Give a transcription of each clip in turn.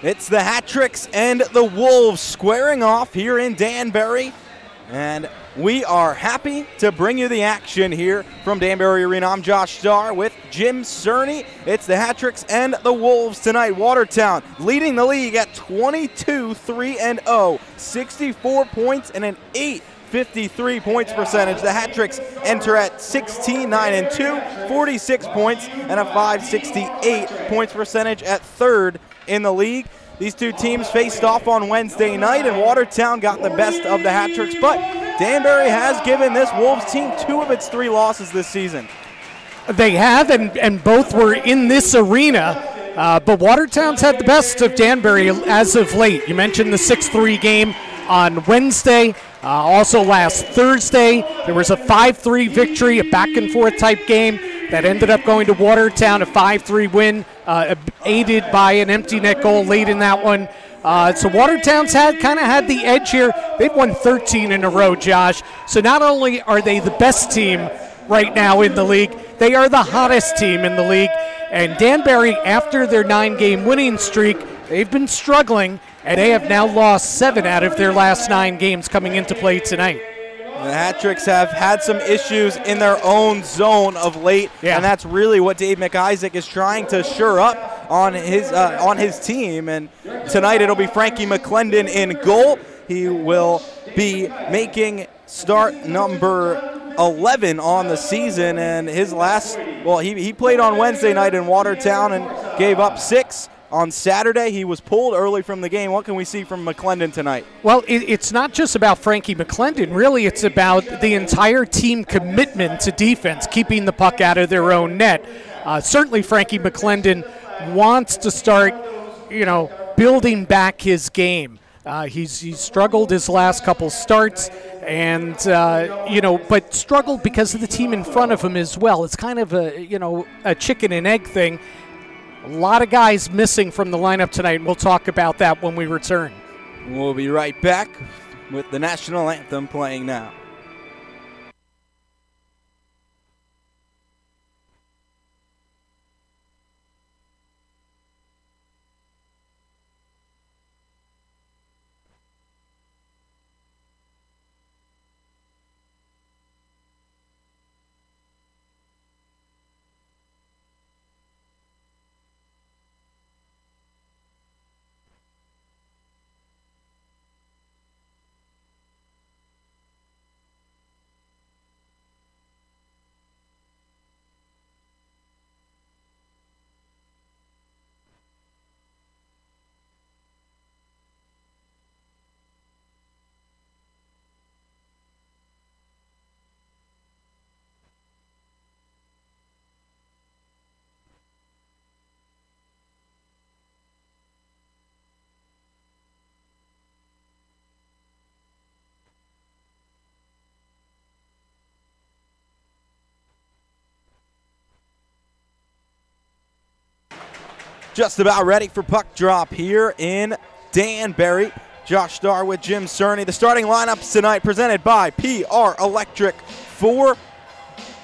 It's the Hat Tricks and the Wolves squaring off here in Danbury. And we are happy to bring you the action here from Danbury Arena. I'm Josh Starr with Jim Cerny. It's the Hat Tricks and the Wolves tonight. Watertown leading the league at 22 3 and 0, 64 points and an 8 53 points percentage. The Hat Tricks enter at 16 9 and 2, 46 points and a 568 points percentage at third in the league. These two teams faced off on Wednesday night, and Watertown got the best of the Hat Tricks, but Danbury has given this Wolves team two of its three losses this season. They have, and, and both were in this arena. Uh, but Watertown's had the best of Danbury as of late. You mentioned the 6 3 game on Wednesday. Uh, also, last Thursday, there was a 5 3 victory, a back and forth type game that ended up going to Watertown, a 5 3 win, uh, aided by an empty net goal late in that one. Uh, so Watertown's had kind of had the edge here. They've won 13 in a row, Josh. So not only are they the best team right now in the league, they are the hottest team in the league. And Danbury, after their nine-game winning streak, they've been struggling, and they have now lost seven out of their last nine games coming into play tonight. The Hat Tricks have had some issues in their own zone of late, Yeah. and that's really what Dave MacIsaac is trying to shore up on his uh, on his team. And tonight it'll be Frankie McClendon in goal. He will be making start number 11 on the season, and his last well, he he played on Wednesday night in Watertown and gave up six. On Saturday, he was pulled early from the game. What can we see from McClendon tonight? Well, it, it's not just about Frankie McClendon. Really, it's about the entire team commitment to defense, keeping the puck out of their own net. Uh, certainly, Frankie McClendon wants to start, you know, building back his game. Uh, he's, he's struggled his last couple starts, and uh, you know, but struggled because of the team in front of him as well. It's kind of a you know a chicken and egg thing. A lot of guys missing from the lineup tonight, and we'll talk about that when we return. We'll be right back with the national anthem playing now. Just about ready for puck drop here in Danbury. Josh Starr with Jim Cerny. The starting lineups tonight presented by PR Electric for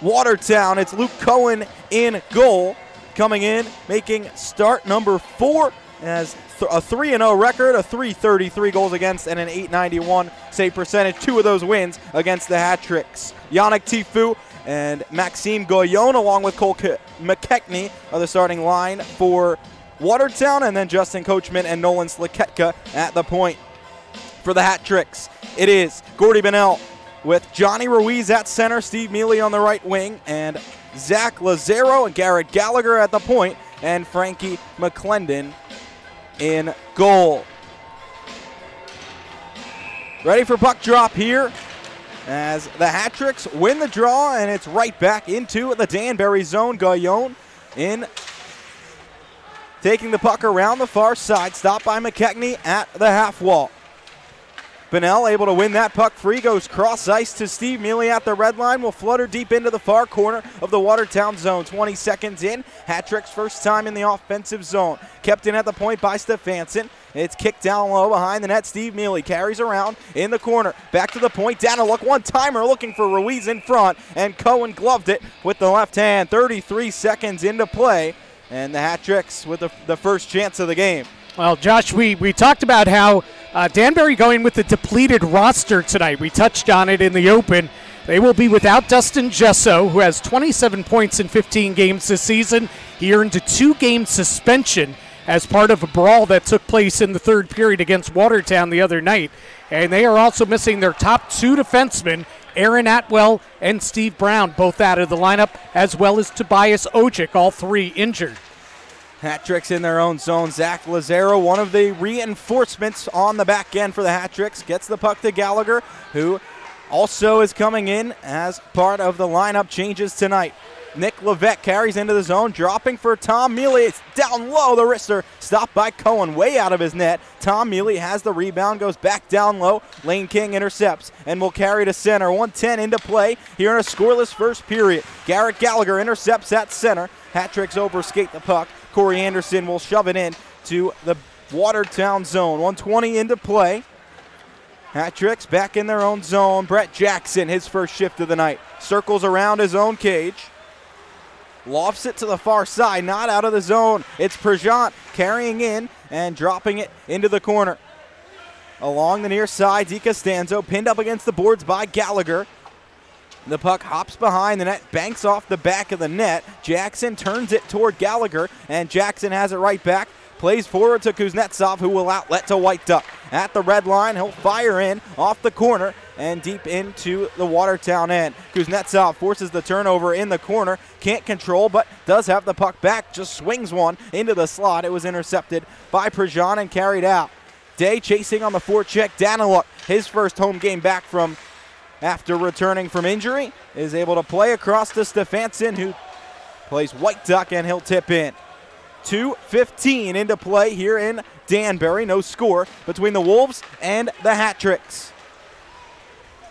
Watertown. It's Luke Cohen in goal. Coming in, making start number four as a 3 0 record, a 333 goals against, and an 891 save percentage. Two of those wins against the Hat Tricks. Yannick Tifu and Maxime Goyon, along with Cole K- McKechnie, are the starting line for Watertown, and then Justin Coachman and Nolan Slaketka at the point. For the Hat Tricks, it is Gordy Bennell with Johnny Ruiz at center, Steve Mealy on the right wing, and Zach Lazaro and Garrett Gallagher at the point, and Frankie McClendon in goal. Ready for puck drop here as the Hat Tricks win the draw, and it's right back into the Danbury zone. Gaillon in taking the puck around the far side, stopped by McKechnie at the half wall. Bennell able to win that puck free, goes cross ice to Steve Mealy at the red line, will flutter deep into the far corner of the Watertown zone. 20 seconds in, Hat Trick's first time in the offensive zone. Kept in at the point by Stefanson. It's kicked down low behind the net. Steve Mealy carries around in the corner. Back to the point. Down a look. One timer looking for Ruiz in front. And Cohen gloved it with the left hand. 33 seconds into play. And the Hat Tricks with the, the first chance of the game. Well, Josh, we, we talked about how uh, Danbury going with the depleted roster tonight. We touched on it in the open. They will be without Dustin Gesso, who has 27 points in 15 games this season. He earned a two game suspension as part of a brawl that took place in the third period against Watertown the other night. And they are also missing their top two defensemen, Aaron Atwell and Steve Brown, both out of the lineup, as well as Tobias Ojic, all three injured. Hat tricks in their own zone. Zach Lazaro, one of the reinforcements on the back end for the hat tricks, gets the puck to Gallagher, who also is coming in as part of the lineup changes tonight. Nick Levesque carries into the zone, dropping for Tom Mealy. It's down low. The wrister stopped by Cohen, way out of his net. Tom Mealy has the rebound, goes back down low. Lane King intercepts and will carry to center. 110 into play here in a scoreless first period. Garrett Gallagher intercepts at center. Hat tricks over, skate the puck. Corey Anderson will shove it in to the Watertown zone. 120 into play. Hat tricks back in their own zone. Brett Jackson, his first shift of the night, circles around his own cage. Lofts it to the far side, not out of the zone. It's Prajant carrying in and dropping it into the corner. Along the near side, DiCostanzo pinned up against the boards by Gallagher. The puck hops behind the net, banks off the back of the net. Jackson turns it toward Gallagher, and Jackson has it right back. Plays forward to Kuznetsov, who will outlet to White Duck. At the red line, he'll fire in off the corner and deep into the Watertown end. Kuznetsov forces the turnover in the corner. Can't control, but does have the puck back. Just swings one into the slot. It was intercepted by Prajan and carried out. Day chasing on the forecheck. Daniluk, his first home game back from after returning from injury, is able to play across to Stefanson, who plays White Duck, and he'll tip in. 2.15 into play here in Danbury. No score between the Wolves and the Hat Tricks.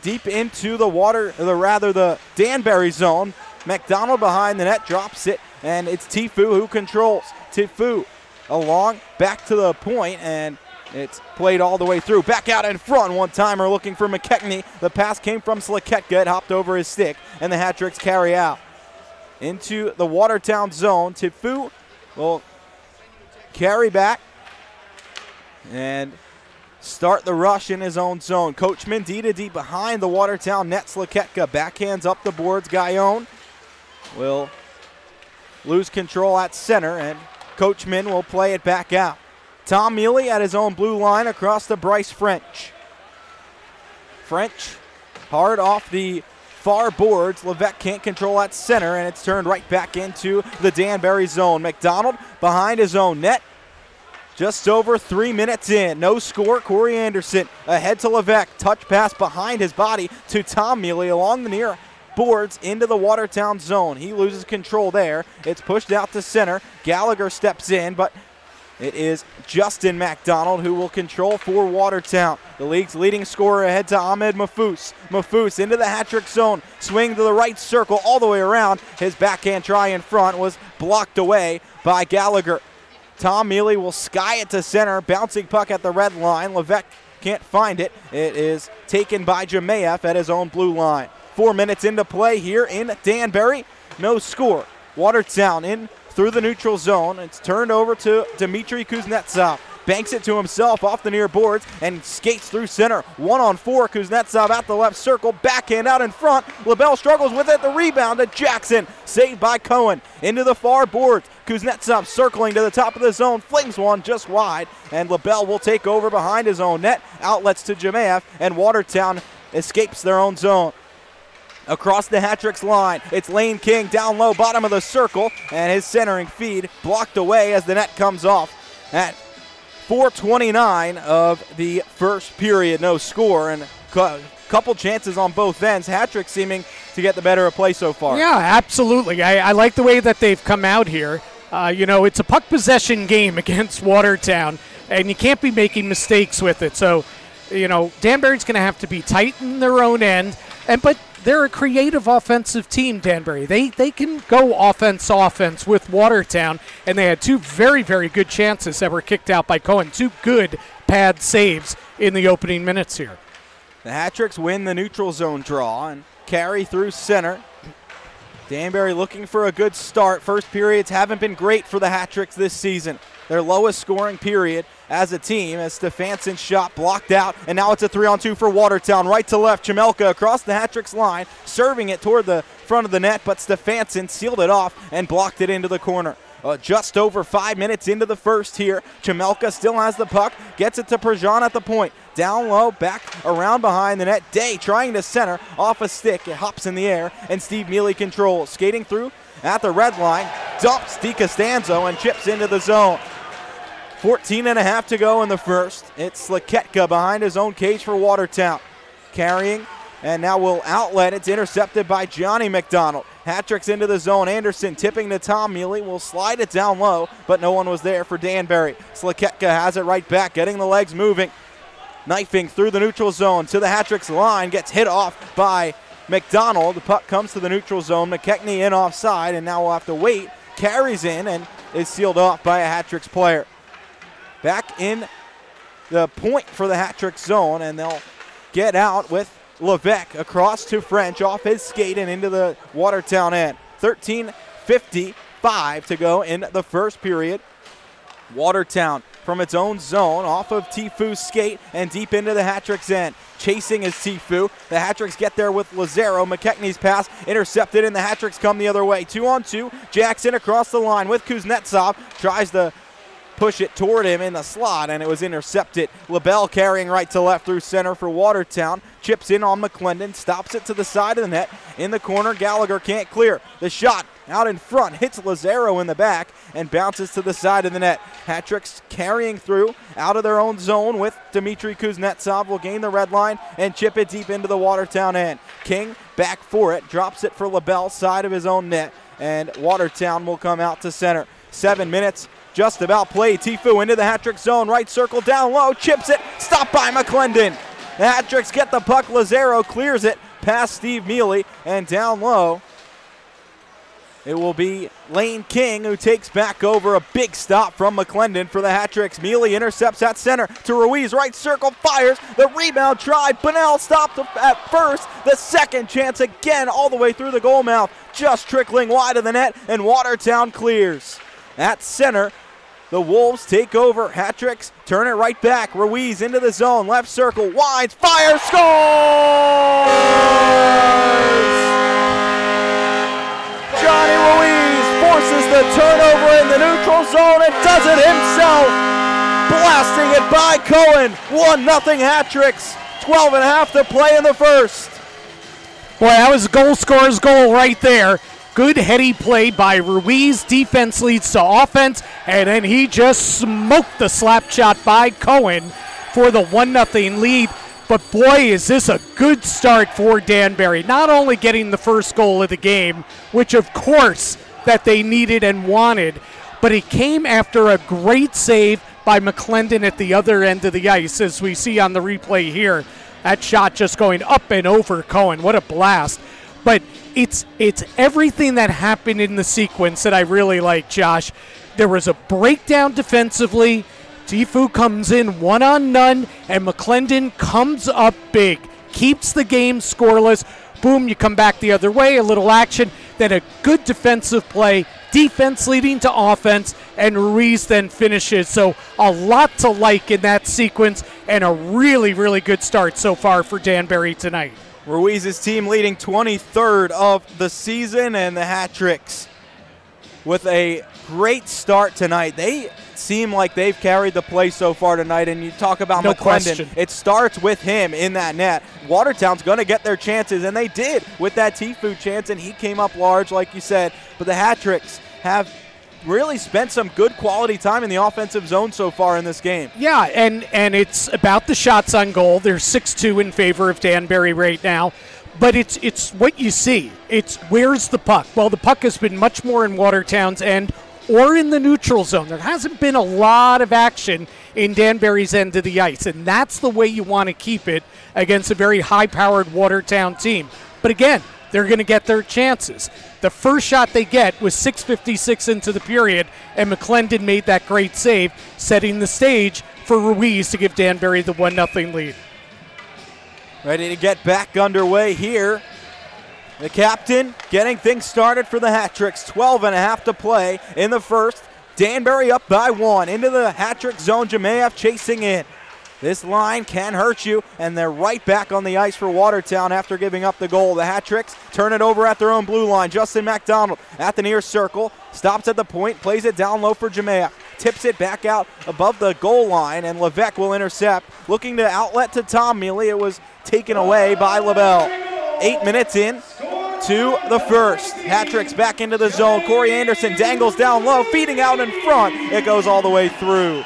Deep into the water, or rather the Danbury zone. McDonald behind the net drops it, and it's Tifu who controls. Tifu along back to the point, and it's played all the way through. Back out in front, one timer looking for McKechnie. The pass came from Slaketka. It hopped over his stick, and the hat tricks carry out. Into the Watertown zone. Tifu will carry back and start the rush in his own zone. Coachman D to D behind the Watertown net. Slaketka backhands up the boards. Guyon will lose control at center, and Coachman will play it back out. Tom Mealy at his own blue line across to Bryce French. French hard off the far boards. Levesque can't control at center, and it's turned right back into the Danbury zone. McDonald behind his own net. Just over three minutes in. No score. Corey Anderson ahead to Levesque. Touch pass behind his body to Tom Mealy along the near boards into the Watertown zone. He loses control there. It's pushed out to center. Gallagher steps in, but it is Justin McDonald who will control for Watertown. The league's leading scorer ahead to Ahmed Mafus. Mafus into the hat trick zone, swing to the right circle all the way around. His backhand try in front was blocked away by Gallagher. Tom Mealy will sky it to center, bouncing puck at the red line. Levesque can't find it. It is taken by Jemayev at his own blue line. Four minutes into play here in Danbury. No score. Watertown in through the neutral zone. It's turned over to Dmitry Kuznetsov. Banks it to himself off the near boards and skates through center. One on four. Kuznetsov at the left circle. Backhand out in front. LaBelle struggles with it. The rebound to Jackson. Saved by Cohen. Into the far boards. Kuznetsov circling to the top of the zone. Flings one just wide. And LaBelle will take over behind his own net. Outlets to Jemayev. And Watertown escapes their own zone across the Hattricks line. It's Lane King down low, bottom of the circle, and his centering feed blocked away as the net comes off at 4:29 of the first period. No score and couple chances on both ends. Hatrick seeming to get the better of play so far. Yeah, absolutely. I, I like the way that they've come out here. Uh, you know, it's a puck possession game against Watertown, and you can't be making mistakes with it. So, you know, Danbury's going to have to be tight in their own end, and but they're a creative offensive team, Danbury. They they can go offense offense with Watertown, and they had two very very good chances that were kicked out by Cohen. Two good pad saves in the opening minutes here. The Hattricks win the neutral zone draw and carry through center. Danbury looking for a good start. First periods haven't been great for the hat tricks this season. their lowest scoring period as a team as Stefanson shot blocked out, and now it's a three on two for Watertown. Right to left, Chamelka across the hat tricks line, serving it toward the front of the net, but Stefanson sealed it off and blocked it into the corner. Uh, just over five minutes into the first here. Chamelka still has the puck, gets it to Prejean at the point. Down low, back around behind the net. Day trying to center off a stick. It hops in the air, and Steve Mealy controls. Skating through at the red line, dumps DiCostanzo and chips into the zone. 14 and a half to go in the first. It's Laketka behind his own cage for Watertown. Carrying, and now will outlet. It's intercepted by Johnny McDonald. Hattricks into the zone. Anderson tipping to Tom Mealy. Will slide it down low, but no one was there for Danbury. Slaketka has it right back, getting the legs moving. Knifing through the neutral zone to the Hattricks line. Gets hit off by McDonald. The puck comes to the neutral zone. McKechnie in offside, and now we'll have to wait. Carries in and is sealed off by a Hattricks player. Back in the point for the Hattrick zone, and they'll get out with Levesque across to French off his skate and into the Watertown end. 13.55 to go in the first period. Watertown from its own zone off of Tifu's skate and deep into the Hattricks end. Chasing is Tifu. The Hattricks get there with Lazaro. McKechnie's pass intercepted and the Hattricks come the other way. Two on two. Jackson across the line with Kuznetsov. Tries to push it toward him in the slot, and it was intercepted. LaBelle carrying right to left through center for Watertown. Chips in on McClendon, stops it to the side of the net. In the corner, Gallagher can't clear. The shot out in front hits Lazaro in the back and bounces to the side of the net. Hatrick's carrying through out of their own zone with Dmitry Kuznetsov will gain the red line and chip it deep into the Watertown end. King back for it, drops it for LaBelle, side of his own net, and Watertown will come out to center. Seven minutes just about played. Tifu into the hat trick zone, right circle down low, chips it, stopped by McClendon. The hat tricks get the puck. Lazaro clears it past Steve Mealy and down low. It will be Lane King who takes back over a big stop from McClendon for the hat tricks. Mealy intercepts at center to Ruiz. Right circle fires. The rebound tried. Bunnell stopped at first. The second chance again all the way through the goal mouth. Just trickling wide of the net and Watertown clears. At center, the Wolves take over. Hat tricks turn it right back. Ruiz into the zone. Left circle. Winds. Fire. Scores! Johnny Ruiz forces the turnover in the neutral zone and does it himself. Blasting it by Cohen. 1 0 Hattricks. 12 and a half to play in the first. Boy, that was a goal scorer's goal right there. Good heady play by Ruiz. Defense leads to offense, and then he just smoked the slap shot by Cohen for the 1 0 lead. But boy, is this a good start for Danbury. Not only getting the first goal of the game, which of course that they needed and wanted, but it came after a great save by McClendon at the other end of the ice, as we see on the replay here. That shot just going up and over Cohen. What a blast. But it's it's everything that happened in the sequence that I really like, Josh. There was a breakdown defensively. Tifu comes in one on none, and McClendon comes up big, keeps the game scoreless. Boom, you come back the other way, a little action, then a good defensive play, defense leading to offense, and Ruiz then finishes. So a lot to like in that sequence, and a really, really good start so far for Danbury tonight. Ruiz's team leading 23rd of the season, and the hat tricks with a great start tonight. They seem like they've carried the play so far tonight. And you talk about no McClendon. Question. It starts with him in that net. Watertown's going to get their chances, and they did with that Tifu chance, and he came up large, like you said. But the hat tricks have really spent some good quality time in the offensive zone so far in this game. Yeah, and and it's about the shots on goal. They're 6-2 in favor of Danbury right now. But it's it's what you see. It's where's the puck? Well, the puck has been much more in Watertown's end or in the neutral zone. There hasn't been a lot of action in Danbury's end of the ice, and that's the way you want to keep it against a very high powered Watertown team. But again, they're going to get their chances. The first shot they get was 6.56 into the period, and McClendon made that great save, setting the stage for Ruiz to give Danbury the 1 0 lead. Ready to get back underway here. The captain getting things started for the hat tricks. 12 and a half to play in the first. Danbury up by one into the hat trick zone. Jemayev chasing in. This line can hurt you, and they're right back on the ice for Watertown after giving up the goal. The hat tricks turn it over at their own blue line. Justin McDonald at the near circle, stops at the point, plays it down low for Jemayev. Tips it back out above the goal line, and Levesque will intercept. Looking to outlet to Tom Mealy. It was taken away by LaBelle. Eight minutes in to the first. Hat-tricks back into the zone. Corey Anderson dangles down low, feeding out in front. It goes all the way through.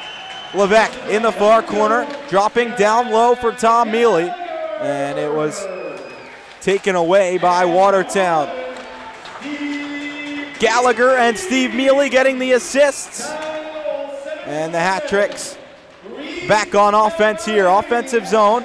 Levesque in the far corner, dropping down low for Tom Mealy, and it was taken away by Watertown. Gallagher and Steve Mealy getting the assists, and the hat tricks back on offense here. Offensive zone.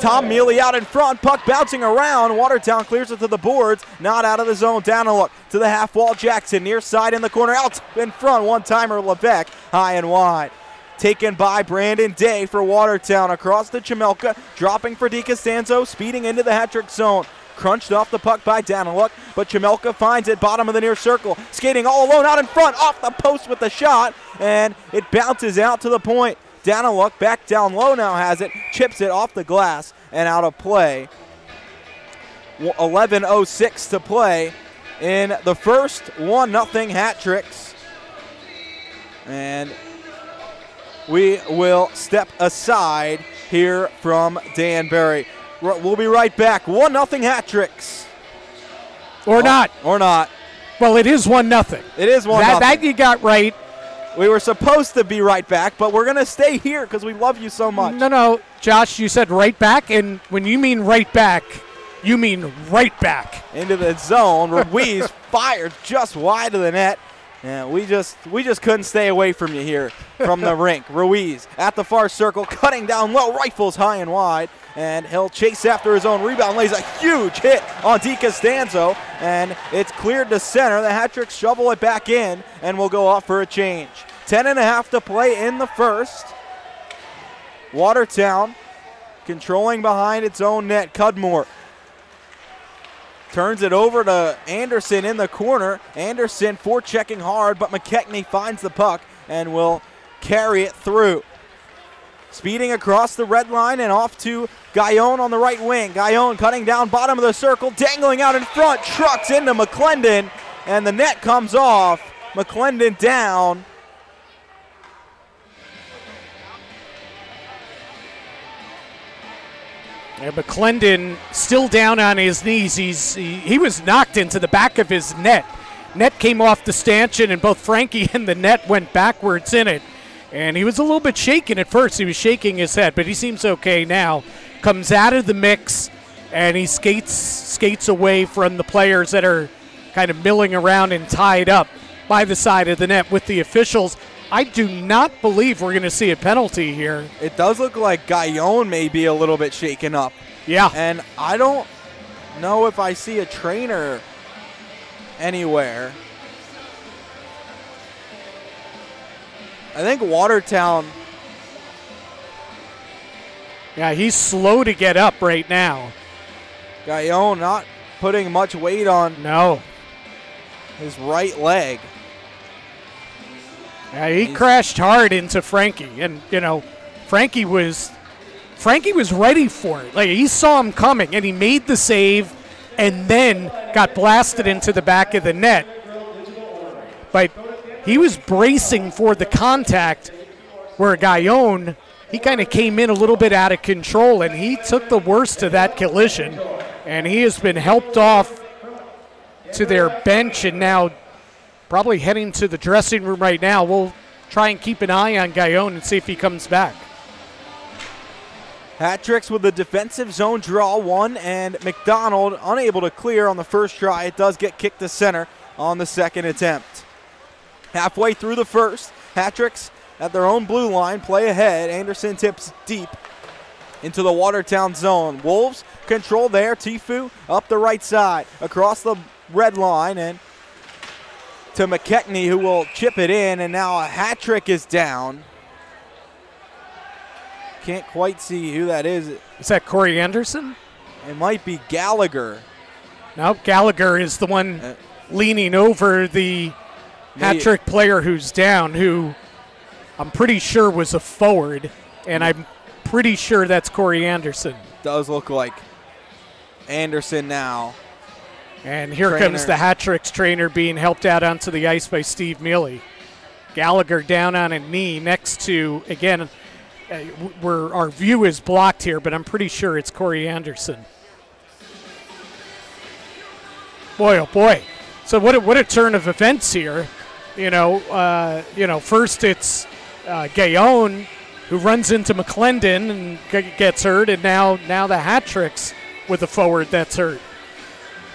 Tom Mealy out in front, puck bouncing around. Watertown clears it to the boards, not out of the zone. Down a look to the half wall. Jackson near side in the corner, out in front. One timer Levesque, high and wide taken by Brandon Day for Watertown across the Chamelka, dropping for DeCostanzo, speeding into the hat trick zone. Crunched off the puck by Daniluk, but Chamelka finds it bottom of the near circle. Skating all alone out in front, off the post with the shot, and it bounces out to the point. Daniluk back down low now has it, chips it off the glass and out of play. 11.06 to play in the first 1 0 hat tricks. And we will step aside here from Danbury. We'll be right back. 1 nothing hat tricks. Or not. Or not. Well, it is 1 nothing. It is 1 that, that you got right. We were supposed to be right back, but we're going to stay here because we love you so much. No, no. Josh, you said right back, and when you mean right back, you mean right back. Into the zone. Ruiz fires just wide of the net. Yeah, we just we just couldn't stay away from you here from the rink. Ruiz at the far circle, cutting down low, rifles high and wide, and he'll chase after his own rebound. Lays a huge hit on DeCostanzo, and it's cleared to center. The hat trick shovel it back in, and we'll go off for a change. Ten and a half to play in the first. Watertown controlling behind its own net. Cudmore Turns it over to Anderson in the corner. Anderson for checking hard, but McKechnie finds the puck and will carry it through. Speeding across the red line and off to Guyon on the right wing. Guyon cutting down bottom of the circle, dangling out in front, trucks into McClendon, and the net comes off. McClendon down. Yeah, McClendon still down on his knees. He's he, he, was knocked into the back of his net. Net came off the stanchion, and both Frankie and the net went backwards in it. And he was a little bit shaken at first. He was shaking his head, but he seems okay now. Comes out of the mix, and he skates skates away from the players that are kind of milling around and tied up by the side of the net with the officials. I do not believe we're going to see a penalty here. It does look like Guyon may be a little bit shaken up. Yeah. And I don't know if I see a trainer anywhere. I think Watertown. Yeah, he's slow to get up right now. Guyon not putting much weight on no his right leg. Yeah, he crashed hard into Frankie, and you know, Frankie was Frankie was ready for it. Like he saw him coming, and he made the save, and then got blasted into the back of the net. But he was bracing for the contact, where Gaillon he kind of came in a little bit out of control, and he took the worst of that collision, and he has been helped off to their bench, and now probably heading to the dressing room right now. We'll try and keep an eye on Guyon and see if he comes back. Hat tricks with the defensive zone draw one, and McDonald unable to clear on the first try. It does get kicked to center on the second attempt. Halfway through the first, hat tricks at their own blue line play ahead. Anderson tips deep into the Watertown zone. Wolves control there. Tifu up the right side across the red line, and to McKechnie, who will chip it in, and now a hat trick is down. Can't quite see who that is. Is that Corey Anderson? It might be Gallagher. No, Gallagher is the one uh, leaning over the hat trick player who's down, who I'm pretty sure was a forward, and I'm pretty sure that's Corey Anderson. Does look like Anderson now. And here Trainer. comes the hat tricks trainer being helped out onto the ice by Steve Mealy. Gallagher down on a knee next to, again, uh, where our view is blocked here, but I'm pretty sure it's Corey Anderson. Boy, oh boy. So what a, what a turn of events here. You know, uh, you know, first it's uh, Gayon who runs into McClendon and g- gets hurt, and now now the hat tricks with a forward that's hurt.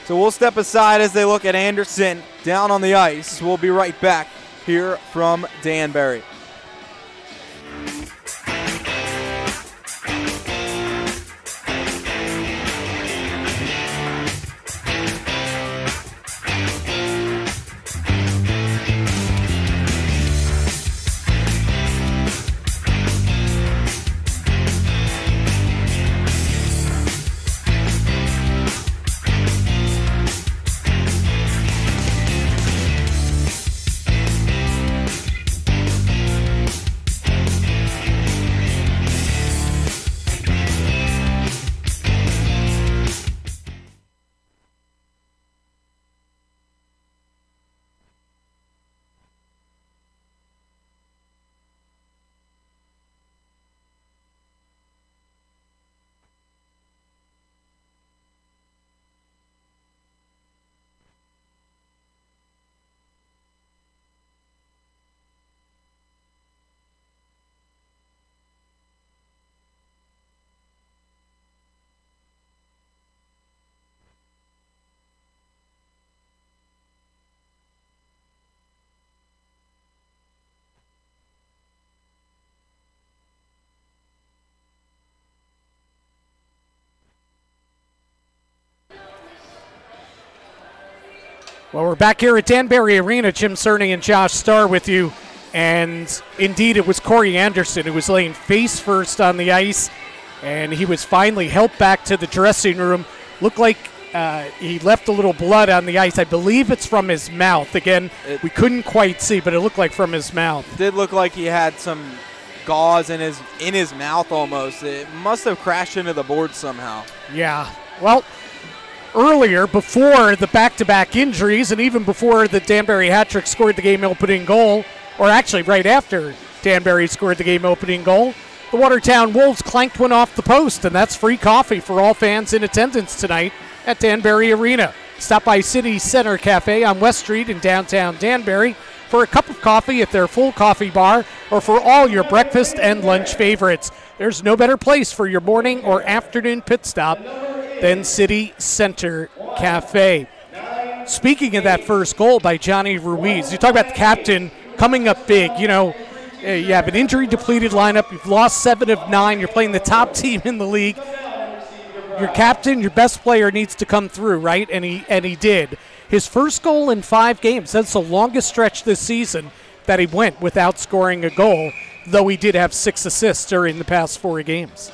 So we'll step aside as they look at Anderson down on the ice. We'll be right back here from Danbury. Well, we're back here at Danbury Arena. Jim Cerny and Josh Starr with you. And indeed, it was Corey Anderson who was laying face first on the ice. And he was finally helped back to the dressing room. Looked like uh, he left a little blood on the ice. I believe it's from his mouth. Again, It- we couldn't quite see, but it looked like from his mouth. Did look like he had some gauze in his in his mouth almost. It must have crashed into the board somehow. Yeah. Well, earlier, before the back to back injuries, and even before the Danbury hat trick scored the game opening goal, or actually right after Danbury scored the game opening goal, the Watertown Wolves clanked one off the post, and that's free coffee for all fans in attendance tonight at Danbury Arena. Stop by City Center Cafe on West Street in downtown Danbury for a cup of coffee at their full coffee bar or for all your breakfast and lunch favorites. There's no better place for your morning or afternoon pit stop than City Center Cafe. Speaking of that first goal by Johnny Ruiz, you talk about the captain coming up big. You know, uh, you have an injury depleted lineup, you've lost seven of nine, you're playing the top team in the league. Your captain, your best player needs to come through, right? And he and he did. His first goal in five games. That's the longest stretch this season that he went without scoring a goal, though he did have six assists during the past four games.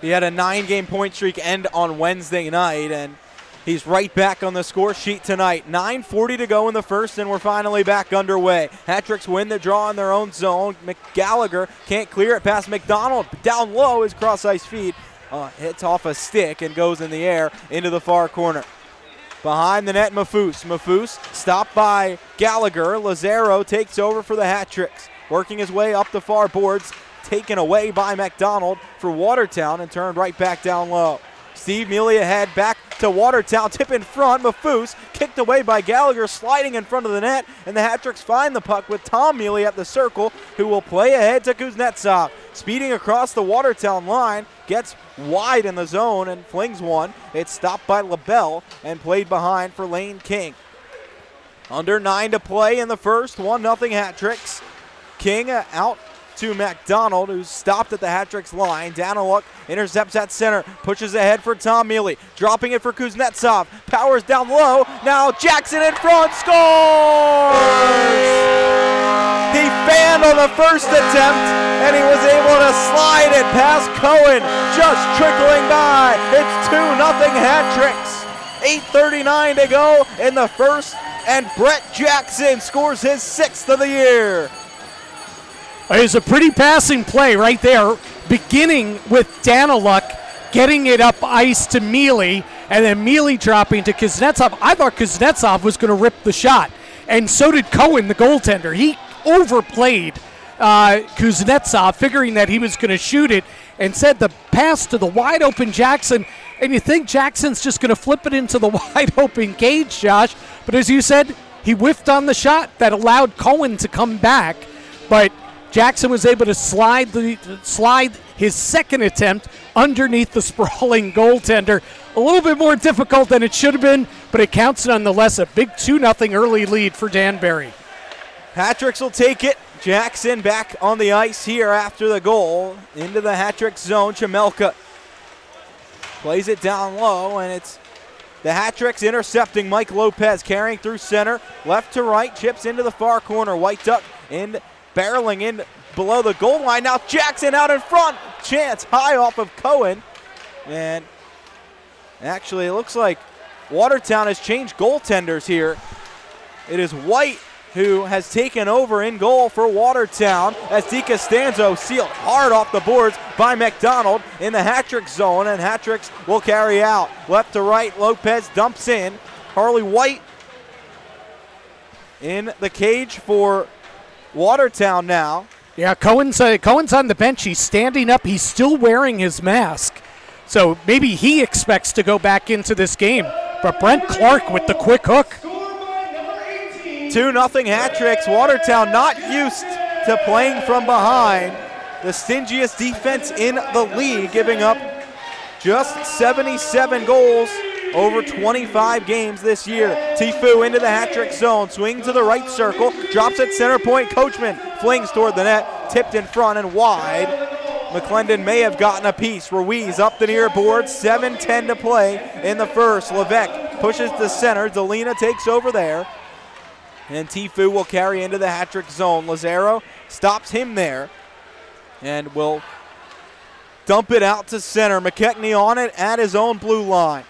He had a nine-game point streak end on Wednesday night, and he's right back on the score sheet tonight. 9:40 to go in the first, and we're finally back underway. Hatricks win the draw in their own zone. McGallagher can't clear it past McDonald. Down low is cross ice feed. Uh, hits off a stick and goes in the air into the far corner. Behind the net, Mafus. Mafus stopped by Gallagher. Lazaro takes over for the hat tricks. Working his way up the far boards. Taken away by McDonald for Watertown and turned right back down low. Steve Mealy ahead, back to Watertown. Tip in front. Mafus kicked away by Gallagher, sliding in front of the net. And the hat tricks find the puck with Tom Mealy at the circle, who will play ahead to Kuznetsov. Speeding across the Watertown line, gets wide in the zone and flings one. It's stopped by LaBelle and played behind for Lane King. Under nine to play in the first, 1 0 hat tricks. King out to McDonald, who's stopped at the hat tricks line. Daniluk intercepts at center, pushes ahead for Tom Mealy, dropping it for Kuznetsov. Powers down low. Now Jackson in front scores! He fanned on the first attempt, and he was able to slide it past Cohen, just trickling by. It's 2 0 hat tricks. 8.39 to go in the first, and Brett Jackson scores his sixth of the year. It was a pretty passing play right there, beginning with Daniluk getting it up ice to Mealy, and then Mealy dropping to Kuznetsov. I thought Kuznetsov was going to rip the shot, and so did Cohen, the goaltender. He overplayed uh, Kuznetsov, figuring that he was going to shoot it, and said the pass to the wide open Jackson. And you think Jackson's just going to flip it into the wide open cage, Josh. But as you said, he whiffed on the shot that allowed Cohen to come back. But Jackson was able to slide the slide his second attempt underneath the sprawling goaltender. A little bit more difficult than it should have been, but it counts nonetheless. A big 2 0 early lead for Danbury. Hatricks will take it. Jackson back on the ice here after the goal. Into the Hatrick zone. Chamelka plays it down low, and it's the Hatricks intercepting Mike Lopez, carrying through center, left to right, chips into the far corner. White Duck in barreling in below the goal line. Now Jackson out in front. Chance high off of Cohen. And actually, it looks like Watertown has changed goaltenders here. It is White who has taken over in goal for Watertown as DiCostanzo sealed hard off the boards by McDonald in the hat-trick zone, and hat-tricks will carry out. Left to right, Lopez dumps in. Harley White in the cage for Watertown now. Yeah, Cohen's uh, Cohen's on the bench. He's standing up. He's still wearing his mask. So maybe he expects to go back into this game. But Brent Clark with the quick hook. 2 nothing hat tricks. Watertown not used to playing from behind. The stingiest defense in the league, giving up just 77 goals over 25 games this year. Tifu into the hat trick zone, swings to the right circle, drops at center point. Coachman flings toward the net, tipped in front and wide. McClendon may have gotten a piece. Ruiz up the near board, 7-10 to play in the first. Levesque pushes the center. Delina takes over there. And Tifu will carry into the hat trick zone. Lazaro stops him there and will dump it out to center. McKechnie on it at his own blue line.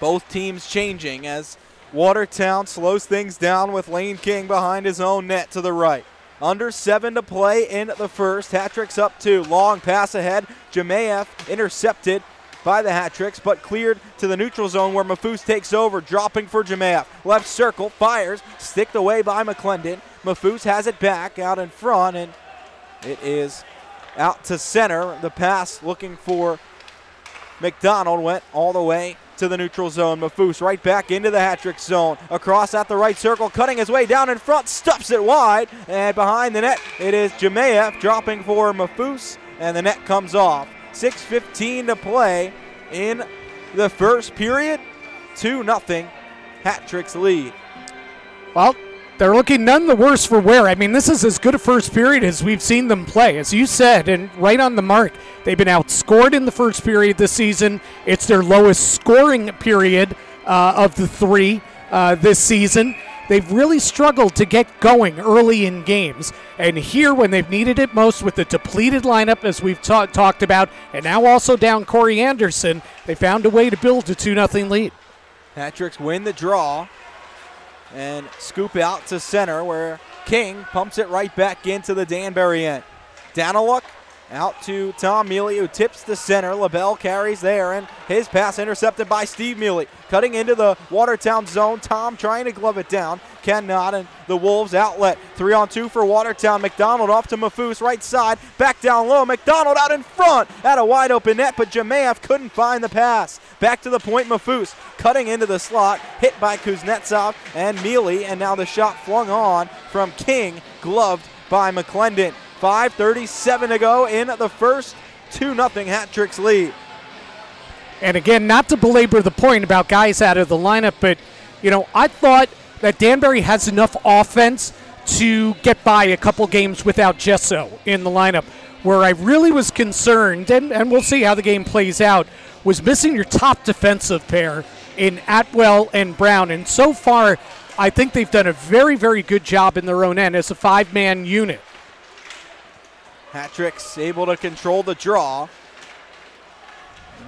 Both teams changing as Watertown slows things down with Lane King behind his own net to the right. Under seven to play in the first. Hat-tricks up two. Long pass ahead. Jemayev intercepted by the hat tricks, but cleared to the neutral zone where Mafus takes over, dropping for Jemayev. Left circle, fires, sticked away by McClendon. Mafus has it back out in front, and it is out to center. The pass looking for McDonald went all the way to the neutral zone. Mafus right back into the hat trick zone. Across at the right circle, cutting his way down in front, stuffs it wide. And behind the net, it is Jemayev dropping for Mafus, and the net comes off. 6.15 to play in the first period. 2 0. Hat tricks lead. Well, they're looking none the worse for wear. I mean, this is as good a first period as we've seen them play. As you said, and right on the mark, they've been outscored in the first period this season. It's their lowest scoring period uh, of the three uh, this season. They've really struggled to get going early in games. And here, when they've needed it most with the depleted lineup, as we've ta- talked about, and now also down Corey Anderson, they found a way to build a 2 0 lead. Hat Tricks win the draw and scoop out to center where King pumps it right back into the Danbury end. Down a look, out to Tom Mealy, who tips the center. LaBelle carries there, and his pass intercepted by Steve Mealy. Cutting into the Watertown zone. Tom trying to glove it down. Cannot, and the Wolves outlet. Three on two for Watertown. McDonald off to Mafus, right side. Back down low. McDonald out in front at a wide open net, but Jemayev couldn't find the pass. Back to the point, Mafus cutting into the slot. Hit by Kuznetsov and Mealy, and now the shot flung on from King, gloved by McClendon. 5.37 to go in the first 2 0 hat tricks lead. And again, not to belabor the point about guys out of the lineup, but, you know, I thought that Danbury has enough offense to get by a couple games without Gesso in the lineup. Where I really was concerned, and, and we'll see how the game plays out, was missing your top defensive pair in Atwell and Brown. And so far, I think they've done a very, very good job in their own end as a five man unit. Hat tricks able to control the draw.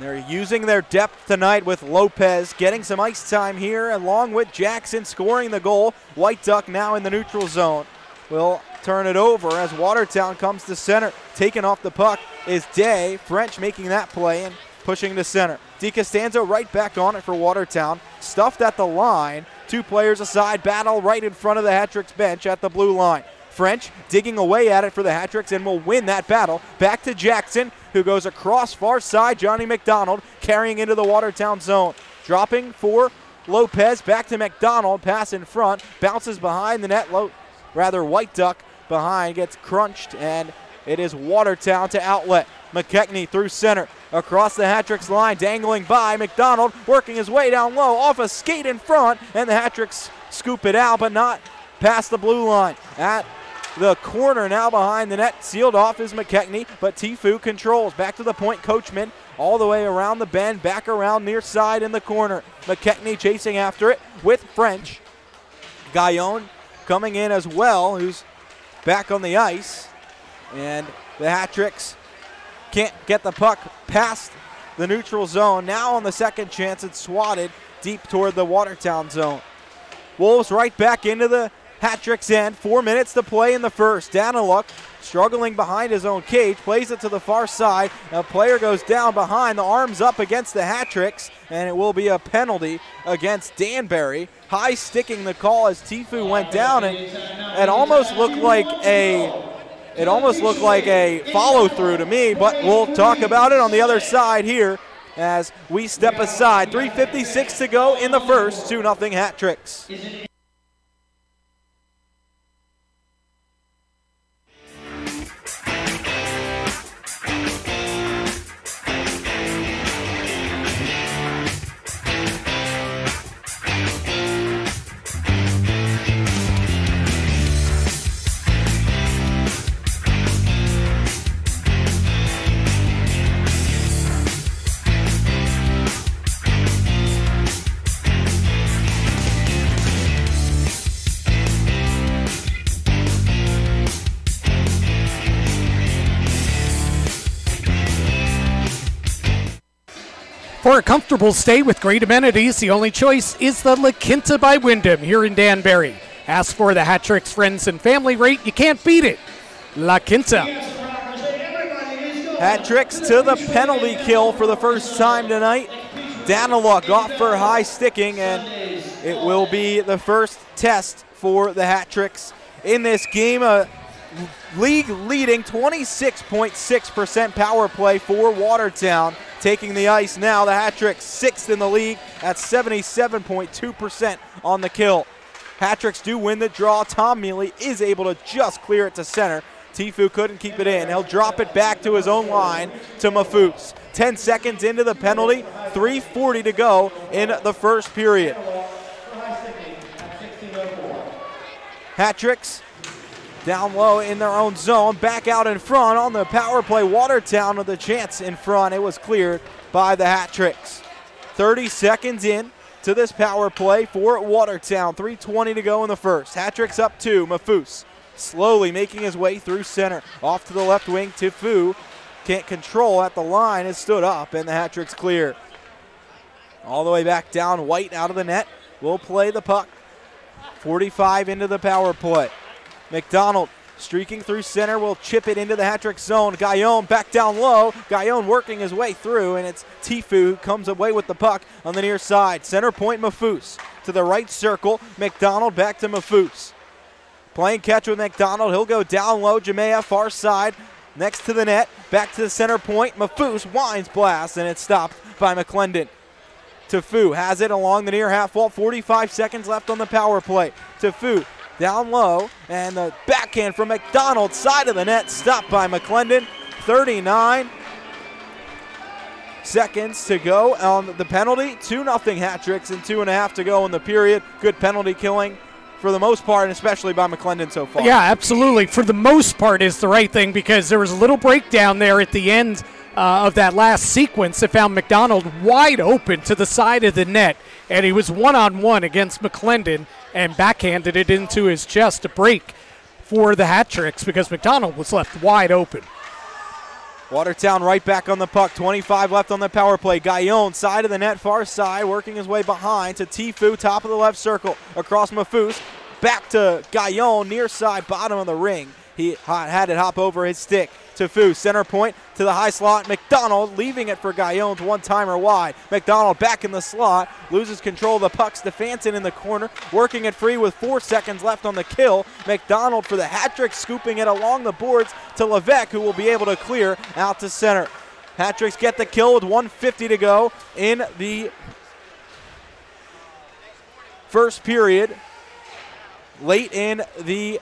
They're using their depth tonight with Lopez getting some ice time here, along with Jackson scoring the goal. White Duck now in the neutral zone. Will turn it over as Watertown comes to center. Taking off the puck is Day. French making that play and pushing to center. DiCostanzo right back on it for Watertown. Stuffed at the line. Two players aside. Battle right in front of the Hat bench at the blue line. French digging away at it for the Hattricks and will win that battle. Back to Jackson, who goes across far side. Johnny McDonald carrying into the Watertown zone. Dropping for Lopez. Back to McDonald. Pass in front. Bounces behind the net. Low, rather, White Duck behind gets crunched, and it is Watertown to outlet. McKechnie through center. Across the Hattricks line, dangling by. McDonald working his way down low, off a skate in front, and the Hattricks scoop it out, but not past the blue line. At the corner now behind the net, sealed off is McKechnie, but Tifu controls. Back to the point, Coachman all the way around the bend, back around near side in the corner. McKechnie chasing after it with French. Guyon coming in as well, who's back on the ice. And the Hattricks can't get the puck past the neutral zone. Now on the second chance, it's swatted deep toward the Watertown zone. Wolves right back into the Hat-trick's end. Four minutes to play in the first. Daniluk struggling behind his own cage, plays it to the far side. A player goes down behind, the arms up against the Hat-tricks, and it will be a penalty against Danbury. High sticking the call as Tifu went down, and it almost looked like a it almost looked like a follow through to me, but we'll talk about it on the other side here as we step aside. 3.56 to go in the first, 2 0 Hat-tricks. For a comfortable stay with great amenities, the only choice is the La Quinta by Wyndham here in Danbury. Ask for the Hat-tricks Friends and Family rate. You can't beat it. La Quinta. Hat-tricks to the penalty kill for the first time tonight. Daniluk off for high sticking, and it will be the first test for the Hat-tricks in this game. League leading 26.6% power play for Watertown taking the ice now. The Hat-tricks sixth in the league at 77.2% on the kill. Hat-tricks do win the draw. Tom Mealy is able to just clear it to center. Tifu couldn't keep it in. He'll drop it back to his own line to Mafus. 10 seconds into the penalty, 3.40 to go in the first period. Hat-tricks down low in their own zone. Back out in front on the power play. Watertown with a chance in front. It was cleared by the Hat-tricks. 30 seconds in to this power play for Watertown. 3.20 to go in the first. Hat-tricks up two. Mafus slowly making his way through center. Off to the left wing. Tifu can't control at the line. Has stood up and the Hat-tricks clear. All the way back down. White out of the net. Will play the puck. 45 into the power play. McDonald streaking through center will chip it into the hat-trick zone. Guyon back down low. Guyon working his way through, and it's Tifu who comes away with the puck on the near side. Center point Mafus to the right circle. McDonald back to Mafus. Playing catch with McDonald. He'll go down low. Jamea far side next to the net. Back to the center point. Mafus winds blast, and it's stopped by McClendon. Tifu has it along the near half wall. 45 seconds left on the power play. Tifu down low, and the backhand from McDonald, side of the net, stopped by McClendon. 39 seconds to go on the penalty. 2 nothing Hat-tricks and two and a half to go in the period. Good penalty killing for the most part, and especially by McClendon so far. Yeah, absolutely. For the most part, is the right thing because there was a little breakdown there at the end uh, of that last sequence that found McDonald wide open to the side of the net, and he was one on one against McClendon and backhanded it into his chest to break for the Hat-tricks because McDonald was left wide open. Watertown right back on the puck. 25 left on the power play. Gaillon, side of the net, far side, working his way behind to Tifu, top of the left circle. Across Mafus. Back to Gaillon, near side, bottom of the ring. He had it hop over his stick to. Center point to the high slot. McDonald leaving it for Guyon's one timer wide. McDonald back in the slot. Loses control of the puck. Stefanson in the corner. Working it free with four seconds left on the kill. McDonald for the hat trick, scooping it along the boards to Levesque, who will be able to clear out to center. Hat tricks get the kill with 150 to go in the first period. Late in the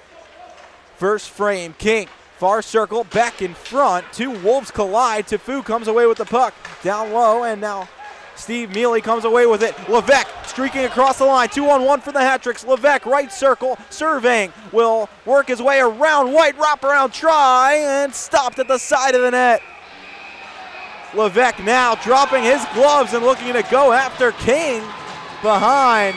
first frame, King Far circle, back in front. Two Wolves collide. Tifu comes away with the puck. Down low, and now Steve Mealy comes away with it. Levesque streaking across the line. Two on one for the Hattricks. Levesque, right circle, surveying. Will work his way around White. Wrap around try, and stopped at the side of the net. Levesque now dropping his gloves and looking to go after King behind.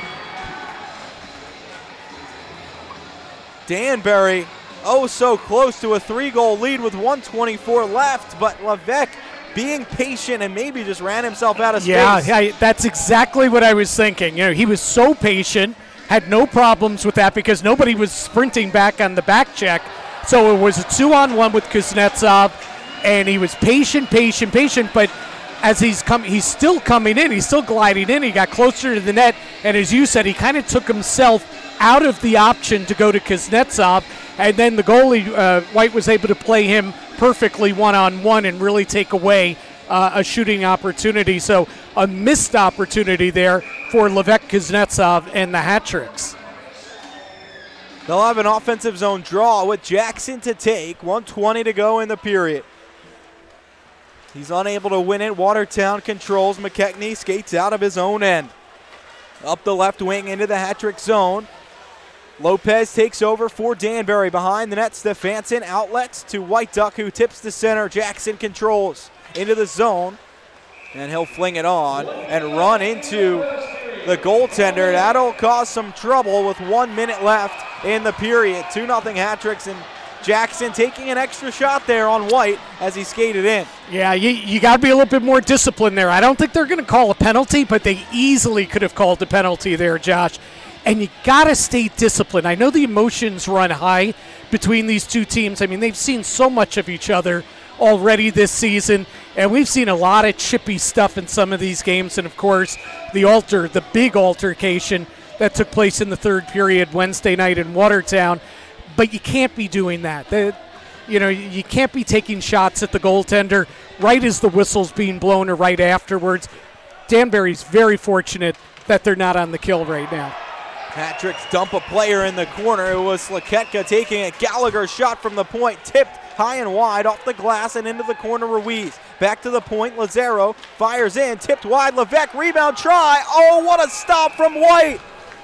Danbury oh so close to a three goal lead with 124 left, but Levesque being patient and maybe just ran himself out of space. Yeah, yeah, that's exactly what I was thinking. You know, he was so patient, had no problems with that because nobody was sprinting back on the back check. So it was a two on one with Kuznetsov, and he was patient, patient, patient, but as he's come he's still coming in, he's still gliding in, he got closer to the net, and as you said, he kind of took himself out of the option to go to Kuznetsov and then the goalie, uh, White, was able to play him perfectly one on one and really take away uh, a shooting opportunity. So a missed opportunity there for Levesque Kuznetsov and the hat tricks. They'll have an offensive zone draw with Jackson to take. 120 to go in the period. He's unable to win it. Watertown controls. McKechnie skates out of his own end. Up the left wing into the hat trick zone. Lopez takes over for Danbury behind the net. Stefanson outlets to White Duck, who tips the center. Jackson controls into the zone, and he'll fling it on and run into the goaltender. That'll cause some trouble with one minute left in the period. 2 0 hat tricks, and Jackson taking an extra shot there on White as he skated in. Yeah, you, you got to be a little bit more disciplined there. I don't think they're going to call a penalty, but they easily could have called a penalty there, Josh and you got to stay disciplined. I know the emotions run high between these two teams. I mean, they've seen so much of each other already this season, and we've seen a lot of chippy stuff in some of these games. And of course, the alter, the big altercation that took place in the third period Wednesday night in Watertown. But you can't be doing that. The, you know, you can't be taking shots at the goaltender right as the whistle's being blown or right afterwards. Danbury's very fortunate that they're not on the kill right now. Hat Tricks dump a player in the corner. It was Slaketka taking it. Gallagher shot from the point, tipped high and wide off the glass and into the corner. Ruiz back to the point. Lazaro fires in, tipped wide. Levesque rebound try. Oh, what a stop from White!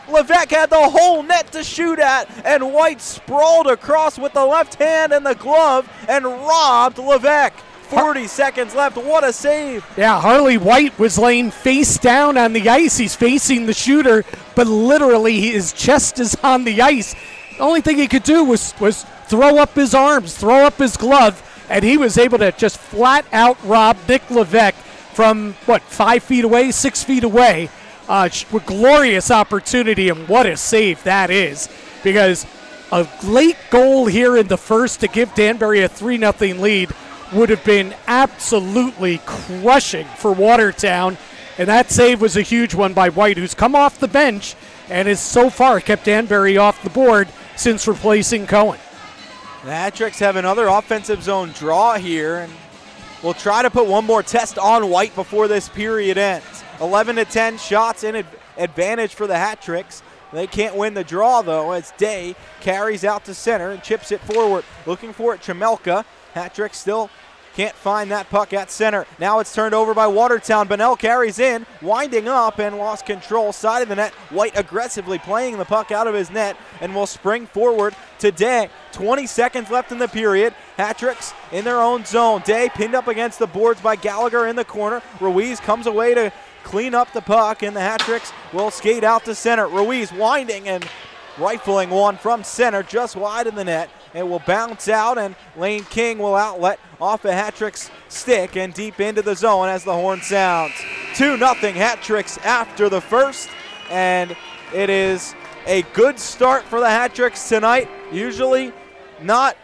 Levesque had the whole net to shoot at, and White sprawled across with the left hand and the glove and robbed Levesque. 40 seconds left. What a save. Yeah, Harley White was laying face down on the ice. He's facing the shooter, but literally his chest is on the ice. The only thing he could do was, was throw up his arms, throw up his glove, and he was able to just flat out rob Nick Levesque from, what, five feet away, six feet away. Uh, glorious opportunity, and what a save that is. Because a late goal here in the first to give Danbury a 3 0 lead would have been absolutely crushing for Watertown. And that save was a huge one by White, who's come off the bench and has so far kept Danbury off the board since replacing Cohen. The Hat-Tricks have another offensive zone draw here, and we'll try to put one more test on White before this period ends. 11 to 10 shots in advantage for the Hat-Tricks. They can't win the draw though as Day carries out to center and chips it forward. Looking for it, Chamelka. Hat-Trick still can't find that puck at center. Now it's turned over by Watertown. Bennell carries in, winding up and lost control. Side of the net. White aggressively playing the puck out of his net and will spring forward today. 20 seconds left in the period. Hat-Tricks in their own zone. Day pinned up against the boards by Gallagher in the corner. Ruiz comes away to clean up the puck, and the Hat-Tricks will skate out to center. Ruiz winding and rifling one from center just wide of the net. It will bounce out, and Lane King will outlet off a hat trick's stick and deep into the zone as the horn sounds. 2 0 hat tricks after the first, and it is a good start for the hat tricks tonight. Usually not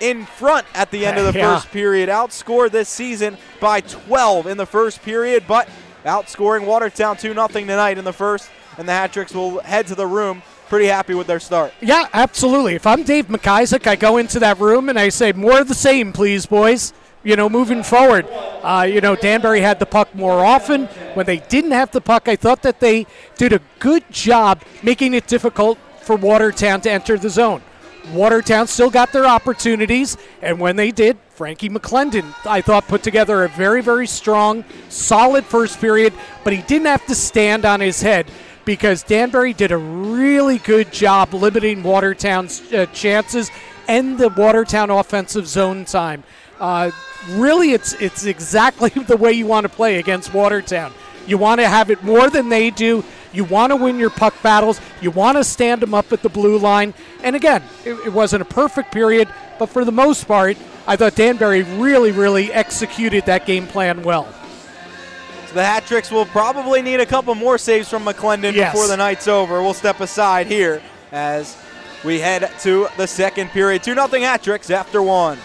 in front at the end of the Yeah. first period. Outscored this season by 12 in the first period, but outscoring Watertown 2 0 tonight in the first, and the hat tricks will head to the room pretty happy with their start. Yeah, absolutely. If I'm Dave MacIsaac, I go into that room and I say, more of the same, please, boys. You know, moving forward. Uh, you know, Danbury had the puck more often. When they didn't have the puck, I thought that they did a good job making it difficult for Watertown to enter the zone. Watertown still got their opportunities, and when they did, Frankie McClendon, I thought, put together a very, very strong, solid first period, but he didn't have to stand on his head because Danbury did a really good job limiting Watertown's uh, chances and the Watertown offensive zone time. Uh, really, it's it's exactly the way you want to play against Watertown. You want to have it more than they do. You want to win your puck battles. You want to stand them up at the blue line. And again, it, it wasn't a perfect period, but for the most part, I thought Danbury really, really executed that game plan well. The hat tricks will probably need a couple more saves from McClendon Yes. before the night's over. We'll step aside here as we head to the second period. 2 0 hat tricks after one.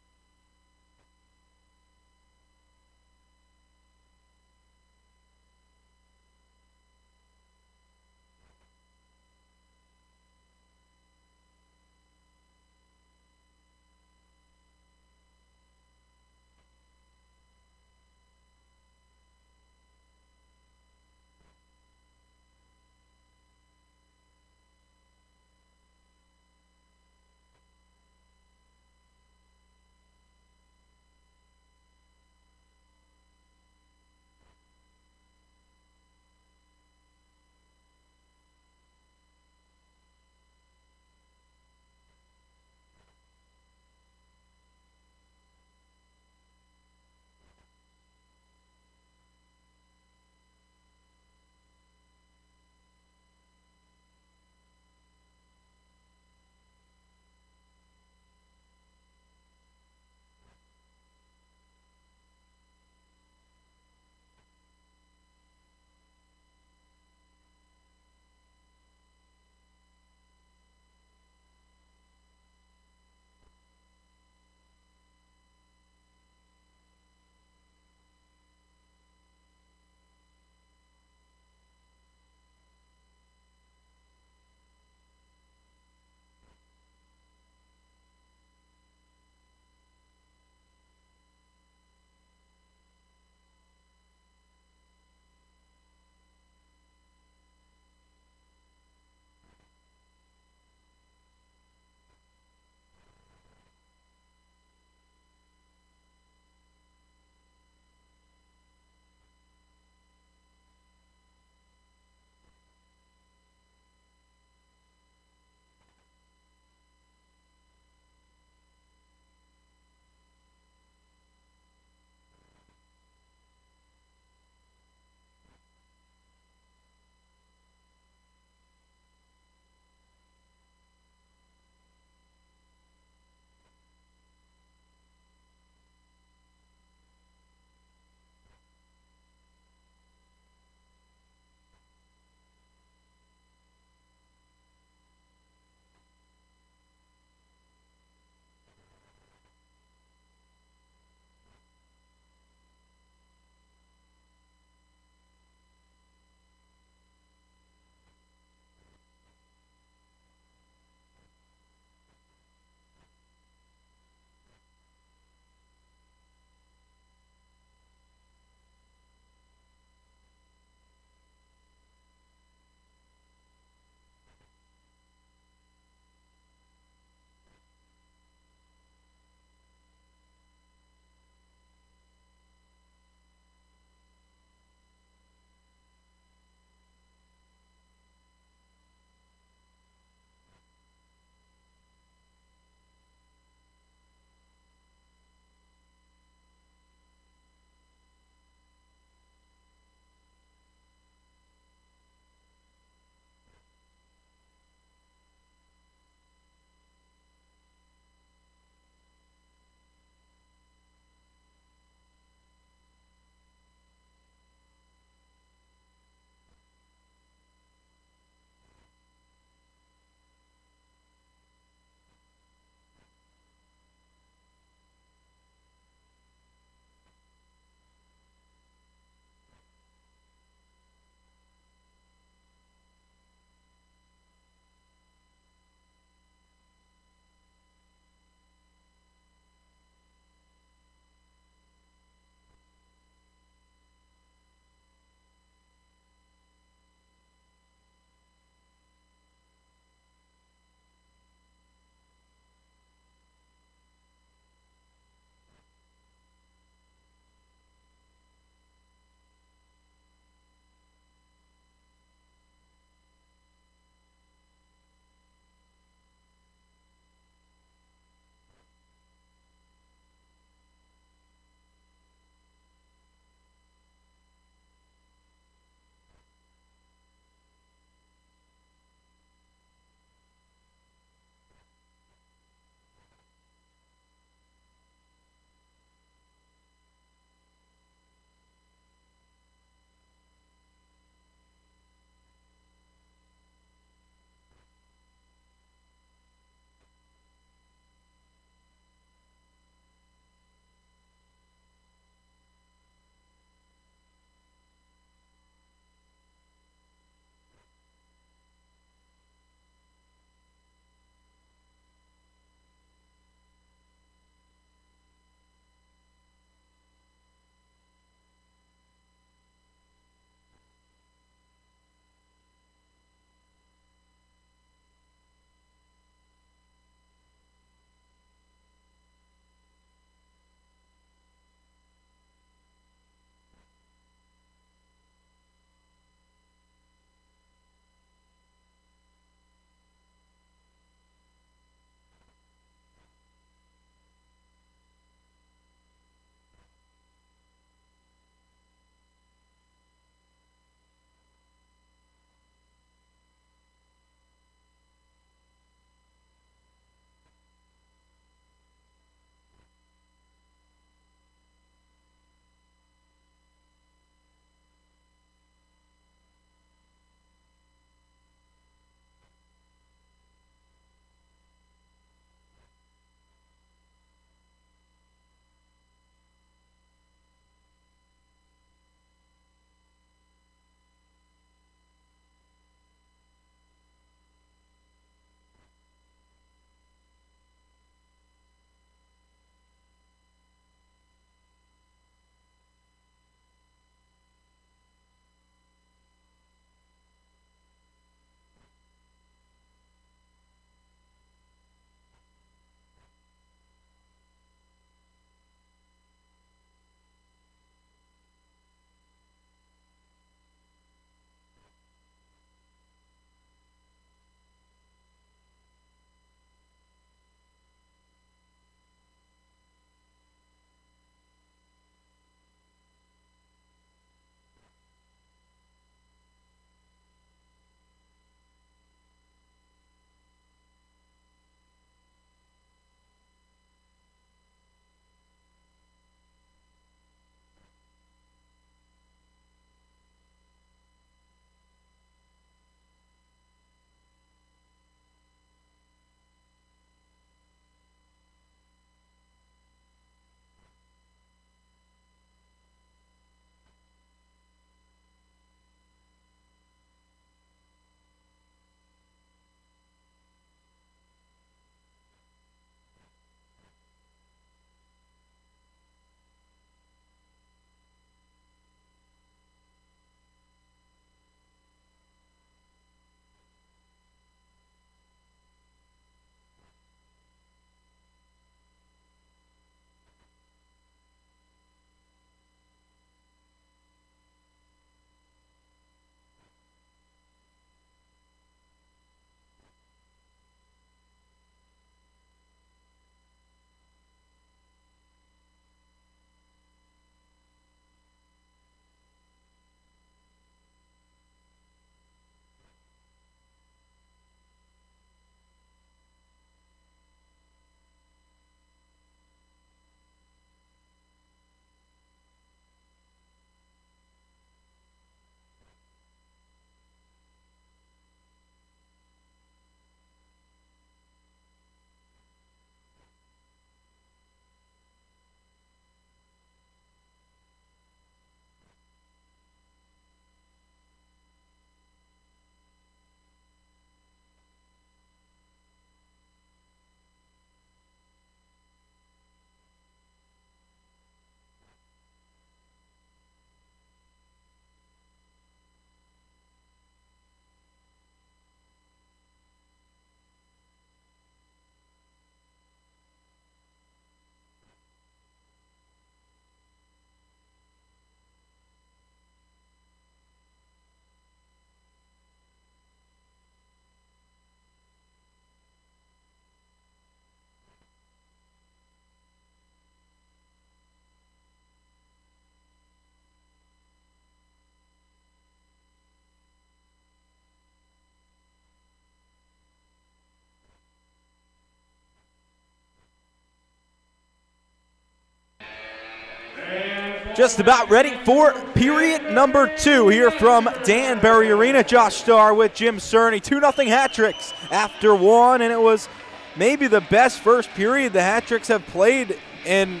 Just about ready for period number two here from Danbury Arena. Josh Starr with Jim Cerny. 2 0 hat tricks after one, and it was maybe the best first period the hat tricks have played in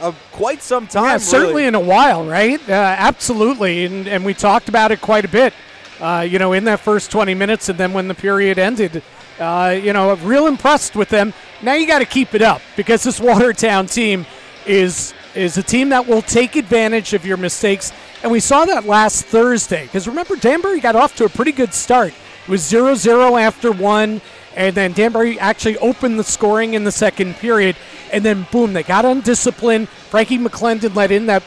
uh, quite some time. Yeah, really. certainly in a while, right? Uh, absolutely, and, and we talked about it quite a bit. Uh, you know, in that first 20 minutes, and then when the period ended, uh, you know, real impressed with them. Now you got to keep it up because this Watertown team is is a team that will take advantage of your mistakes, and we saw that last Thursday. Because remember, Danbury got off to a pretty good start. It was 0-0 after one, and then Danbury actually opened the scoring in the second period, and then boom, they got undisciplined. Frankie McClendon let in that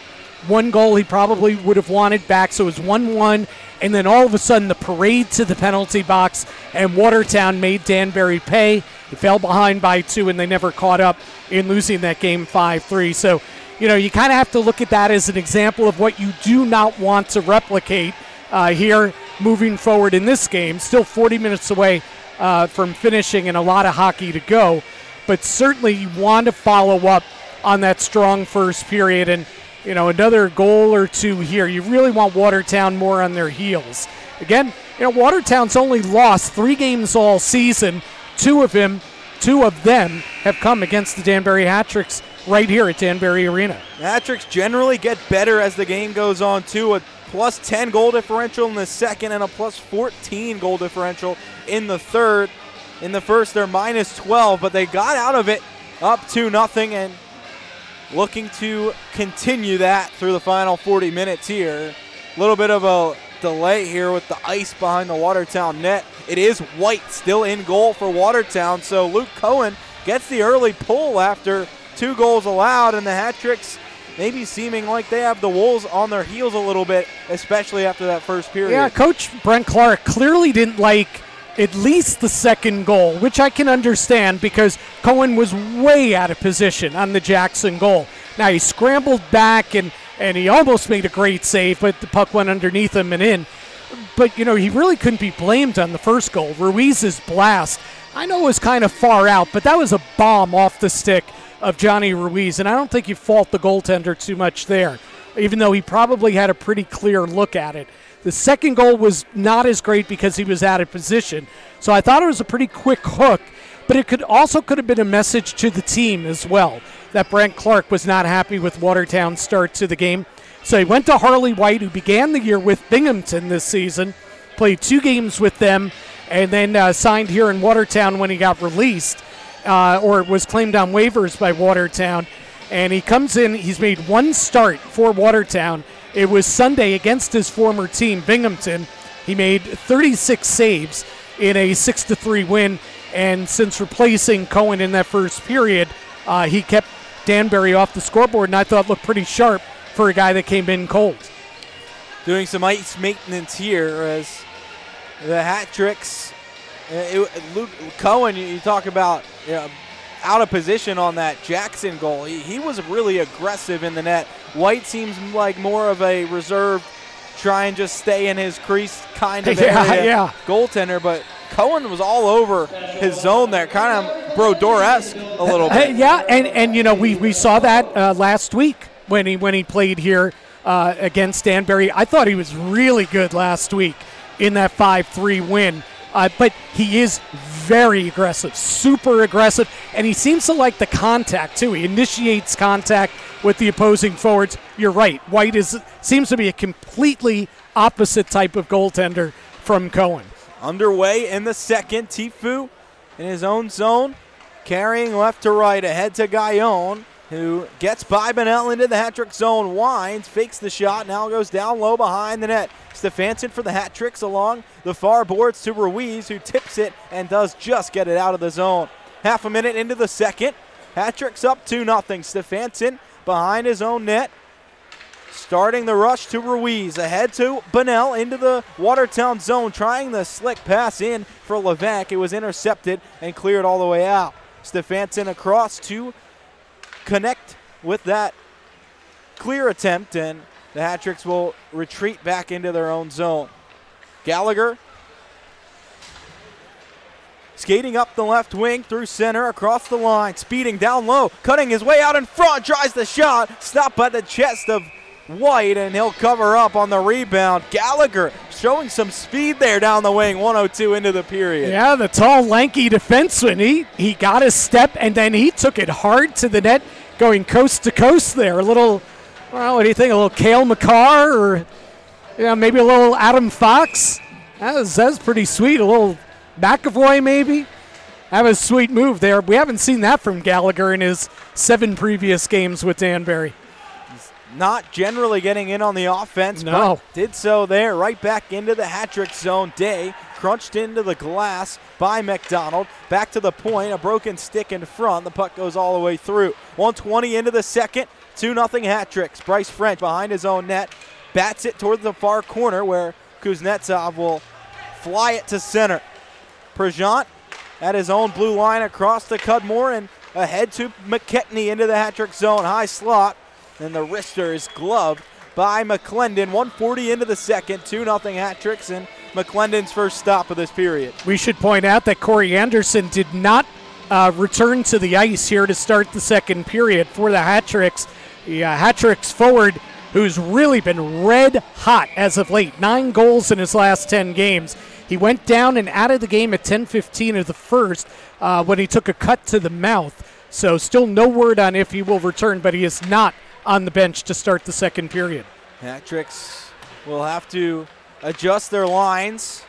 one goal he probably would have wanted back, so it was 1 1. And then all of a sudden, the parade to the penalty box, and Watertown made Danbury pay. They fell behind by two, and they never caught up in losing that game 5 3. So, you know, you kind of have to look at that as an example of what you do not want to replicate uh, here moving forward in this game. Still 40 minutes away uh, from finishing and a lot of hockey to go. But certainly, you want to follow up on that strong first period. And you know, another goal or two here. You really want Watertown more on their heels. Again, you know, Watertown's only lost three games all season. Two of them, two of them have come against the Danbury Hat-Tricks right here at Danbury Arena. Hat-Tricks generally get better as the game goes on too. A plus 10 goal differential in the second and a plus 14 goal differential in the third. In the first, they're minus 12, but they got out of it up to nothing and looking to continue that through the final 40 minutes here. A little bit of a delay here with the ice behind the Watertown net. It is White still in goal for Watertown, so Luke Cohen gets the early pull after two goals allowed, and the hat tricks maybe seeming like they have the Wolves on their heels a little bit, especially after that first period. Yeah, Coach Brent Clark clearly didn't like at least the second goal, which I can understand because Cohen was way out of position on the Jackson goal. Now he scrambled back and, and he almost made a great save, but the puck went underneath him and in. But, you know, he really couldn't be blamed on the first goal. Ruiz's blast, I know it was kind of far out, but that was a bomb off the stick of Johnny Ruiz, and I don't think you fault the goaltender too much there, even though he probably had a pretty clear look at it. The second goal was not as great because he was out of position. So I thought it was a pretty quick hook, but it could also could have been a message to the team as well that Brent Clark was not happy with Watertown's start to the game. So he went to Harley White, who began the year with Binghamton this season, played two games with them, and then uh, signed here in Watertown when he got released uh, or was claimed on waivers by Watertown. And he comes in, he's made one start for Watertown it was Sunday against his former team, Binghamton. He made 36 saves in a 6 3 win. And since replacing Cohen in that first period, uh, he kept Danbury off the scoreboard, and I thought looked pretty sharp for a guy that came in cold. Doing some ice maintenance here as the hat tricks. Uh, Luke Cohen, you talk about you know, out of position on that Jackson goal. He, he was really aggressive in the net. White seems like more of a reserve, try and just stay in his crease kind of yeah, area yeah. goaltender, but Cohen was all over his zone there, kind of Brodeur-esque a little bit. yeah, and, and you know we, we saw that uh, last week when he when he played here uh, against Danbury. I thought he was really good last week in that five three win. Uh, but he is very aggressive, super aggressive, and he seems to like the contact too. He initiates contact with the opposing forwards. You're right. White is seems to be a completely opposite type of goaltender from Cohen. Underway in the second, Tifu in his own zone, carrying left to right ahead to Gaillon who gets by Bennell into the hat trick zone, winds, fakes the shot, now goes down low behind the net. Stefanson for the hat tricks along the far boards to Ruiz, who tips it and does just get it out of the zone. Half a minute into the second, hat tricks up 2 nothing. Stefanson behind his own net. Starting the rush to Ruiz, ahead to Bennell into the Watertown zone, trying the slick pass in for Levac. It was intercepted and cleared all the way out. Stefanson across to connect with that clear attempt, and the Hat Tricks will retreat back into their own zone. Gallagher skating up the left wing through center across the line, speeding down low, cutting his way out in front, tries the shot, stopped by the chest of White, and he'll cover up on the rebound. Gallagher showing some speed there down the wing, 102 into the period. Yeah, the tall, lanky defenseman. He, he got his step, and then he took it hard to the net, going coast to coast there. A little, well, what do you think? A little Cale Makar or yeah, maybe a little Adam Fox? That was, that was pretty sweet. A little McAvoy, maybe? Was a sweet move there. We haven't seen that from Gallagher in his seven previous games with Danbury not generally getting in on the offense, no. but did so there. Right back into the hat trick zone. Day crunched into the glass by McDonald. Back to the point, a broken stick in front. The puck goes all the way through. 120 into the second. 2 0 hat tricks. Bryce French behind his own net. Bats it toward the far corner where Kuznetsov will fly it to center. Prajant at his own blue line across the Cudmore and ahead to McKechnie into the hat trick zone. High slot. And the wrister is gloved by McClendon. 140 into the second, 2 0 hat tricks, and McClendon's first stop of this period. We should point out that Corey Anderson did not uh, return to the ice here to start the second period for the hat tricks. The uh, hat tricks forward, who's really been red hot as of late, nine goals in his last 10 games. He went down and out of the game at 10:15 of the first uh, when he took a cut to the mouth. So still no word on if he will return, but he is not on the bench to start the second period. Hat tricks will have to adjust their lines.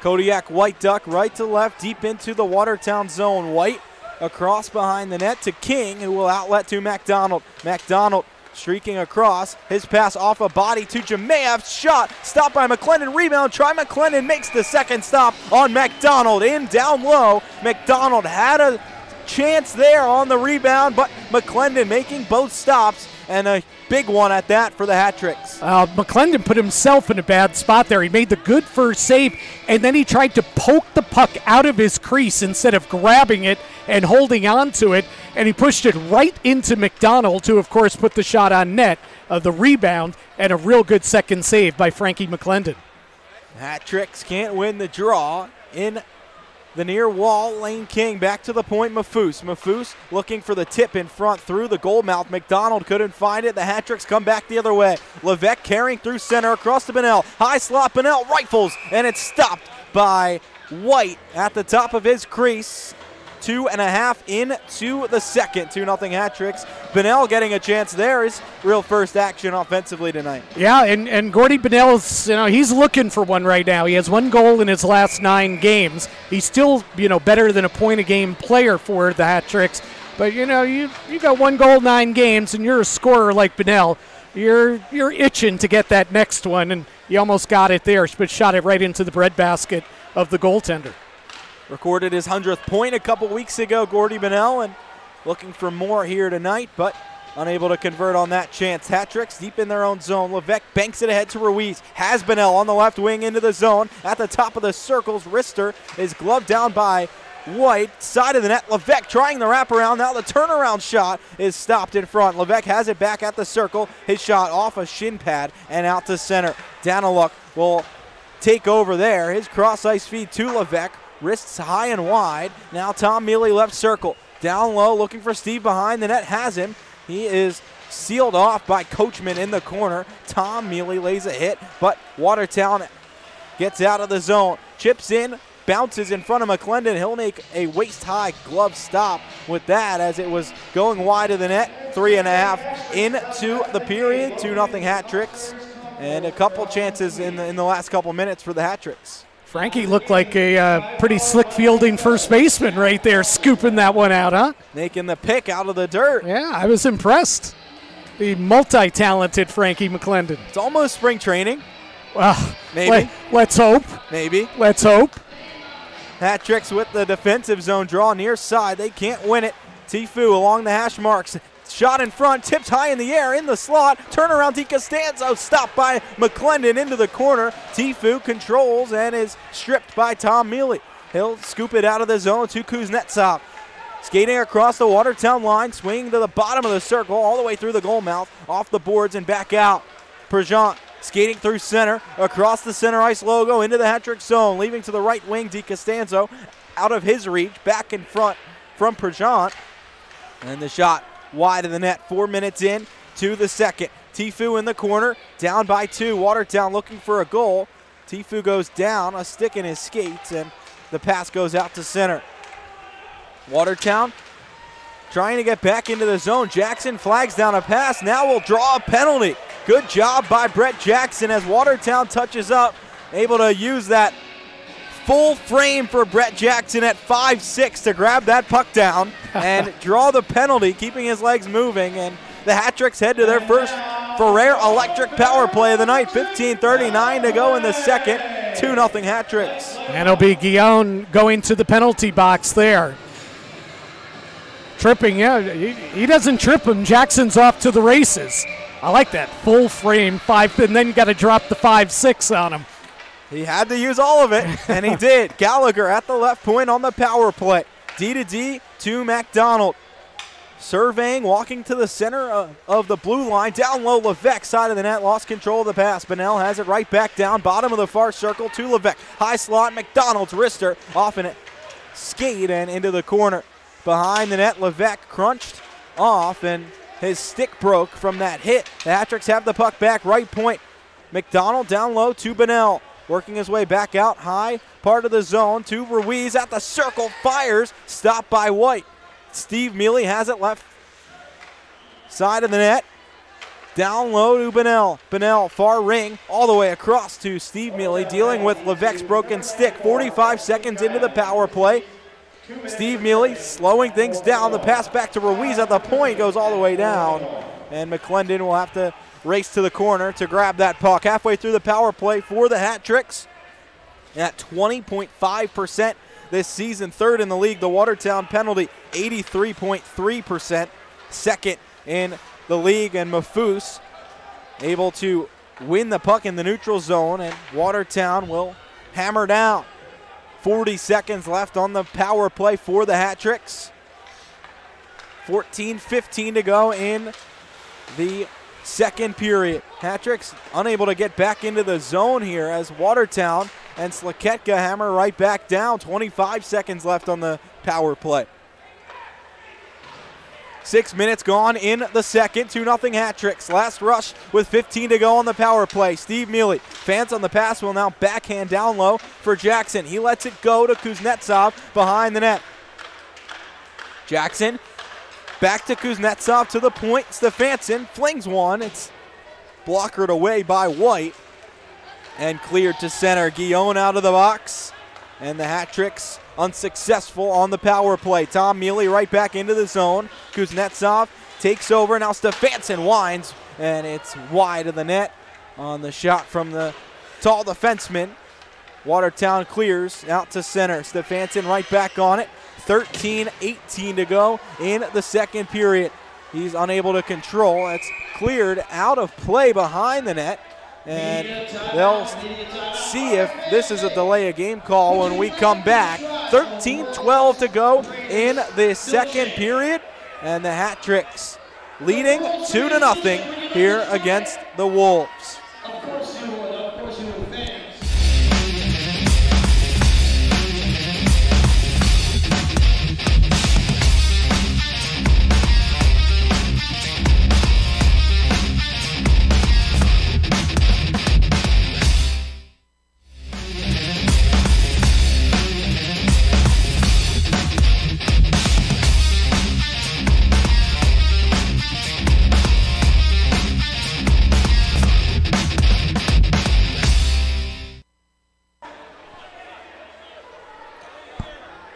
Kodiak White Duck right to left, deep into the Watertown zone. White across behind the net to King, who will outlet to McDonald. McDonald streaking across. His pass off a body to Jemayev. Shot stopped by McClendon. Rebound. Try McClendon makes the second stop on McDonald. In down low. McDonald had a chance there on the rebound, but McClendon making both stops and a big one at that for the hat tricks. Uh, McClendon put himself in a bad spot there. He made the good first save, and then he tried to poke the puck out of his crease instead of grabbing it and holding on to it, and he pushed it right into McDonald, who, of course, put the shot on net, uh, the rebound, and a real good second save by Frankie McClendon. Hat tricks can't win the draw in the near wall. Lane King back to the point. Mafus. Mafus looking for the tip in front through the goal mouth. McDonald couldn't find it. The hat tricks come back the other way. Levesque carrying through center across to Bennell. High slot. Bennell rifles, and it's stopped by White at the top of his crease two and a half into the second. 2 nothing hat tricks. Bennell getting a chance there is real first action offensively tonight. Yeah, and, and Gordy Bennell's, you know, he's looking for one right now. He has one goal in his last nine games. He's still, you know, better than a point a game player for the hat tricks. But, you know, you, you got one goal, nine games, and you're a scorer like Bennell. You're, you're itching to get that next one, and you almost got it there, but shot it right into the breadbasket of the goaltender. Recorded his 100th point a couple weeks ago, Gordy Bennell, and looking for more here tonight, but unable to convert on that chance. Hat tricks deep in their own zone. Levesque banks it ahead to Ruiz. Has Bennell on the left wing into the zone. At the top of the circles, Rister is gloved down by White. Side of the net, Levesque trying the wraparound. Now the turnaround shot is stopped in front. Levesque has it back at the circle. His shot off a shin pad and out to center. Daniluk will take over there. His cross ice feed to Levesque wrists high and wide. Now Tom Mealy left circle. Down low, looking for Steve behind the net, has him. He is sealed off by Coachman in the corner. Tom Mealy lays a hit, but Watertown gets out of the zone. Chips in, bounces in front of McClendon. He'll make a waist high glove stop with that as it was going wide of the net. Three and a half into the period. 2 nothing hat tricks. And a couple chances in the, in the last couple minutes for the hat tricks. Frankie looked like a uh, pretty slick fielding first baseman right there, scooping that one out, huh? Making the pick out of the dirt. Yeah, I was impressed. The multi talented Frankie McClendon. It's almost spring training. Well, maybe. Let, us hope. Maybe. Let's hope. Hat tricks with the defensive zone draw near side. They can't win it. Tifu along the hash marks. Shot in front, tipped high in the air, in the slot. Turnaround DiCostanzo stopped by McClendon into the corner. Tifu controls and is stripped by Tom Mealy. He'll scoop it out of the zone to Kuznetsov. Skating across the Watertown line, swinging to the bottom of the circle, all the way through the goal mouth, off the boards and back out. Prajant skating through center, across the center ice logo, into the hat trick zone, leaving to the right wing DiCostanzo, out of his reach, back in front from Prajant. And the shot wide of the net. Four minutes in to the second. Tifu in the corner, down by two. Watertown looking for a goal. Tifu goes down, a stick in his skates, and the pass goes out to center. Watertown trying to get back into the zone. Jackson flags down a pass. Now we'll draw a penalty. Good job by Brett Jackson as Watertown touches up, able to use that full frame for Brett Jackson at 5'6 to grab that puck down and draw the penalty, keeping his legs moving. And the Hat Tricks head to their first Ferrer Electric power play of the night. 15:39 to go in the second. 2 0 Hat Tricks. And it'll be Guillaume going to the penalty box there. Tripping, yeah, he, he doesn't trip him. Jackson's off to the races. I like that full frame five, and then you got to drop the five six on him. He had to use all of it, and he did. Gallagher at the left point on the power play. D to D to McDonald. Surveying, walking to the center of, of the blue line. Down low, Levesque, side of the net, lost control of the pass. Bennell has it right back down, bottom of the far circle to Levesque. High slot, McDonald's wrister off in it. Skate and into the corner. Behind the net, Levesque crunched off, and his stick broke from that hit. The Hat-Tricks have the puck back, right point. McDonald down low to Bennell. Working his way back out high, part of the zone to Ruiz at the circle, fires, stopped by White. Steve Mealy has it left side of the net. Down low to Bennell. Bennell, far ring, all the way across to Steve Mealy, dealing with Levesque's broken stick. 45 seconds into the power play. Steve Mealy slowing things down. The pass back to Ruiz at the point goes all the way down. And McClendon will have to race to the corner to grab that puck. Halfway through the power play for the Hat Tricks at 20.5% this season. Third in the league, the Watertown penalty, 83.3%. Second in the league, and Mafus able to win the puck in the neutral zone, and Watertown will hammer down. 40 seconds left on the power play for the Hat Tricks. 14 15 to go in the second period. Hat Tricks unable to get back into the zone here as Watertown and Slaketka hammer right back down. 25 seconds left on the power play. Six minutes gone in the second. 2 0 hat tricks. Last rush with 15 to go on the power play. Steve Mealy. Fans on the pass will now backhand down low for Jackson. He lets it go to Kuznetsov behind the net. Jackson back to Kuznetsov to the point. Stefanson flings one. It's blockered away by White and cleared to center. Guillaume out of the box. And the hat tricks unsuccessful on the power play. Tom Mealy right back into the zone. Kuznetsov takes over. Now Stefanson winds, and it's wide of the net on the shot from the tall defenseman. Watertown clears out to center. Stefanson right back on it. 13 18 to go in the second period. He's unable to control. It's cleared out of play behind the net and they'll see if this is a delay of game call when we come back. 13-12 to go in the second period, and the Hat Tricks leading two to nothing here against the Wolves.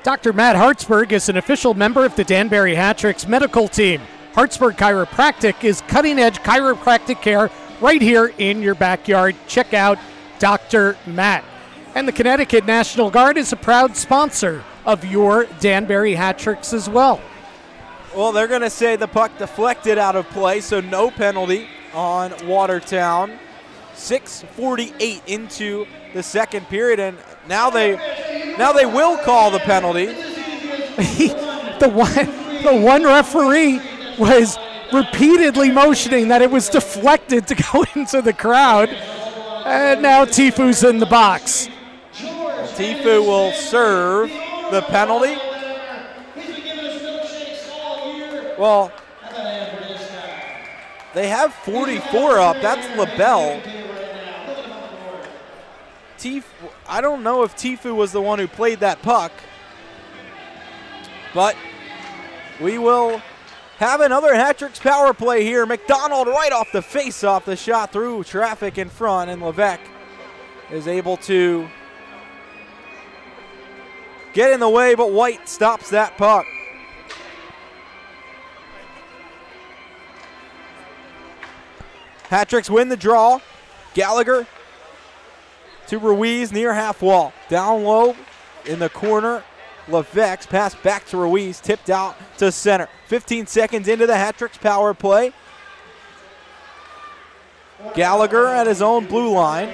Dr. Matt Hartsburg is an official member of the Danbury Hat Tricks medical team. Hartsburg Chiropractic is cutting edge chiropractic care right here in your backyard. Check out Dr. Matt. And the Connecticut National Guard is a proud sponsor of your Danbury Hat Tricks as well. Well, they're going to say the puck deflected out of play, so no penalty on Watertown. 6:48 into the second period, and now they now they will call the penalty. the one the one referee was repeatedly motioning that it was deflected to go into the crowd, and now Tifu's in the box. Tifu will serve the penalty. Well, they have 44 up. That's LaBelle. Tif- I don't know if Tifu was the one who played that puck, but we will have another Hat-Tricks power play here. McDonald right off the face-off, the shot through traffic in front, and Levesque is able to get in the way, but White stops that puck. Hat-Tricks win the draw. Gallagher to Ruiz near half wall. Down low in the corner. Levesque pass back to Ruiz, tipped out to center. 15 seconds into the Hat-Tricks power play. Gallagher at his own blue line.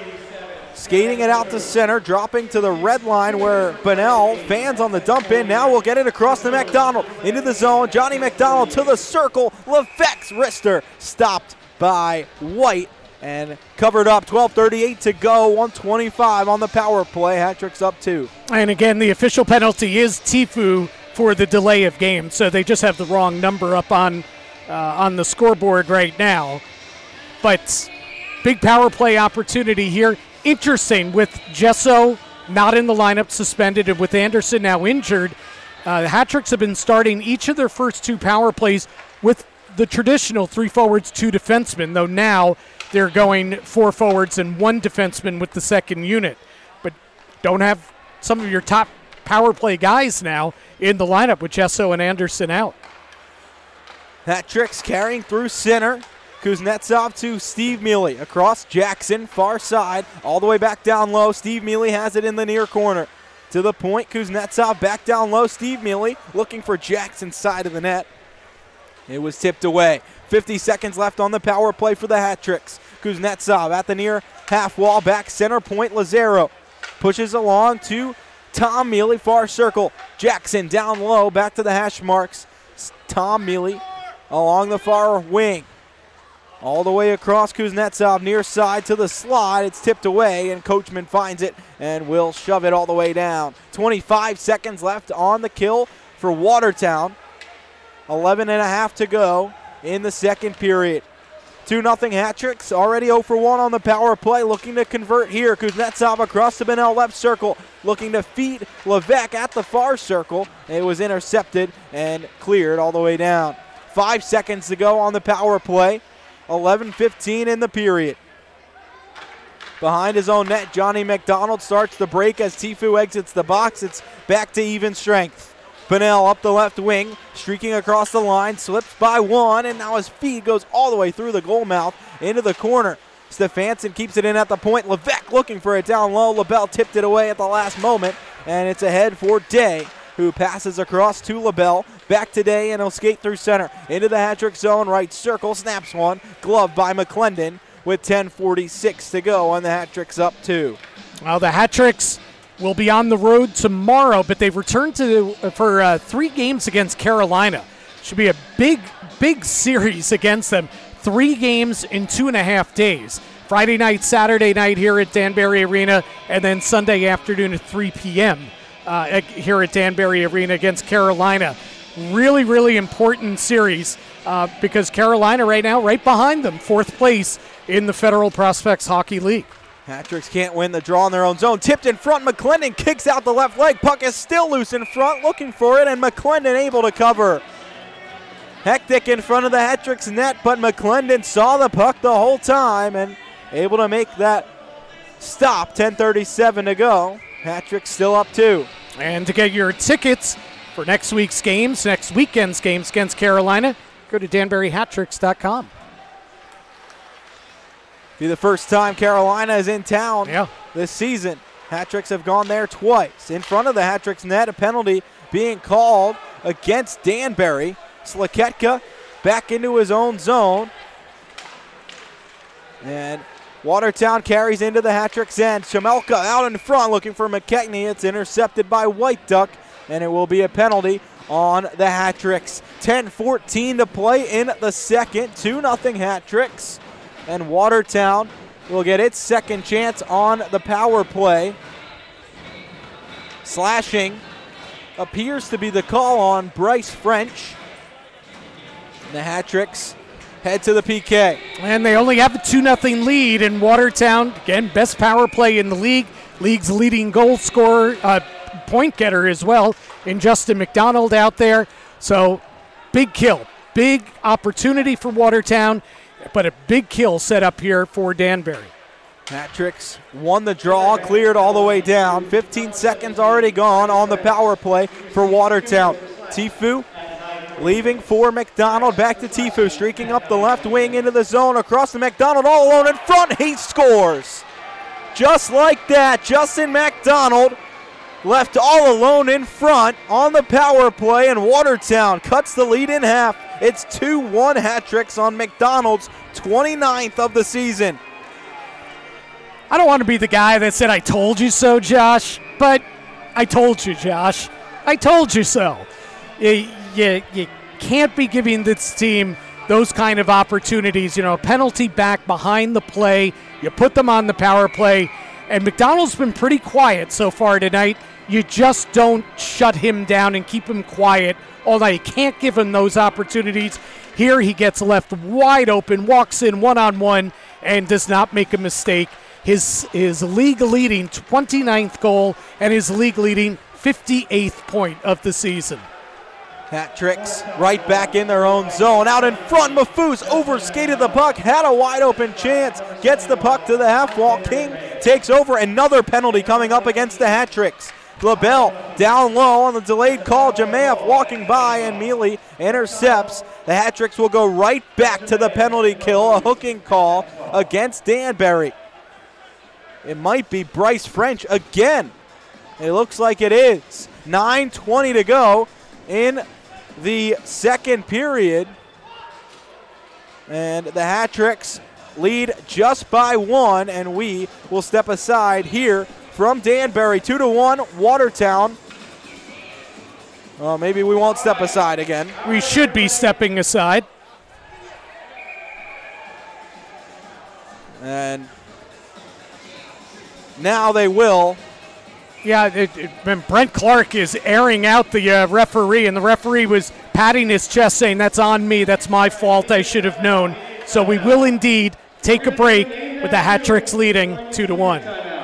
Skating it out to center, dropping to the red line where Bonnell fans on the dump in. Now we'll get it across to McDonald into the zone. Johnny McDonald to the circle. Levesque's wrister stopped by White and covered up. 12:38 to go. 125 on the power play. Hat-Tricks up two. And again, the official penalty is Tifu for the delay of game, so they just have the wrong number up on uh, on the scoreboard right now. But big power play opportunity here. Interesting with Gesso not in the lineup, suspended, and with Anderson now injured. Uh, the have been starting each of their first two power plays with the traditional three forwards, two defensemen, though now they're going four forwards and one defenseman with the second unit. But don't have some of your top power play guys now in the lineup with Gesso and Anderson out. Hat-Tricks carrying through center. Kuznetsov to Steve Mealy across Jackson, far side, all the way back down low. Steve Mealy has it in the near corner. To the point, Kuznetsov back down low. Steve Mealy looking for Jackson's side of the net. It was tipped away. 50 seconds left on the power play for the Hat-Tricks. Kuznetsov at the near half wall, back center point. Lazaro pushes along to Tom Mealy, far circle. Jackson down low, back to the hash marks. Tom Mealy along the far wing. All the way across Kuznetsov, near side to the slide. It's tipped away, and Coachman finds it and will shove it all the way down. 25 seconds left on the kill for Watertown. 11 and a half to go in the second period. 2 0 Hat-Tricks, already 0 for 1 on the power play, looking to convert here. Kuznetsov across the Bonnell left circle, looking to feed Levesque at the far circle. It was intercepted and cleared all the way down. Five seconds to go on the power play. 11 15 in the period. Behind his own net, Johnny McDonald starts the break as Tifu exits the box. It's back to even strength. Bonnell up the left wing, streaking across the line, slips by one, and now his feed goes all the way through the goal mouth into the corner. Stefanson keeps it in at the point. Levesque looking for it down low. LaBelle tipped it away at the last moment, and it's ahead for Day, who passes across to LaBelle. Back to Day, and he'll skate through center. Into the hat-trick zone, right circle, snaps one. Glove by McClendon with 10.46 to go, and the hat-trick's up two. Well, the Hat-Tricks will be on the road tomorrow, but they've returned to for uh, three games against Carolina. Should be a big, big series against them. Three games in two and a half days. Friday night, Saturday night here at Danbury Arena, and then Sunday afternoon at 3 p.m. Uh, here at Danbury Arena against Carolina. Really, really important series uh, because Carolina right now, right behind them, fourth place in the Federal Prospects Hockey League. Hat-Tricks can't win the draw in their own zone. Tipped in front. McClendon kicks out the left leg. Puck is still loose in front, looking for it, and McClendon able to cover. Hectic in front of the Hat-Tricks net, but McClendon saw the puck the whole time and able to make that stop. 10:37 to go. Hat-Tricks still up two. And to get your tickets for next week's games, next weekend's games against Carolina, go to danburyhattricks.com. Be the first time Carolina is in town yeah. this season. Hat-Tricks have gone there twice. In front of the Hat-Tricks net, a penalty being called against Danbury. Slaketka back into his own zone. And Watertown carries into the Hat-Tricks end. Shamelka out in front looking for McKechnie. It's intercepted by White Duck, and it will be a penalty on the Hat-Tricks. 10-14 to play in the second. 2 0 Hat-Tricks. And Watertown will get its second chance on the power play. Slashing appears to be the call on Bryce French. The Hat-Tricks head to the PK. And they only have a 2 0 lead in Watertown. Again, best power play in the league. League's leading goal scorer, uh, point getter as well, in Justin McDonald out there. So, big kill. Big opportunity for Watertown, but a big kill set up here for Danbury. Hat-tricks won the draw, cleared all the way down. 15 seconds already gone on the power play for Watertown. Tifu leaving for McDonald. Back to Tifu, streaking up the left wing into the zone, across the McDonald, all alone in front. He scores. Just like that, Justin McDonald left all alone in front on the power play, and Watertown cuts the lead in half. It's 2 1 hat tricks on McDonald's 29th of the season. I don't want to be the guy that said, I told you so, Josh, but I told you, Josh. I told you so. You, you, you can't be giving this team those kind of opportunities. You know, penalty back behind the play, you put them on the power play, and McDonald's been pretty quiet so far tonight. You just don't shut him down and keep him quiet all night. You can't give him those opportunities. Here he gets left wide open, walks in one on one, and does not make a mistake his his league leading 29th goal and his league leading 58th point of the season. Hat tricks right back in their own zone. Out in front, Mafuz overskated the puck, had a wide open chance, gets the puck to the half wall. King takes over. Another penalty coming up against the Hat tricks. LaBelle down low on the delayed call. Jamaev walking by and Mealy intercepts. The Hat tricks will go right back to the penalty kill, a hooking call against Danbury. It might be Bryce French again. It looks like it is. 9.20 to go in the second period. And the Hat tricks lead just by one, and we will step aside here from Danbury. Two to one, Watertown. Well, maybe we won't step aside again. We should be stepping aside. And now they will. Yeah, it, it, Brent Clark is airing out the uh, referee, and the referee was patting his chest, saying, That's on me. That's my fault. I should have known. So we will indeed take a break with the hat tricks leading 2 to 1.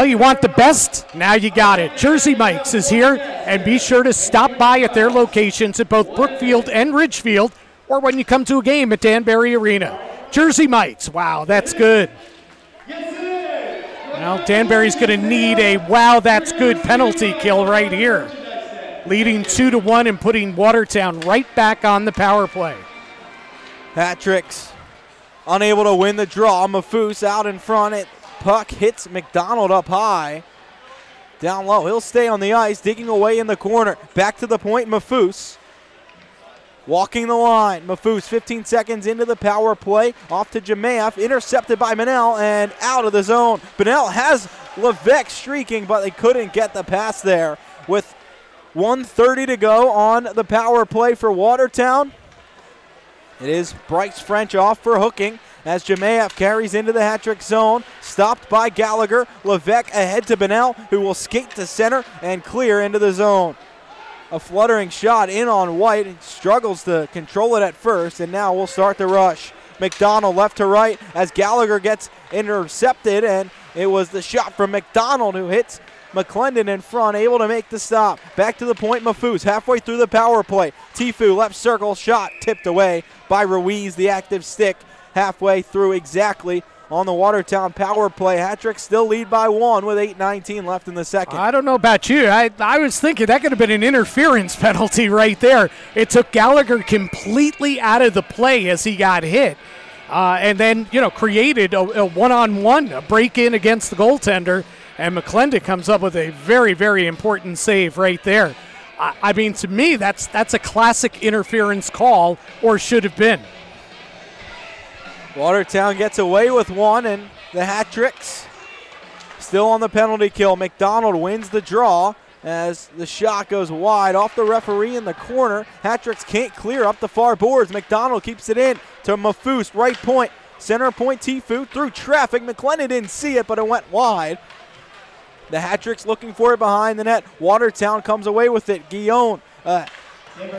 Well, you want the best? Now you got it. Jersey Mike's is here, and be sure to stop by at their locations at both Brookfield and Ridgefield, or when you come to a game at Danbury Arena. Jersey Mike's, wow, that's good. Well, Danbury's going to need a wow, that's good penalty kill right here, leading two to one and putting Watertown right back on the power play. Hat tricks unable to win the draw. Mafus out in front. It Puck hits McDonald up high. Down low. He'll stay on the ice, digging away in the corner. Back to the point, Mafus. Walking the line. Mafus 15 seconds into the power play. Off to Jamaev. Intercepted by Manel and out of the zone. Manel has Levesque streaking, but they couldn't get the pass there. With 130 to go on the power play for Watertown. It is Bryce French off for hooking as Jamaev carries into the hat trick zone. Stopped by Gallagher. Levesque ahead to Bennell, who will skate to center and clear into the zone. A fluttering shot in on White. Struggles to control it at first, and now we'll start the rush. McDonald left to right as Gallagher gets intercepted, and it was the shot from McDonald who hits McClendon in front, able to make the stop. Back to the point, Mafuz halfway through the power play. Tifu left circle, shot tipped away by Ruiz, the active stick, halfway through exactly on the Watertown power play. Hat Trick still lead by one with 8.19 left in the second. I don't know about you. I, I was thinking that could have been an interference penalty right there. It took Gallagher completely out of the play as he got hit. uh, and then you know created a, one-on-one a break-in against the goaltender, and McClendon comes up with a very very important save right there. I, I mean, to me, that's that's a classic interference call, or should have been. Watertown gets away with one, and the hat tricks still on the penalty kill. McDonald wins the draw as the shot goes wide off the referee in the corner. Hat Tricks can't clear up the far boards. McDonald keeps it in to Mafus, right point. Center point Tifu through traffic. McClendon didn't see it, but it went wide. The Hat Tricks looking for it behind the net. Watertown comes away with it. Guillaume uh,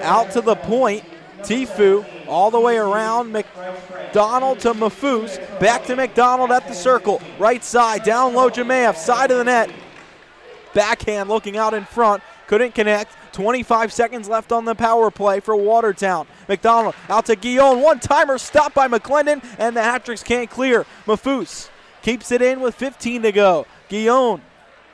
out to the point. Tifu all the way around. McDonald to Mafus. Back to McDonald at the circle. Right side. Down low Jamaev. Side of the net. Backhand looking out in front. Couldn't connect. 25 seconds left on the power play for Watertown. McDonald out to Guillaume. One timer stopped by McClendon, and the Hat Tricks can't clear. Mafus keeps it in with 15 to go. Guillaume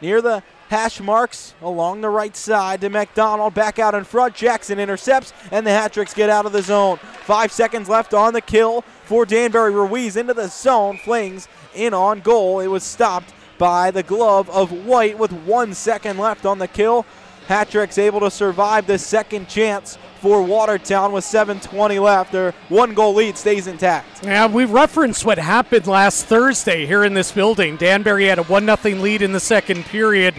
near the hash marks along the right side to McDonald. Back out in front. Jackson intercepts, and the Hat Tricks get out of the zone. Five seconds left on the kill for Danbury. Ruiz into the zone, flings in on goal. It was stopped by the glove of White with one second left on the kill. Hat Tricks able to survive the second chance for Watertown with 7.20 left. Their one goal lead stays intact. Yeah, we referenced what happened last Thursday here in this building. Danbury had a 1 0 lead in the second period,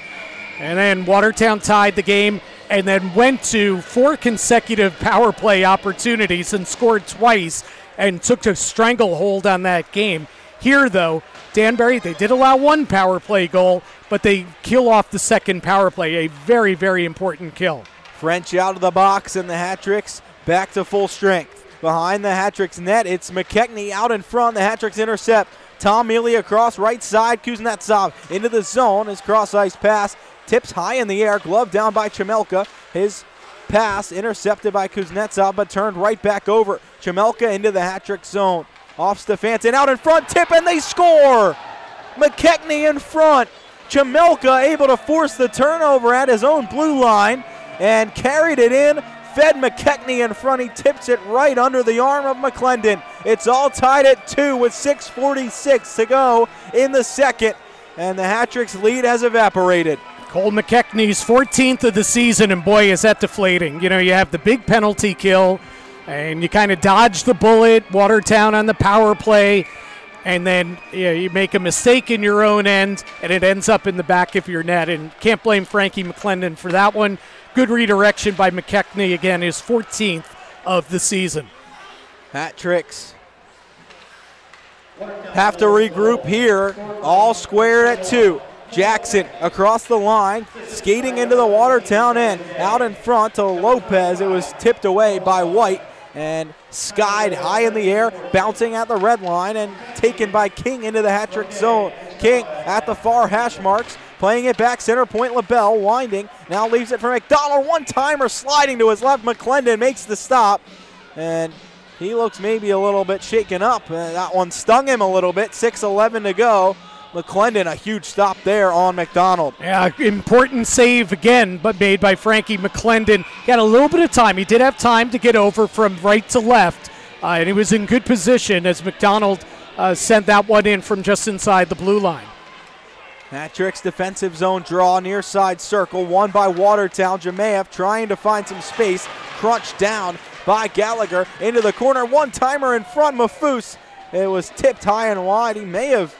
and then Watertown tied the game and then went to four consecutive power play opportunities and scored twice and took a stranglehold on that game. Here, though, Danbury, they did allow one power play goal, but they kill off the second power play. A very, very important kill. French out of the box, and the hat tricks back to full strength. Behind the hat tricks net, it's McKechnie out in front. The hat tricks intercept. Tom Mealy across right side. Kuznetsov into the zone. His cross ice pass tips high in the air. Glove down by Chamelka. His pass intercepted by Kuznetsov, but turned right back over. Chamelka into the hat trick zone. Off Stefanson, out in front, tip, and they score! McKechnie in front. Chamelka able to force the turnover at his own blue line and carried it in. Fed McKechnie in front. He tips it right under the arm of McClendon. It's all tied at two with 6.46 to go in the second, and the Hat Tricks lead has evaporated. Cole McKechnie's 14th of the season, and boy, is that deflating. You know, you have the big penalty kill and you kind of dodge the bullet, Watertown on the power play, and then you, know, you make a mistake in your own end, and it ends up in the back of your net. And can't blame Frankie McClendon for that one. Good redirection by McKechnie again, his 14th of the season. Hat tricks. Have to regroup here. All squared at two. Jackson across the line, skating into the Watertown end. Out in front to Lopez. It was tipped away by White and skied high in the air, bouncing at the red line and taken by King into the hat trick zone. King at the far hash marks, playing it back center point. LaBelle winding, now leaves it for McDonald. One timer sliding to his left. McClendon makes the stop, and he looks maybe a little bit shaken up. Uh, that one stung him a little bit. 6:11 to go. McClendon, a huge stop there on McDonald. Yeah, important save again, but made by Frankie McClendon. He had a little bit of time. He did have time to get over from right to left, uh, and he was in good position as McDonald uh, sent that one in from just inside the blue line. Hat Tricks defensive zone draw near side circle, won by Watertown. Jamaev trying to find some space, crunched down by Gallagher into the corner. One timer in front, Mafus. It was tipped high and wide. He may have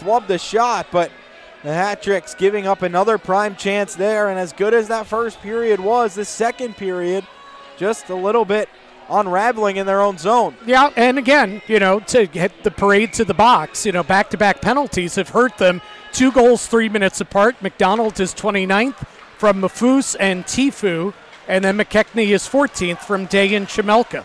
flubbed the shot, but the hat tricks giving up another prime chance there. And as good as that first period was, the second period just a little bit unraveling in their own zone. Yeah, and again, you know, to get the parade to the box, you know, back to back penalties have hurt them. Two goals, three minutes apart. McDonald is 29th from Mafus and Tifu, and then McKechnie is 14th from Day and Chamelka.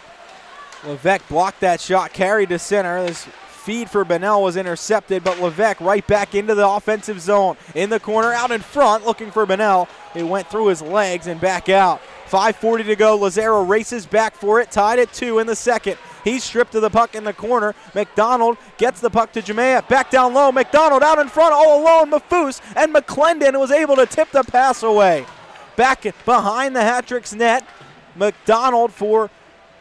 Levesque blocked that shot, carried to center. This feed for Bennell was intercepted, but Levesque right back into the offensive zone. In the corner, out in front, looking for Bennell. It went through his legs and back out. 5.40 to go. Lazaro races back for it, tied at two in the second. He's stripped of the puck in the corner. McDonald gets the puck to Jamea. Back down low. McDonald out in front, all alone. Mafus and McClendon was able to tip the pass away. Back behind the hat net. McDonald for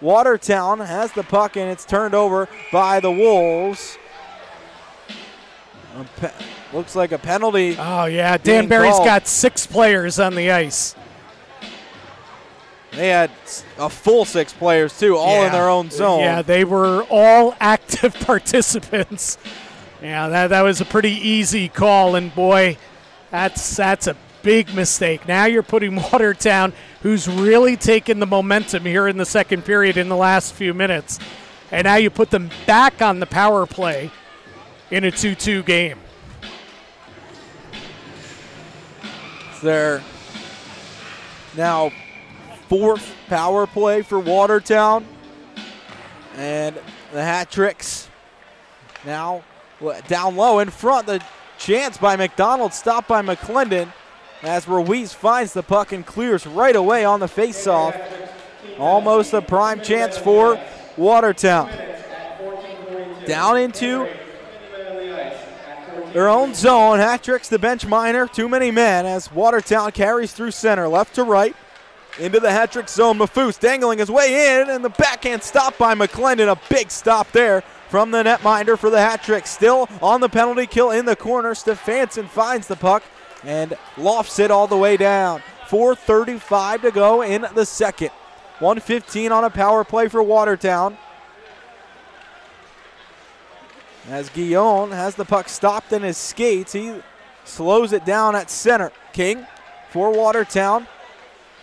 Watertown has the puck and it's turned over by the Wolves. Looks like a penalty. Oh, yeah. Danbury's called. got six players on the ice. They had a full six players, too, all Yeah. in their own zone. Yeah, they were all active participants. Yeah, that, that was a pretty easy call, and boy, that's that's a big mistake. Now you're putting Watertown, who's really taken the momentum here in the second period in the last few minutes, and now you put them back on the power play in a 2-2 game. It's their now fourth power play for Watertown. And the hat tricks now down low in front. The chance by McDonald, stopped by McClendon as Ruiz finds the puck and clears right away on the faceoff. Almost a prime chance for Watertown. Down into their own zone. Hat tricks the bench minor. Too many men as Watertown carries through center, left to right. Into the hat trick zone. Mafoose dangling his way in, and the backhand stop by McClendon. A big stop there from the netminder for the hat trick. Still on the penalty kill in the corner. Stefanson finds the puck and lofts it all the way down. 4.35 to go in the second. 115 on a power play for Watertown. As Guillaume has the puck stopped in his skates, he slows it down at center. King for Watertown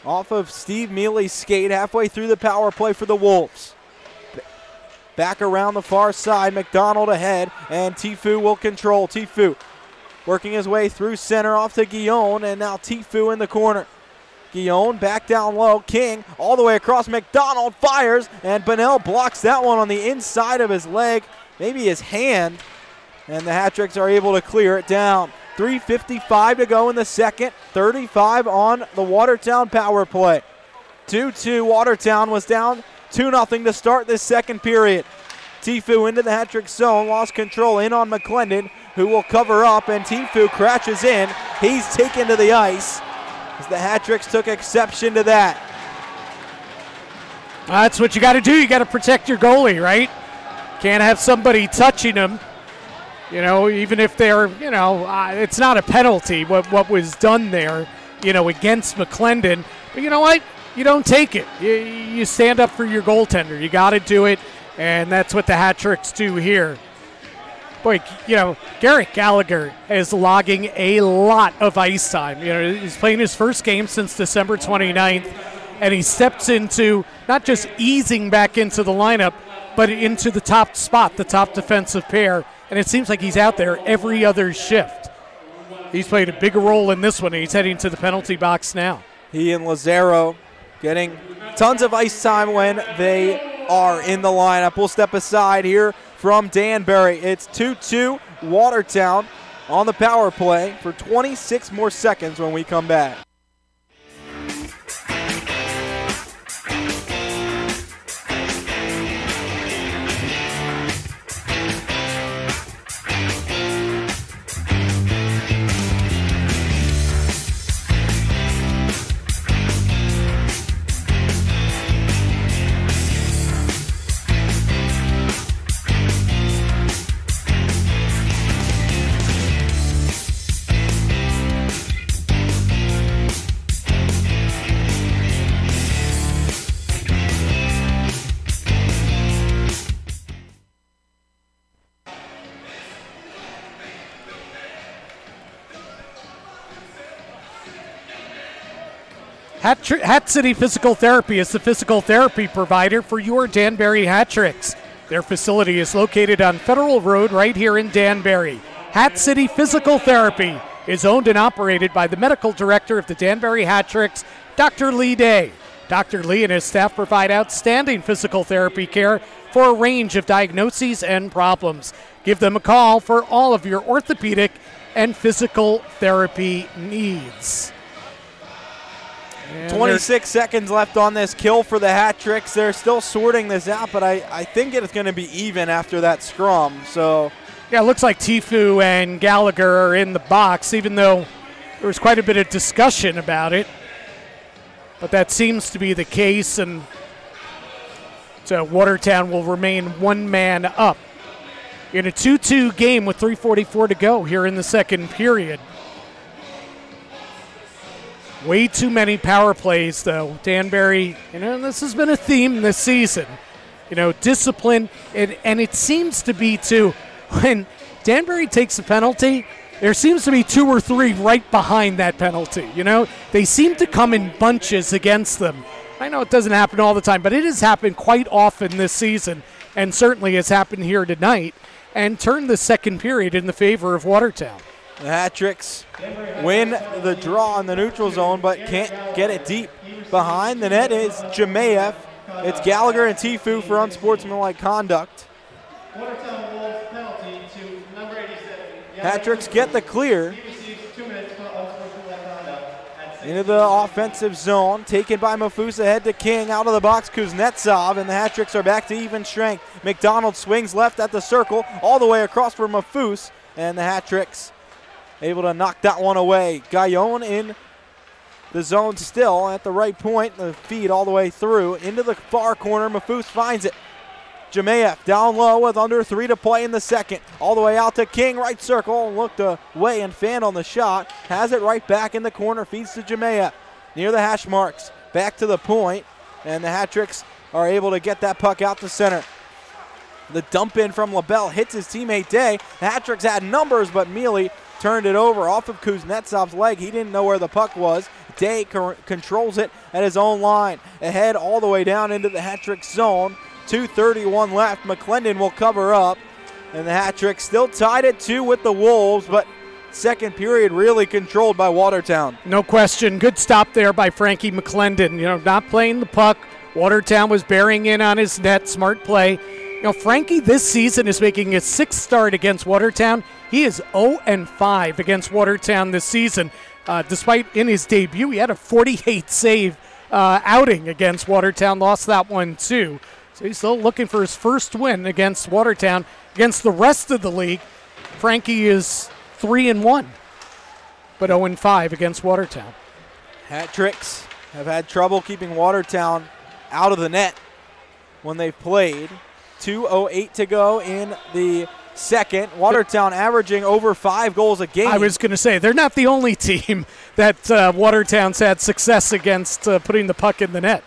off of Steve Mealy's skate halfway through the power play for the Wolves. Back around the far side, McDonald ahead, and Tifu will control. Tifu working his way through center off to Guillaume, and now Tifu in the corner. Guillaume back down low. King all the way across. McDonald fires, and Bennell blocks that one on the inside of his leg, maybe his hand, and the hat tricks are able to clear it down. 3.55 to go in the second. 35 on the Watertown power play. 2 2. Watertown was down 2 0 to start this second period. Tifu into the hat trick zone, lost control in on McClendon, who will cover up, and Tifu crashes in. He's taken to the ice as the hat tricks took exception to that. That's what you got to do. You got to protect your goalie, right? Can't have somebody touching him. You know, even if they're, you know, uh, it's not a penalty what what was done there, you know, against McClendon. But you know what? You don't take it. You, you stand up for your goaltender. You got to do it, and that's what the hat tricks do here. Boy, you know, Garrett Gallagher is logging a lot of ice time. You know, he's playing his first game since December 29th, and he steps into not just easing back into the lineup, but into the top spot, the top defensive pair. And it seems like he's out there every other shift. He's played a bigger role in this one, and he's heading to the penalty box now. He and Lazaro getting tons of ice time when they are in the lineup. We'll step aside here from Danbury. It's 2 2 Watertown on the power play for 26 more seconds when we come back. Hat, Hat City Physical Therapy is the physical therapy provider for your Danbury Hat Tricks. Their facility is located on Federal Road right here in Danbury. Hat City Physical Therapy is owned and operated by the medical director of the Danbury Hat Tricks, Dr. Lee Day. Dr. Lee and his staff provide outstanding physical therapy care for a range of diagnoses and problems. Give them a call for all of your orthopedic and physical therapy needs. And 26 seconds left on this kill for the hat tricks. They're still sorting this out, but I, I think it's going to be even after that scrum. So Yeah, it looks like Tifu and Gallagher are in the box, even though there was quite a bit of discussion about it. But that seems to be the case, and So Watertown will remain one man up. In a 2 2 game with 3.44 to go here in the second period. Way too many power plays, though. Danbury, you know, this has been a theme this season. You know, discipline, and, and it seems to be too, when Danbury takes a penalty, there seems to be two or three right behind that penalty. You know, they seem to come in bunches against them. I know it doesn't happen all the time, but it has happened quite often this season, and certainly has happened here tonight, and turned the second period in the favor of Watertown. The Hat Tricks win the draw in the neutral zone, but can't get it deep. Behind the net is Jemayev. It's Gallagher and Tifu for unsportsmanlike conduct. Hat Tricks get the clear. Into the offensive zone, taken by Mafusa, head to King, out of the box, Kuznetsov, and the Hat Tricks are back to even strength. McDonald swings left at the circle, all the way across for Mafus, and the Hat Tricks able to knock that one away. Guyon in the zone still at the right point, the feed all the way through into the far corner. Mafus finds it. Jemayev down low with under three to play in the second. All the way out to King, right circle, looked away and fan on the shot. Has it right back in the corner, feeds to Jemayev. Near the hash marks, back to the point, and the Hat Tricks are able to get that puck out to center. The dump in from LaBelle hits his teammate Day. The Hat Tricks had numbers, but Mealy turned it over off of Kuznetsov's leg. He didn't know where the puck was. Day controls it at his own line. Ahead all the way down into the hat trick zone. 2.31 left. McClendon will cover up. And the hat trick still tied at two with the Wolves, but second period really controlled by Watertown. No question. Good stop there by Frankie McClendon. You know, not playing the puck. Watertown was bearing in on his net. Smart play. Know, Frankie this season is making his sixth start against Watertown. He is 0 and 5 against Watertown this season. Uh, despite in his debut, he had a 48 save uh, outing against Watertown. Lost that one too. So he's still looking for his first win against Watertown. Against the rest of the league, Frankie is 3 and 1, but 0 and 5 against Watertown. Hat tricks have had trouble keeping Watertown out of the net when they've played. 2.08 to go in the second. Watertown averaging over five goals a game. I was going to say, they're not the only team that uh, Watertown's had success against uh, putting the puck in the net.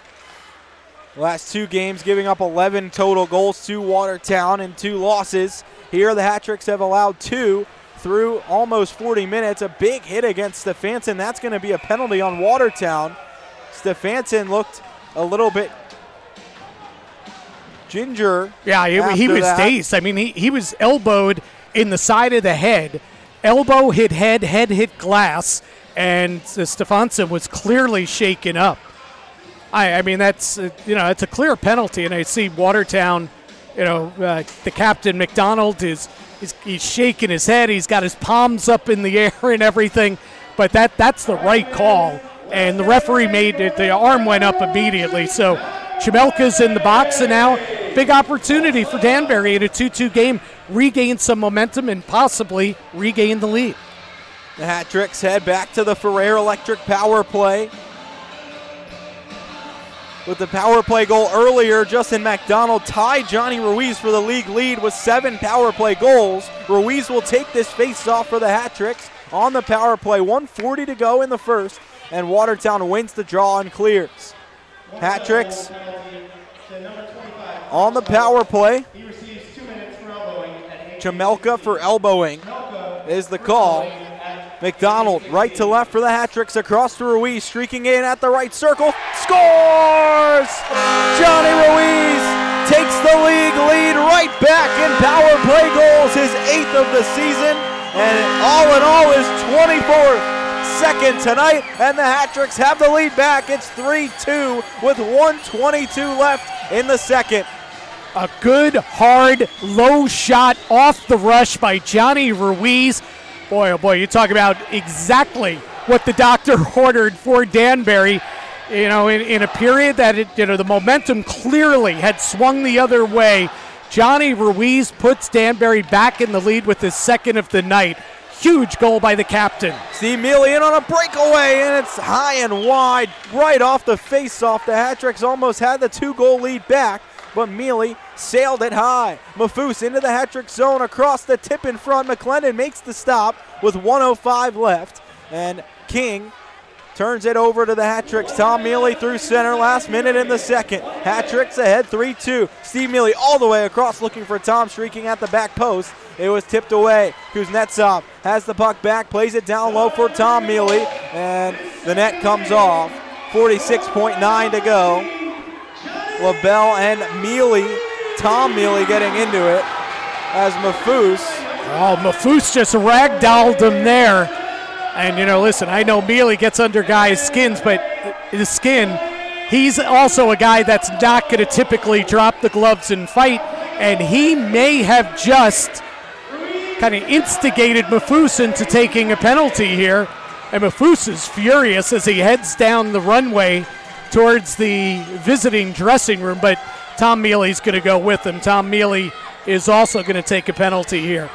Last two games giving up 11 total goals to Watertown and two losses. Here the Hat Tricks have allowed two through almost 40 minutes. A big hit against Stefanson. That's going to be a penalty on Watertown. Stefanson looked a little bit ginger. Yeah, he, he was that. dazed. I mean, he, he was elbowed in the side of the head. Elbow hit head, head hit glass, and uh, Stefanson was clearly shaken up. I, I mean, that's uh, you know, it's a clear penalty, and I see Watertown. You know, uh, the captain McDonald is he's, he's shaking his head. He's got his palms up in the air and everything, but that that's the right call. And the referee made it. The arm went up immediately. So Chamelka's in the box, and now big opportunity for Danbury in a 2-2 game, regain some momentum and possibly regain the lead. The Hat Tricks head back to the Ferrer Electric power play. With the power play goal earlier, Justin McDonald tied Johnny Ruiz for the league lead with seven power play goals. Ruiz will take this face off for the Hat Tricks on the power play. 140 to go in the first, and Watertown wins the draw and clears. Hat Tricks on the power play. Chamelka for elbowing is the call. McDonald right to left for the hat tricks across to Ruiz, streaking in at the right circle. Scores! Johnny Ruiz takes the league lead right back in power play goals, his eighth of the season, and all in all is 24th second tonight, and the Hat Tricks have the lead back. It's 3 2 with 122 left in the second. A good, hard, low shot off the rush by Johnny Ruiz. Boy, oh boy, you talk about exactly what the doctor ordered for Danbury. You know, in, in a period that, it, you know, the momentum clearly had swung the other way. Johnny Ruiz puts Danbury back in the lead with his second of the night. Huge goal by the captain. Steve Mealy in on a breakaway, and it's high and wide, right off the face-off. The Hat Tricks almost had the two-goal lead back. but Mealy sailed it high. Mafus into the hat trick zone across the tip in front. McClendon makes the stop with 105 left, and King turns it over to the hat tricks. Tom Mealy through center, last minute in the second. Hat tricks ahead 3 2. Steve Mealy all the way across looking for Tom, streaking at the back post. It was tipped away. Kuznetsov has the puck back, plays it down low for Tom Mealy, and the net comes off. 46.9 to go. LaBelle and Mealy, Tom Mealy getting into it as Mafus. Oh, Mafus just ragdolled him there. And, you know, listen, I know Mealy gets under guys' skins, but the skin, he's also a guy that's not going to typically drop the gloves and fight. And he may have just kind of instigated Mafus into taking a penalty here. And Mafus is furious as he heads down the runway towards the visiting dressing room, but Tom Mealy's going to go with him. Tom Mealy is also going to take a penalty here.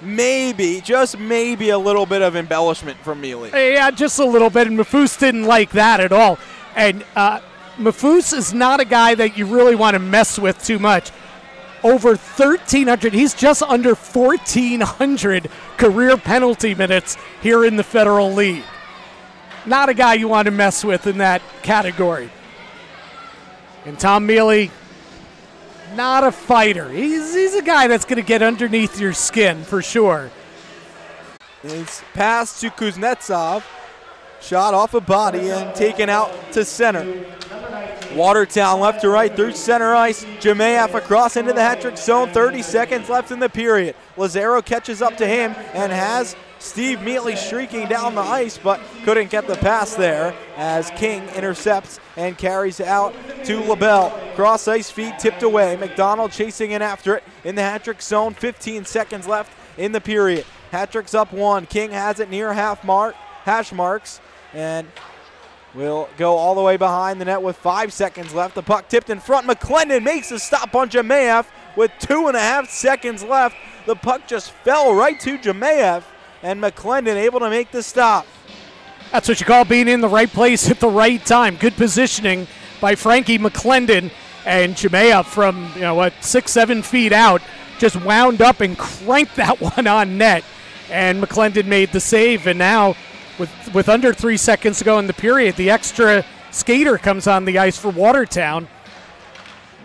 Maybe, just maybe a little bit of embellishment from Mealy. Yeah, just a little bit, and Mafus didn't like that at all. And uh, Mafus is not a guy that you really want to mess with too much over 1,300. He's just under 1,400 career penalty minutes here in the Federal League. Not a guy you want to mess with in that category. And Tom Mealy, not a fighter. He's, he's a guy that's going to get underneath your skin for sure. It's passed to Kuznetsov. Shot off a body and taken out to center. Watertown left to right through center ice. Jemayev across into the hat trick zone. 30 seconds left in the period. Lazaro catches up to him and has Steve Mealy streaking down the ice, but couldn't get the pass there as King intercepts and carries out to LaBelle. Cross ice feed tipped away. McDonald chasing in after it in the hat trick zone. 15 seconds left in the period. Hat trick's up one. King has it near half mark, hash marks, and will go all the way behind the net with five seconds left. The puck tipped in front. McClendon makes a stop on Jemayev with two and a half seconds left. The puck just fell right to Jemayev, and McClendon able to make the stop. That's what you call being in the right place at the right time. Good positioning by Frankie McClendon and Jemayev from you know what six seven feet out just wound up and cranked that one on net, and McClendon made the save, and now with with under three seconds to go in the period, the extra skater comes on the ice for Watertown.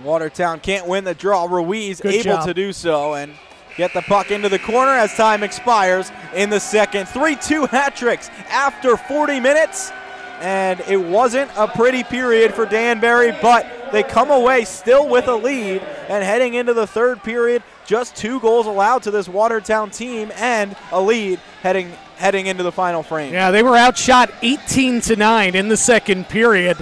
Watertown can't win the draw. Ruiz Good able job. to do so and get the puck into the corner as time expires in the second. 3 2 hat tricks after 40 minutes. And it wasn't a pretty period for Danbury, but they come away still with a lead. And heading into the third period, just two goals allowed to this Watertown team and a lead heading heading into the final frame. Yeah, they were outshot 18 to 9 in the second period,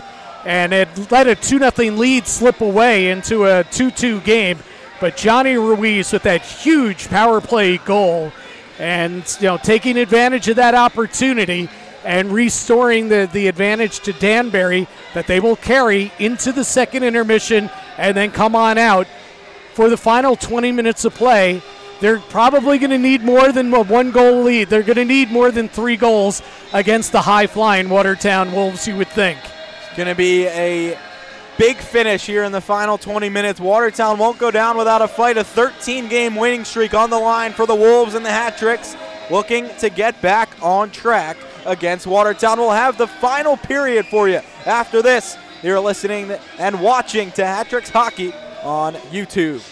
and it let a 2 0 lead slip away into a 2 2 game. But Johnny Ruiz with that huge power play goal and you know taking advantage of that opportunity and restoring the, the advantage to Danbury that they will carry into the second intermission and then come on out for the final 20 minutes of play. They're probably going to need more than a one goal lead. They're going to need more than three goals against the high flying Watertown Wolves, you would think. Going to be a big finish here in the final 20 minutes. Watertown won't go down without a fight. A 13 game winning streak on the line for the Wolves and the Hat Tricks, looking to get back on track against Watertown. We'll have the final period for you after this. You're listening and watching to Hat Tricks Hockey on YouTube.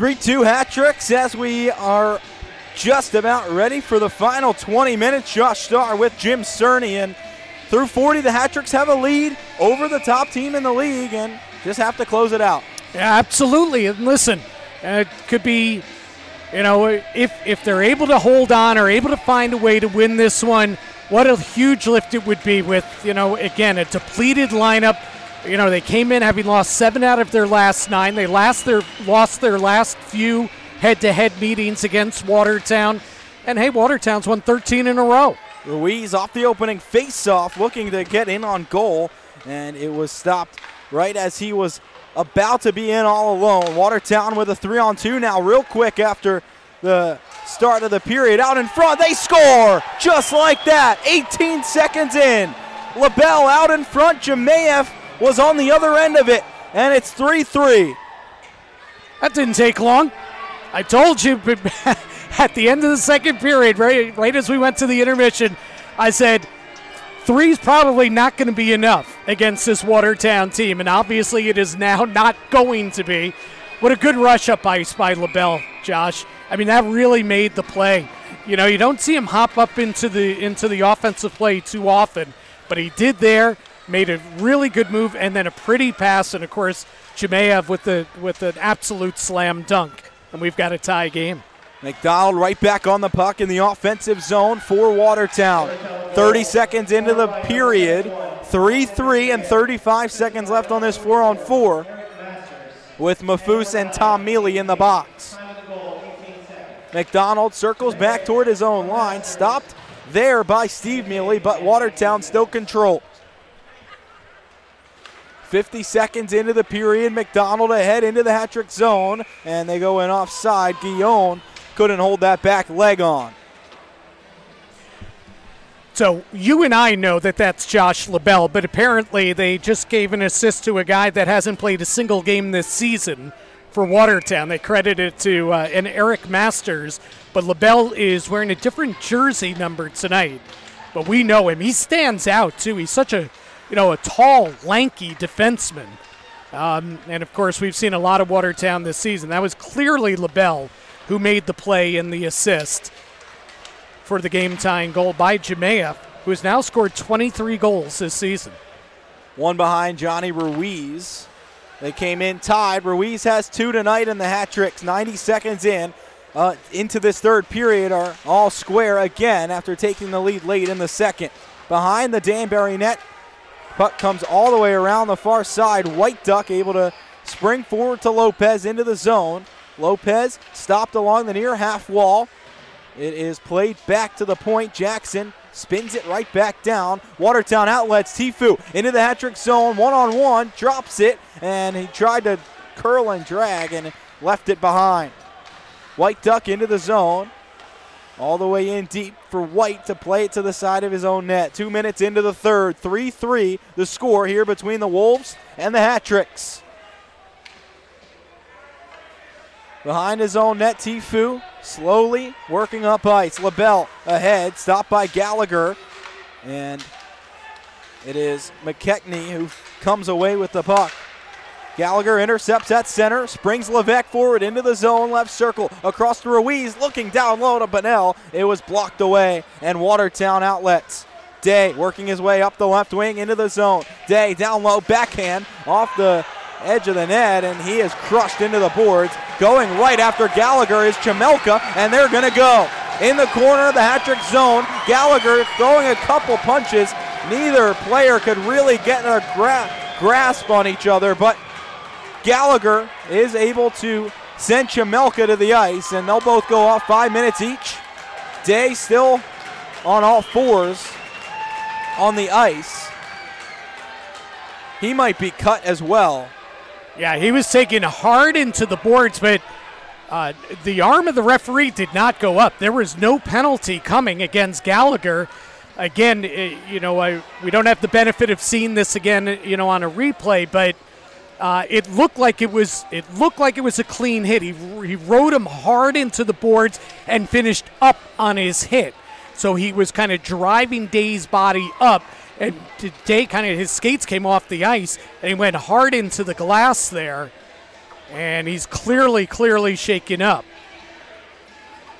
3 2 hat tricks as we are just about ready for the final 20 minutes. Josh Starr with Jim Cerny. And through 40, the hat tricks have a lead over the top team in the league and just have to close it out. Yeah, absolutely. And listen, uh, it could be, you know, if if they're able to hold on or able to find a way to win this one, what a huge lift it would be with, you know, again, a depleted lineup. You know, they came in having lost seven out of their last nine. They last their lost their last few head-to-head meetings against Watertown, and hey, Watertown's won 13 in a row. Ruiz off the opening face-off, looking to get in on goal, and it was stopped right as he was about to be in all alone. Watertown with a three-on-two now, real quick after the start of the period. Out in front, they score just like that. 18 seconds in. LaBelle out in front. Jemayev was on the other end of it, and it's 3 3. That didn't take long. I told you at the end of the second period, right, right as we went to the intermission, I said, three's probably not going to be enough against this Watertown team, and obviously it is now not going to be. What a good rush up ice by LaBelle, Josh. I mean, that really made the play. You know, you don't see him hop up into the into the offensive play too often, but he did there. Made a really good move and then a pretty pass, and of course, Jemayev with the with an absolute slam dunk, and we've got a tie game. McDonald right back on the puck in the offensive zone for Watertown. 30 seconds into the period, 3 3 and 35 seconds left on this 4 on 4 with Mafus and Tom Mealy in the box. McDonald circles back toward his own line, stopped there by Steve Mealy, but Watertown still control. 50 seconds into the period, McDonald ahead into the hat trick zone, and they go in offside. Guillaume couldn't hold that back leg on. So you and I know that that's Josh LaBelle, but apparently they just gave an assist to a guy that hasn't played a single game this season for Watertown. They credit it to uh, an Eric Masters, but LaBelle is wearing a different jersey number tonight. But we know him. He stands out too. He's such a, you know, a tall, lanky defenseman. Um, and of course, we've seen a lot of Watertown this season. That was clearly LaBelle who made the play and the assist for the game tying goal by Jemayev, who has now scored 23 goals this season. One behind Johnny Ruiz. They came in tied. Ruiz has two tonight in the hat tricks. 90 seconds in. Uh, into this third period are all square again after taking the lead late in the second. Behind the Danbury net, puck comes all the way around the far side. White Duck able to spring forward to Lopez into the zone. Lopez stopped along the near half wall. It is played back to the point. Jackson spins it right back down. Watertown outlets Tifu into the hat trick zone, one on one, drops it, and he tried to curl and drag and left it behind. White Duck into the zone, all the way in deep for White to play it to the side of his own net. Two minutes into the third, 3 3 the score here between the Wolves and the hat tricks. Behind his own net, Tifu slowly working up ice. LaBelle ahead, stopped by Gallagher. And it is McKechnie who comes away with the puck. Gallagher intercepts at center, springs Levesque forward into the zone, left circle, across to Ruiz, looking down low to Bennell. It was blocked away, and Watertown outlets. Day working his way up the left wing into the zone. Day down low, backhand off the edge of the net, and he is crushed into the boards. Going right after Gallagher is Chamelka, and they're going to go. In the corner of the hat trick zone, Gallagher throwing a couple punches. Neither player could really get a gra- grasp on each other, but Gallagher is able to send Chamelka to the ice, and they'll both go off five minutes each. Day still on all fours on the ice. He might be cut as well. Yeah, he was taken hard into the boards, but uh, the arm of the referee did not go up. There was no penalty coming against Gallagher. Again, eh, you know, I, we don't have the benefit of seeing this again, you know, on a replay, but uh, it looked like it was it looked like it was a clean hit. He he rode him hard into the boards and finished up on his hit. So he was kind of driving Day's body up and Day kind of his skates came off the ice and he went hard into the glass there. And he's clearly, clearly shaken up.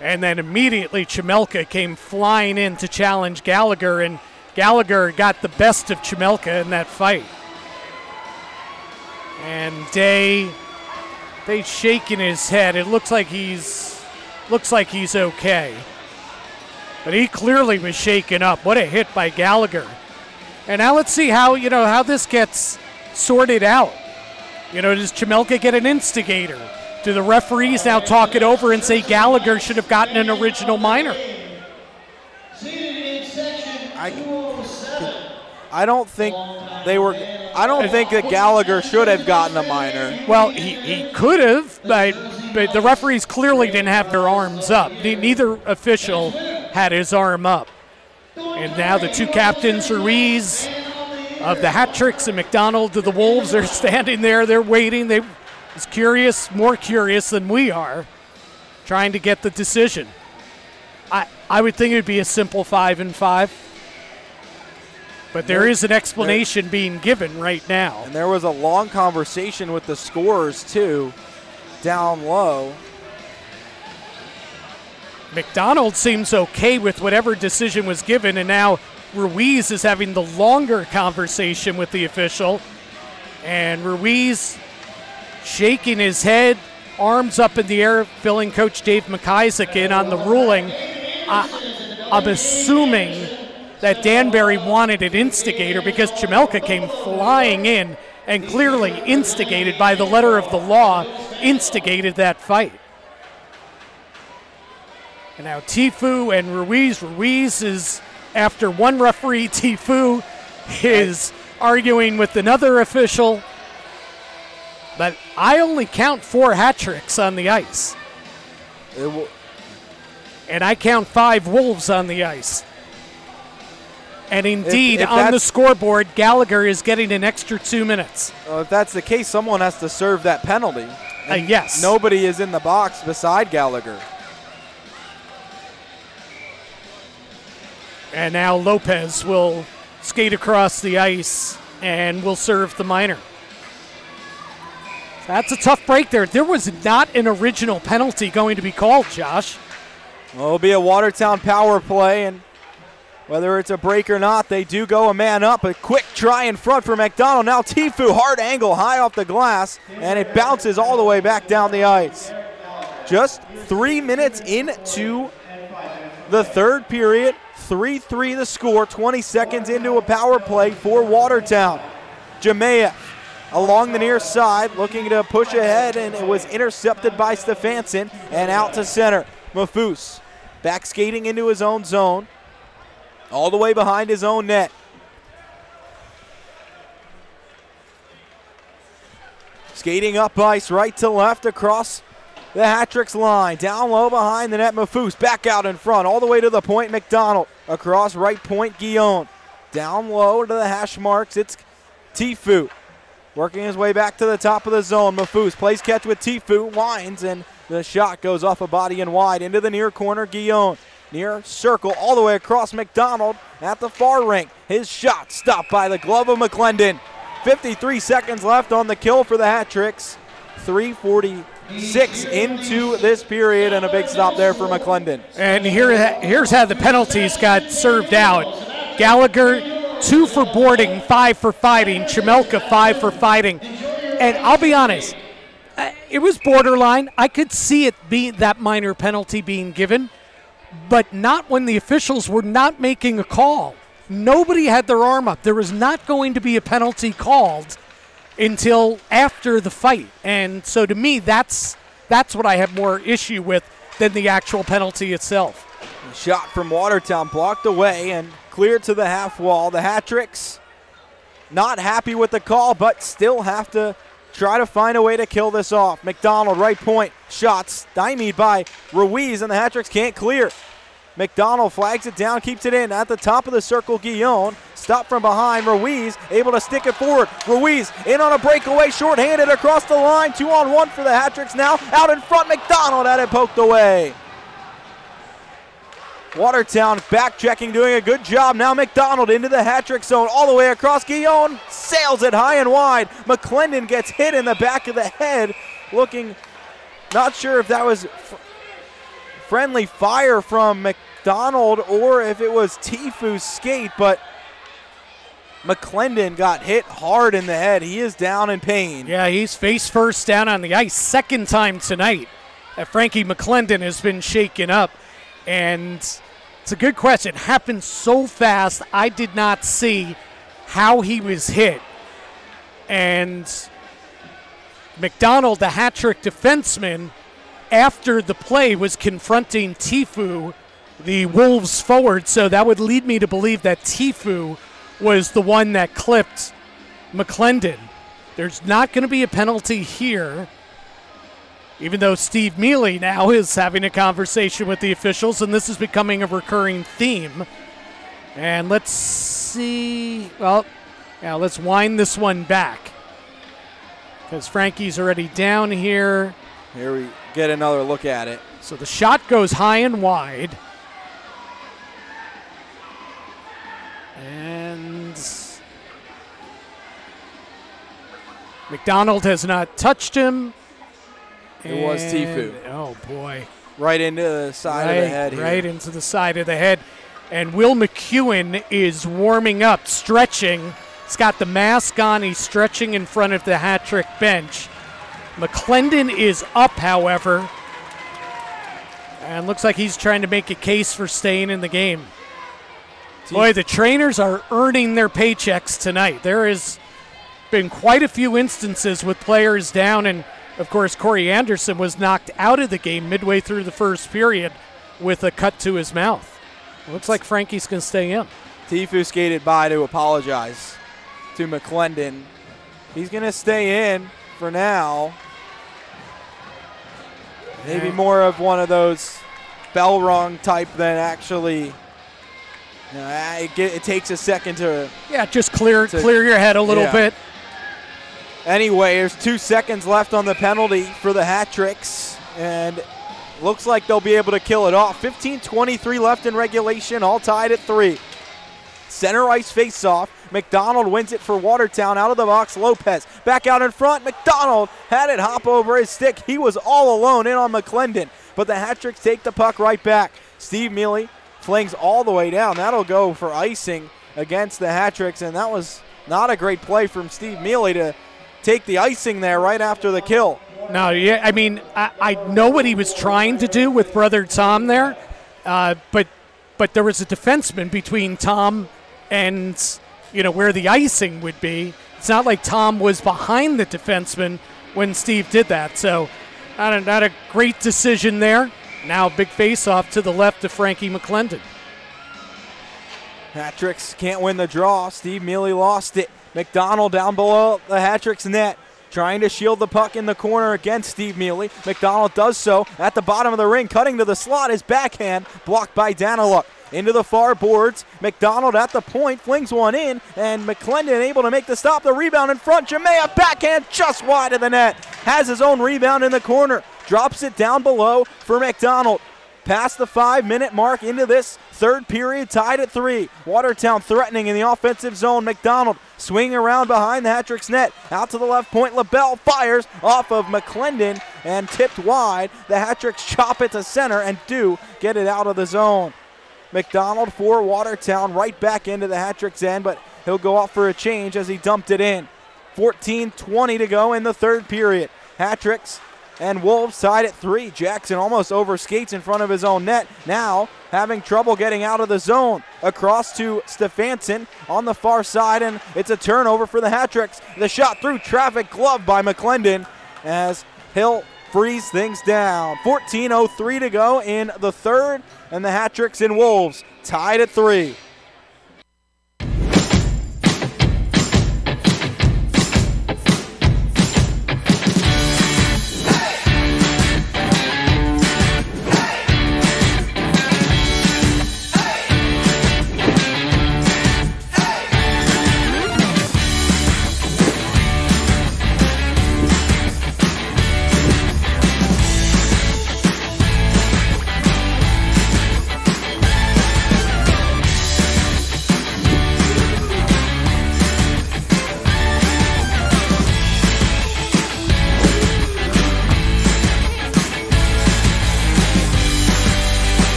And then immediately Chamelka came flying in to challenge Gallagher, and Gallagher got the best of Chamelka in that fight. And Day, Day shaking his head. It looks like he's looks like he's okay. But he clearly was shaken up. What a hit by Gallagher. And now let's see how you know how this gets sorted out. You know, does Chamelka get an instigator? Do the referees now talk it over and say Gallagher should have gotten an original minor? I, I don't think they were. I don't think that Gallagher should have gotten a minor. Well, he, he could have, but, but the referees clearly didn't have their arms up. Neither official had his arm up. And now the two captains, Ruiz of the Hat Tricks and McDonald of the Wolves, are standing there. They're waiting. They is curious, more curious than we are, trying to get the decision. I, I would think it would be a simple five and five. But there is an explanation there, being given right now. And there was a long conversation with the scorers, too, down low. McDonald seems okay with whatever decision was given, and now Ruiz is having the longer conversation with the official. And Ruiz shaking his head, arms up in the air, filling Coach Dave MacIsaac in on the ruling. I, I'm assuming that Danbury wanted an instigator because Chamelka came flying in and clearly instigated by the letter of the law, instigated that fight. And now Tifu and Ruiz. Ruiz is, after one referee, Tifu is arguing with another official. But I only count four hat tricks on the ice. and I count five Wolves on the ice. And indeed, if, if on the scoreboard, Gallagher is getting an extra two minutes. Well, if that's the case, someone has to serve that penalty. Uh, yes. Nobody is in the box beside Gallagher. And now Lopez will skate across the ice and will serve the minor. That's a tough break there. There was not an original penalty going to be called, Josh. Well, it'll be a Watertown power play, and whether it's a break or not, they do go a man up. A quick try in front for McDonald. Now Tifu, hard angle, high off the glass, and it bounces all the way back down the ice. Just three minutes into the third period. 3 3 the score, 20 seconds into a power play for Watertown. Jemayev along the near side looking to push ahead, and it was intercepted by Stefanson and out to center. Mafus back skating into his own zone all the way behind his own net. Skating up ice, right to left across the hat tricks line. Down low behind the net, Mafus. Back out in front, all the way to the point, McDonald. Across right point, Guillaume. Down low to the hash marks, it's Tifu. Working his way back to the top of the zone. Mafus plays catch with Tifu, winds, and the shot goes off a body and wide into the near corner, Guillaume near circle all the way across McDonald at the far rink. His shot stopped by the glove of McClendon. 53 seconds left on the kill for the hat tricks. 346 into this period and a big stop there for McClendon. And here, here's how the penalties got served out. Gallagher, two for boarding, five for fighting. Chamelka, five for fighting. And I'll be honest, it was borderline. I could see it being that minor penalty being given but not when the officials were not making a call. Nobody had their arm up. There was not going to be a penalty called until after the fight. And so to me that's that's what I have more issue with than the actual penalty itself. shot from Watertown blocked away and cleared to the half wall. The hat tricks not happy with the call, but still have to try to find a way to kill this off. McDonald, right point, shots stymied by Ruiz, and the hat tricks can't clear. McDonald flags it down, keeps it in at the top of the circle. Guillon stop from behind. Ruiz able to stick it forward. Ruiz in on a breakaway, shorthanded across the line. Two on one for the hat tricks now. Out in front, McDonald had it poked away. Watertown back checking, doing a good job. Now McDonald into the hat trick zone, all the way across. Guillaume sails it high and wide. McClendon gets hit in the back of the head looking, not sure if that was friendly fire from McDonald or if it was Tifu's skate, but McClendon got hit hard in the head. He is down in pain. Yeah, he's face first down on the ice. Second time tonight that Frankie McClendon has been shaken up. And it's a good question. Happened so fast, I did not see how he was hit. And McDonald, the hat trick defenseman, after the play was confronting Tifu, the Wolves forward. So that would lead me to believe that Tifu was the one that clipped McClendon. There's not going to be a penalty here, even though Steve Mealy now is having a conversation with the officials, and this is becoming a recurring theme. And let's see. Well, yeah, let's wind this one back because Frankie's already down here. Here we get another look at it. So the shot goes high and wide. And McDonald has not touched him. It was Tifu. Oh boy. Right into the side right, of the head here. right into the side of the head. And Will McEwen is warming up, stretching. He's got the mask on. He's stretching in front of the hat trick bench. McClendon is up, however, and looks like he's trying to make a case for staying in the game. Boy, the trainers are earning their paychecks tonight. There has been quite a few instances with players down, and of course, Corey Anderson was knocked out of the game midway through the first period with a cut to his mouth. Looks like Frankie's going to stay in. Tifu skated by to apologize to McClendon. He's going to stay in for now. Maybe more of one of those bell rung type than actually. You know, it, get, it takes a second to. Yeah, just clear To- clear your head a little Yeah. bit. Anyway, there's two seconds left on the penalty for the hat tricks, and looks like they'll be able to kill it off. 15-23 left in regulation, all tied at three. Center ice face off. McDonald wins it for Watertown out of the box. Lopez back out in front. McDonald had it hop over his stick. He was all alone in on McClendon, but the hat tricks take the puck right back. Steve Mealy flings all the way down. That'll go for icing against the hat tricks, and that was not a great play from Steve Mealy to take the icing there right after the kill. No, yeah, I mean, I, I know what he was trying to do with brother Tom there, uh, but but there was a defenseman between Tom and you know where the icing would be. It's not like Tom was behind the defenseman when Steve did that. So, not a, not a great decision there. Now, big face-off to the left of Frankie McClendon. Hat tricks can't win the draw. Steve Mealy lost it. McDonald down below the hat tricks net. Trying to shield the puck in the corner against Steve Mealy. McDonald does so at the bottom of the ring, cutting to the slot. His backhand blocked by Daniluk. Into the far boards. McDonald at the point flings one in, and McClendon able to make the stop. The rebound in front. Jamea backhand just wide of the net. Has his own rebound in the corner. Drops it down below for McDonald. Past the five minute mark into this third period, tied at three. Watertown threatening in the offensive zone. McDonald swinging around behind the Hat Trick's net. Out to the left point. LaBelle fires off of McClendon and tipped wide. The Hat Tricks chop it to center and do get it out of the zone. McDonald for Watertown right back into the Hat Trick's end, but he'll go out for a change as he dumped it in. 14 20 to go in the third period. Hat Tricks and Wolves tied at three. Jackson almost overskates in front of his own net. Now having trouble getting out of the zone. Across to Stefanson on the far side, and it's a turnover for the Hat Tricks. The shot through traffic, glove by McClendon as Hill frees things down. 14.03 to go in the third, and the Hat Tricks and Wolves tied at three.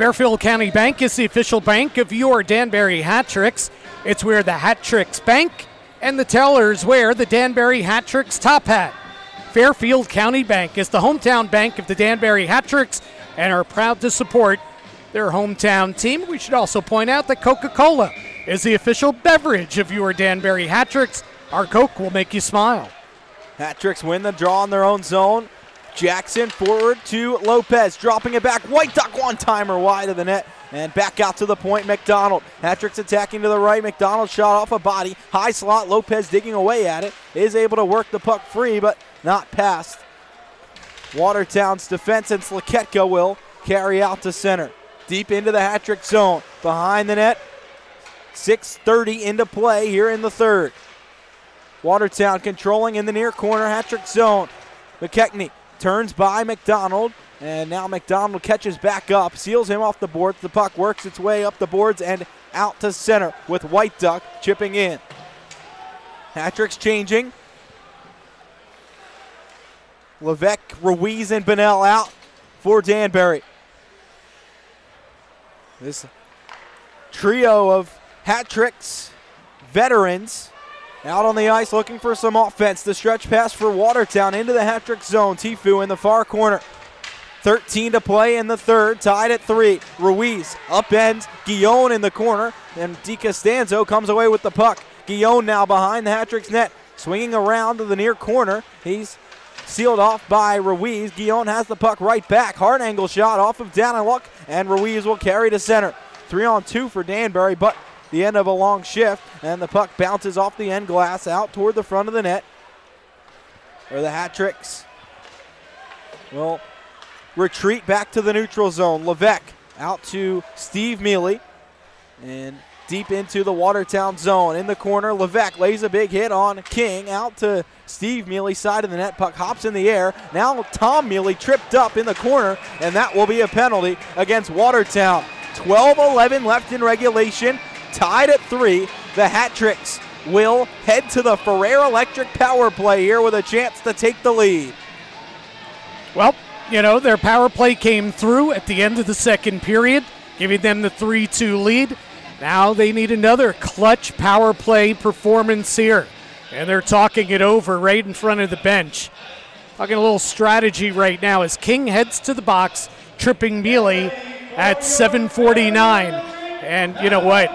Fairfield County Bank is the official bank of your Danbury Hat Tricks. It's where the Hat Tricks bank, and the tellers wear the Danbury Hat Tricks top hat. Fairfield County Bank is the hometown bank of the Danbury Hat Tricks and are proud to support their hometown team. We should also point out that Coca Cola is the official beverage of your Danbury Hat Tricks. Our Coke will make you smile. Hat Tricks win the draw in their own zone. Jackson forward to Lopez, dropping it back. White duck one timer wide of the net. And back out to the point, McDonald. Hat Tricks attacking to the right. McDonald shot off a body. High slot. Lopez digging away at it. Is able to work the puck free, but not past. Watertown's defense and Slaketka will carry out to center. Deep into the hat trick zone. Behind the net. 6.30 into play here in the third. Watertown controlling in the near corner, hat trick zone. McKechnie turns by McDonald, and now McDonald catches back up, seals him off the boards. The puck works its way up the boards and out to center with White Duck chipping in. Hat-trick's changing. Levesque, Ruiz, and Bennell out for Danbury. This trio of hat tricks veterans out on the ice looking for some offense. The stretch pass for Watertown into the hat trick zone. Tifu in the far corner. 13 to play in the third, tied at three. Ruiz upends Guillon in the corner, and Di Costanzo comes away with the puck. Guillon now behind the hat trick's net, swinging around to the near corner. He's sealed off by Ruiz. Guillon has the puck right back. Hard angle shot off of Daniluk, and Ruiz will carry to center. Three on two for Danbury, but the end of a long shift, and the puck bounces off the end glass out toward the front of the net. Or the hat tricks will retreat back to the neutral zone. Levesque out to Steve Mealy and deep into the Watertown zone. In the corner, Levesque lays a big hit on King out to Steve Mealy, side of the net. Puck hops in the air. Now Tom Mealy tripped up in the corner, and that will be a penalty against Watertown. 12 11 left in regulation tied at three. The hat tricks will head to the Ferrer Electric power play here with a chance to take the lead. Well, you know, their power play came through at the end of the second period, giving them the 3 2 lead. Now they need another clutch power play performance here. And they're talking it over right in front of the bench. Talking a little strategy right now as King heads to the box, tripping Mealy at 749. And you know what?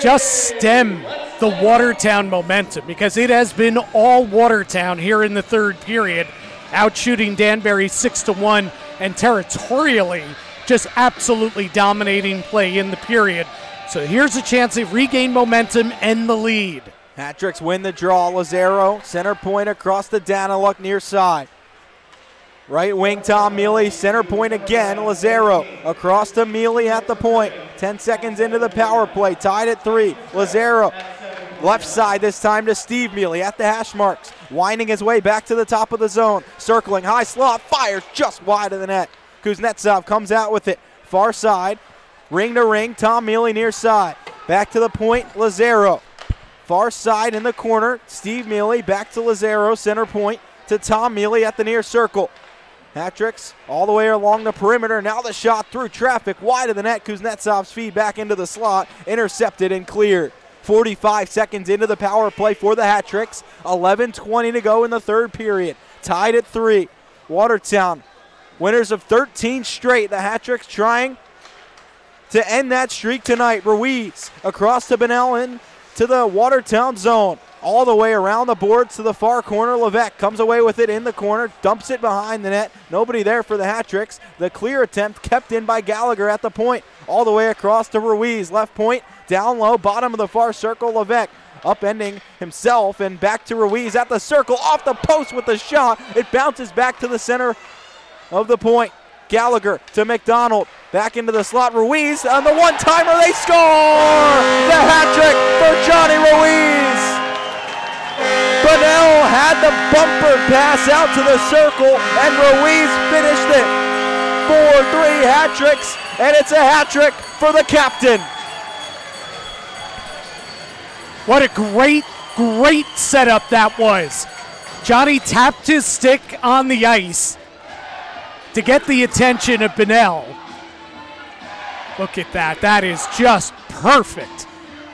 Just stem the Watertown momentum because it has been all Watertown here in the third period, out shooting Danbury 6 to 1 and territorially just absolutely dominating play in the period. So here's a chance to regain momentum and the lead. Hat-tricks win the draw. Lazaro, center point across the Daniluk near side. Right wing Tom Mealy, center point again. Lazaro across to Mealy at the point. 10 seconds into the power play, tied at three. Lazaro left side this time to Steve Mealy at the hash marks, winding his way back to the top of the zone. Circling high slot, fires just wide of the net. Kuznetsov comes out with it. Far side, ring to ring. Tom Mealy near side. Back to the point, Lazaro. Far side in the corner, Steve Mealy back to Lazaro, center point to Tom Mealy at the near circle. Hat-tricks all the way along the perimeter. Now the shot through traffic, wide of the net. Kuznetsov's feed back into the slot, intercepted and cleared. 45 seconds into the power play for the Hat-tricks. 11:20 to go in the third period. Tied at three. Watertown, winners of 13 straight. The Hat-tricks trying to end that streak tonight. Ruiz across to Benellen to the Watertown zone all the way around the boards to the far corner. Levesque comes away with it in the corner, dumps it behind the net. Nobody there for the hat tricks. The clear attempt kept in by Gallagher at the point, all the way across to Ruiz. Left point, down low, bottom of the far circle. Levesque upending himself and back to Ruiz at the circle, off the post with the shot. It bounces back to the center of the point. Gallagher to McDonald. Back into the slot. Ruiz on the one timer. They score! The hat trick for Johnny Ruiz. Bennell had the bumper pass out to the circle, and Ruiz finished it. 4-3 hat tricks, and it's a hat trick for the captain. What a great, great setup that was. Johnny tapped his stick on the ice to get the attention of Bennell. Look at that. That is just perfect.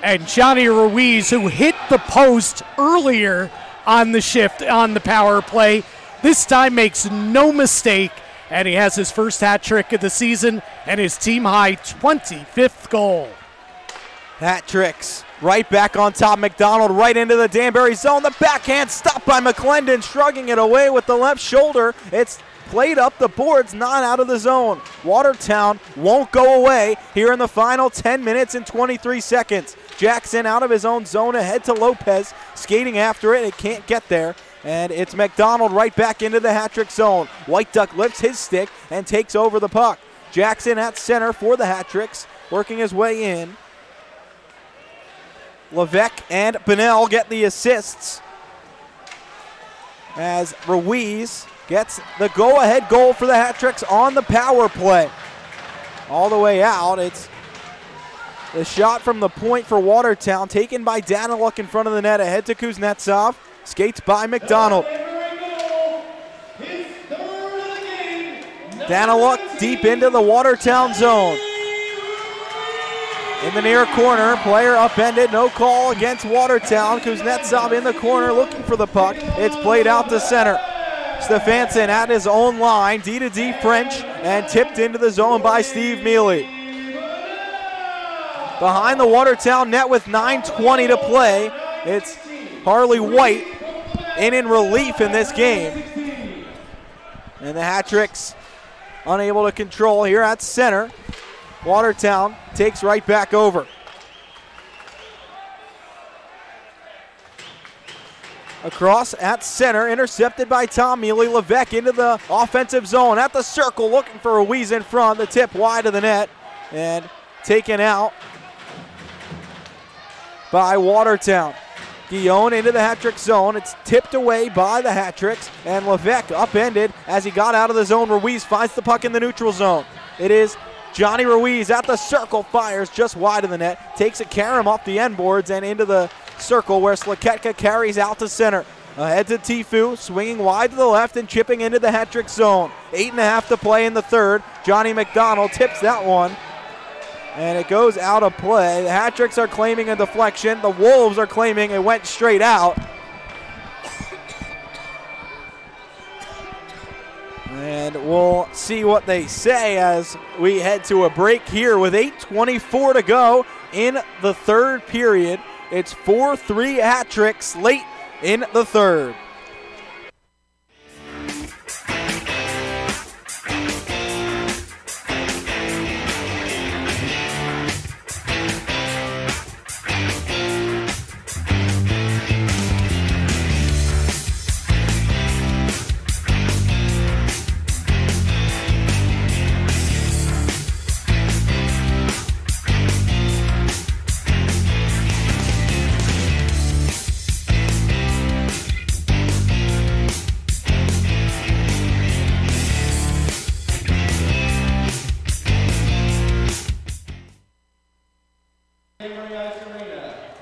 And Johnny Ruiz, who hit the post earlier on the shift on the power play, this time makes no mistake, and he has his first hat trick of the season and his team high 25th goal. Hat tricks. Right back on top, McDonald right into the Danbury zone. The backhand stopped by McClendon, shrugging it away with the left shoulder. It's played up the boards, not out of the zone. Watertown won't go away here in the final 10 minutes and 23 seconds. Jackson out of his own zone ahead to Lopez, skating after it. It can't get there. And it's McDonald right back into the hat trick zone. White Duck lifts his stick and takes over the puck. Jackson at center for the hat tricks, working his way in. Levesque and Bennell get the assists as Ruiz gets the go ahead goal for the hat tricks on the power play. All the way out, it's the shot from the point for Watertown, taken by Daniluk in front of the net, ahead to Kuznetsov, skates by McDonald. Daniluk deep into the Watertown zone. In the near corner, player upended, no call against Watertown. Kuznetsov in the corner looking for the puck. It's played out to center. Stefanson at his own line, D to D French, and tipped into the zone by Steve Mealy. Behind the Watertown net with 9.20 to play, it's Harley White in in relief in this game. And the hat tricks unable to control here at center. Watertown takes right back over. Across at center, intercepted by Tom Mealy. Levesque into the offensive zone at the circle, looking for Ruiz in front. The tip wide of the net and taken out by Watertown. Guillaume into the hat trick zone. It's tipped away by the hat tricks, and Levesque upended as he got out of the zone. Ruiz finds the puck in the neutral zone. It is Johnny Ruiz at the circle, fires just wide of the net, takes a carom off the end boards and into the circle where Slaketka carries out to center. Ahead to Tifu, swinging wide to the left and chipping into the hat trick zone. Eight and a half to play in the third. Johnny McDonald tips that one. And it goes out of play. The hat tricks are claiming a deflection. The Wolves are claiming it went straight out. And we'll see what they say as we head to a break here with 8.24 to go in the third period. It's 4 3 hat tricks late in the third.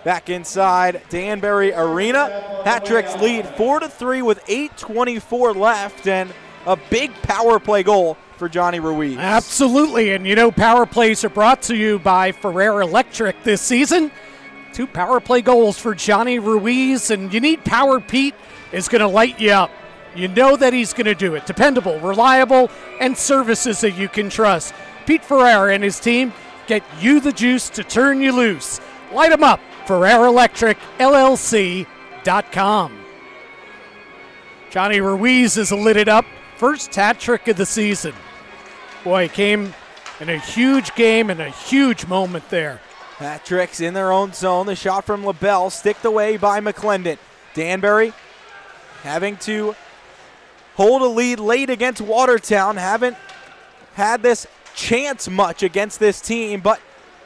Back inside Danbury Arena. Hat tricks lead 4 to 3 with 8.24 left and a big power play goal for Johnny Ruiz. Absolutely. And you know, power plays are brought to you by Ferrer Electric this season. Two power play goals for Johnny Ruiz, and you need power. Pete is going to light you up. You know that he's going to do it. Dependable, reliable, and services that you can trust. Pete Ferrer and his team get you the juice to turn you loose. Light them up. FerrerElectricLLC.com. Johnny Ruiz is lit it up. First hat trick of the season. Boy, came in a huge game and a huge moment there. Hat tricks in their own zone. The shot from LaBelle sticked away by McClendon. Danbury having to hold a lead late against Watertown. Haven't had this chance much against this team, but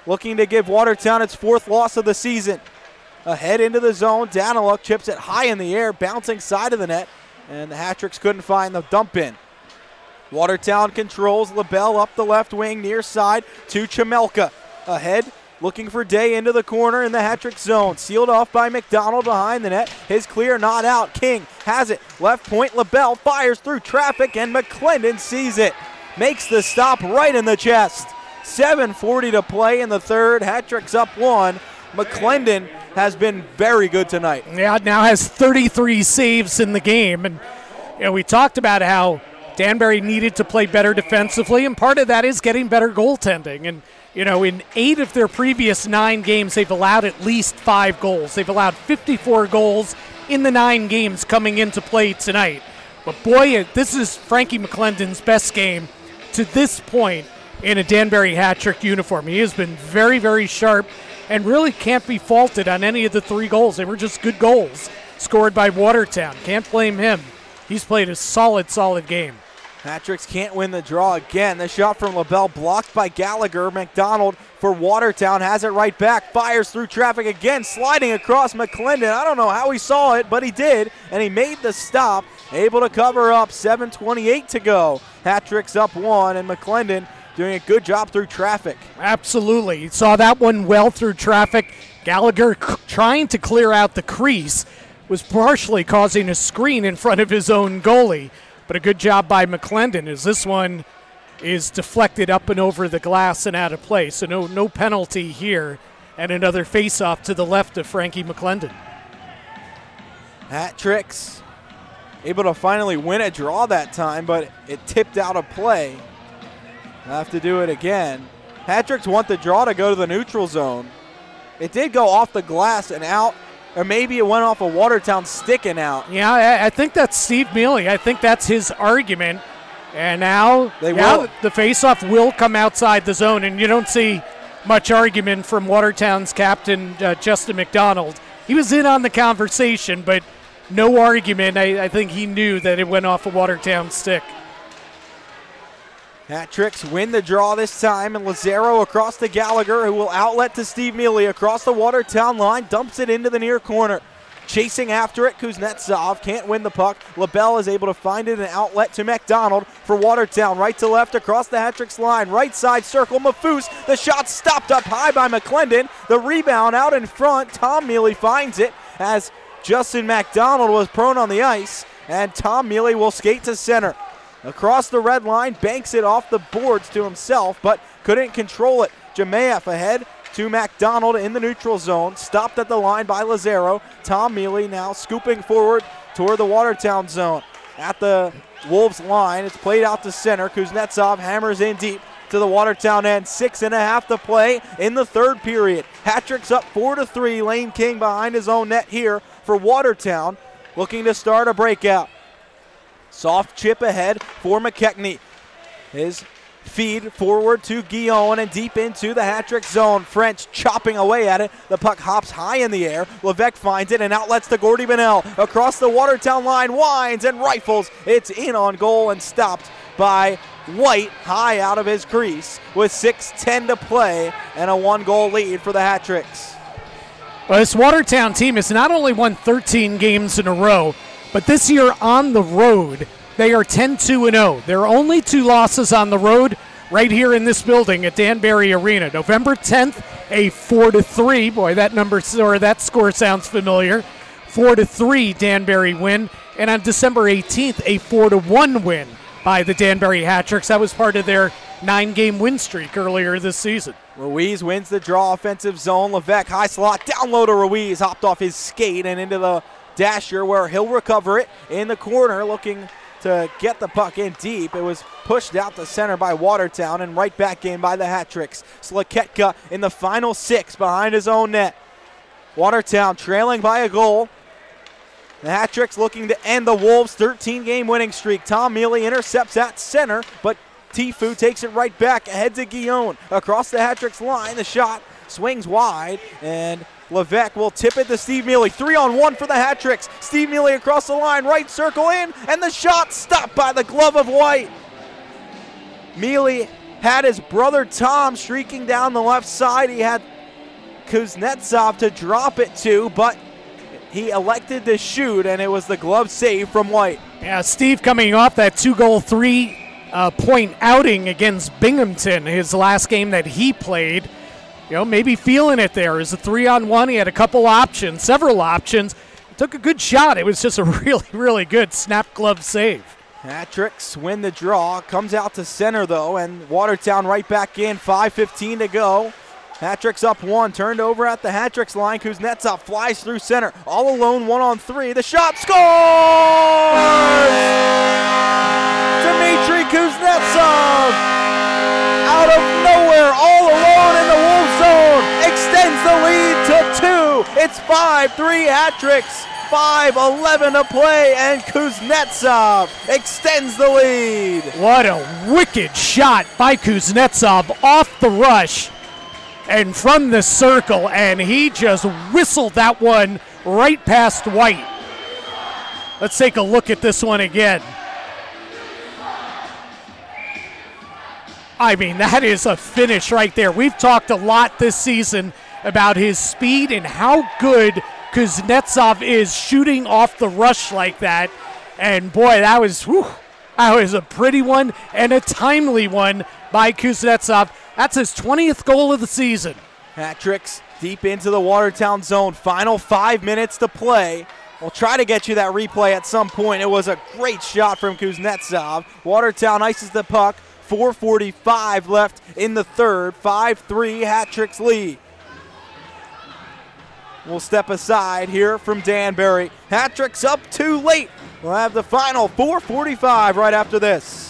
looking to give Watertown its fourth loss of the season. Ahead into the zone, Daniluk chips it high in the air, bouncing side of the net, and the Hat Tricks couldn't find the dump in. Watertown controls LaBelle up the left wing, near side to Chamelka. Ahead, looking for Day into the corner in the hat-trick zone. Sealed off by McDonald behind the net. His clear not out. King has it. Left point, LaBelle fires through traffic, and McClendon sees it. Makes the stop right in the chest. 7.40 to play in the third. Hat-trick's up one. McClendon has been very good tonight. Yeah, now has 33 saves in the game. And, you know, we talked about how Danbury needed to play better defensively, and part of that is getting better goaltending. And, you know, in eight of their previous nine games, they've allowed at least five goals. They've allowed 54 goals in the nine games coming into play tonight. But boy, this is Frankie McClendon's best game to this point in a Danbury hat trick uniform. He has been very, very sharp and really can't be faulted on any of the three goals. They were just good goals scored by Watertown. Can't blame him. He's played a solid, solid game. Hat-tricks can't win the draw again. The shot from LaBelle blocked by Gallagher. McDonald for Watertown has it right back. Fires through traffic again, sliding across McClendon. I don't know how he saw it, but he did, and he made the stop. Able to cover up. 7.28 to go. Hat-tricks up one, and McClendon doing a good job through traffic. Absolutely. Saw that one well through traffic. Gallagher trying to clear out the crease was partially causing a screen in front of his own goalie. But a good job by McClendon as this one is deflected up and over the glass and out of play. So no no penalty here. And another face-off to the left of Frankie McClendon. Hat tricks. Able to finally win a draw that time, but it tipped out of play. Have to do it again. Hat-tricks want the draw to go to the neutral zone. It did go off the glass and out, or maybe it went off a of Watertown sticking out. Yeah, I, I think that's Steve Mealy. I think that's his argument. And now, they yeah, will. the faceoff will come outside the zone, and you don't see much argument from Watertown's captain, uh, Justin McDonald. He was in on the conversation, but no argument. I, I think he knew that it went off a Watertown stick. Hat tricks win the draw this time, and Lazaro across to Gallagher, who will outlet to Steve Mealy across the Watertown line, dumps it into the near corner. Chasing after it, Kuznetsov can't win the puck. LaBelle is able to find it an outlet to McDonald for Watertown. Right to left across the hat line. Right side circle, Mafus. The shot stopped up high by McClendon. The rebound out in front. Tom Mealy finds it as Justin McDonald was prone on the ice. And Tom Mealy will skate to center across the red line, banks it off the boards to himself, but couldn't control it. Jemayev ahead to McDonald in the neutral zone, stopped at the line by Lazaro. Tom Mealy now scooping forward toward the Watertown zone. At the Wolves line, it's played out to center. Kuznetsov hammers in deep to the Watertown end. Six and a half to play in the third period. Hat-tricks up four to three. Lane King behind his own net here for Watertown, looking to start a breakout. Soft chip ahead for McKechnie. His feed forward to Guillaume and deep into the hat trick zone. French chopping away at it. The puck hops high in the air. Levesque finds it and outlets to Gordy Bennell. Across the Watertown line, winds and rifles. It's in on goal and stopped by White high out of his crease with 6.10 to play and a one goal lead for the hat tricks. Well, this Watertown team has not only won 13 games in a row, but this year on the road, they are 10 2 0. There are only two losses on the road right here in this building at Danbury Arena. November 10th, a 4 to 3. Boy, that number or that score sounds familiar. 4 to 3 Danbury win. And on December 18th, a 4 to 1 win by the Danbury Hat-tricks. That was part of their nine game win streak earlier this season. Ruiz wins the draw offensive zone. Levesque high slot down low to Ruiz. Hopped off his skate and into the Dasher where he'll recover it in the corner, looking to get the puck in deep. It was pushed out to center by Watertown and right back in by the hat tricks. Slaketka in the final six behind his own net. Watertown trailing by a goal. The hat tricks looking to end the Wolves' 13 game winning streak. Tom Mealy intercepts at center, but Tifu takes it right back ahead to Guillaume. Across the hat tricks line, the shot swings wide, and Levesque will tip it to Steve Mealy. Three on one for the hat tricks. Steve Mealy across the line, right circle in, and the shot stopped by the glove of White. Mealy had his brother Tom streaking down the left side. He had Kuznetsov to drop it to, but he elected to shoot, and it was the glove save from White. Yeah, Steve coming off that two goal, three uh, point outing against Binghamton, his last game that he played you know, maybe feeling it there. As a three on one, he had a couple options, several options. Took a good shot. It was just a really, really good snap glove save. Hat-tricks win the draw. Comes out to center, though, and Watertown right back in. 5.15 to go. Hat-tricks up one, turned over at the Hat-tricks line. Kuznetsov flies through center. All alone, one on three. The shot scores! Dmitry Kuznetsov! Out of nowhere, all alone in the the lead to two. It's 5-3 Hat-tricks. 5-11 to play, and Kuznetsov extends the lead. What a wicked shot by Kuznetsov off the rush and from the circle, and he just whistled that one right past White. Let's take a look at this one again. I mean, that is a finish right there. We've talked a lot this season about his speed and how good Kuznetsov is shooting off the rush like that. And boy, that was whew, that was a pretty one and a timely one by Kuznetsov. That's his 20th goal of the season. Hat-tricks deep into the Watertown zone. Final five minutes to play. We'll try to get you that replay at some point. It was a great shot from Kuznetsov. Watertown ices the puck. 4.45 left in the third. 5 3 Hat-tricks lead. We'll step aside here from Danbury. Hat-tricks up too late. We'll have the final 4.45 right after this.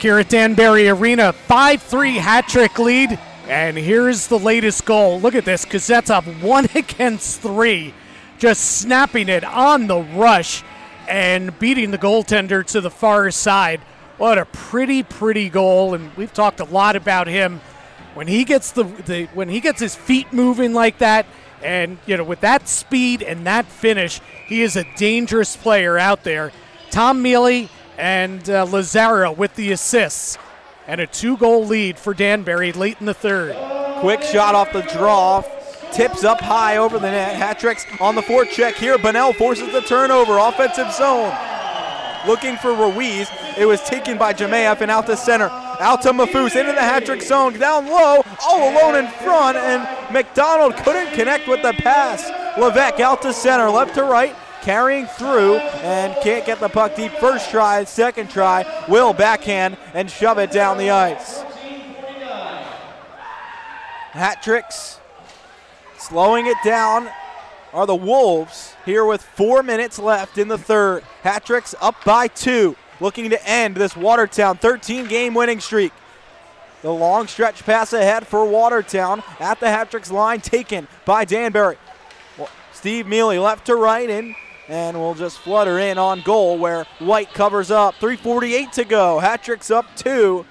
Here at Danbury Arena, 5 3 hat trick lead. And here's the latest goal. Look at this. Kuznetsov one against three, just snapping it on the rush and beating the goaltender to the far side. What a pretty, pretty goal. And we've talked a lot about him. When he gets the, the when he gets his feet moving like that, and you know, with that speed and that finish, he is a dangerous player out there. Tom Mealy and uh, Lazaro with the assists. And a two goal lead for Danbury late in the third. Quick shot off the draw. Tips up high over the net. Hat-tricks on the forecheck here. Bennell forces the turnover. Offensive zone. Looking for Ruiz. It was taken by Jemayev and out to center. Out to Mafus into the hat-trick zone. Down low. All alone in front. And McDonald couldn't connect with the pass. Levesque out to center. Left to right carrying through and can't get the puck deep. First try, second try, will backhand and shove it down the ice. Hat-tricks slowing it down are the Wolves here with four minutes left in the third. Hat-tricks up by two, looking to end this Watertown 13 game winning streak. The long stretch pass ahead for Watertown at the hat-tricks line taken by Danbury. Steve Mealy left to right in and we'll just flutter in on goal where White covers up. 3.48 to go. Hat-tricks up two.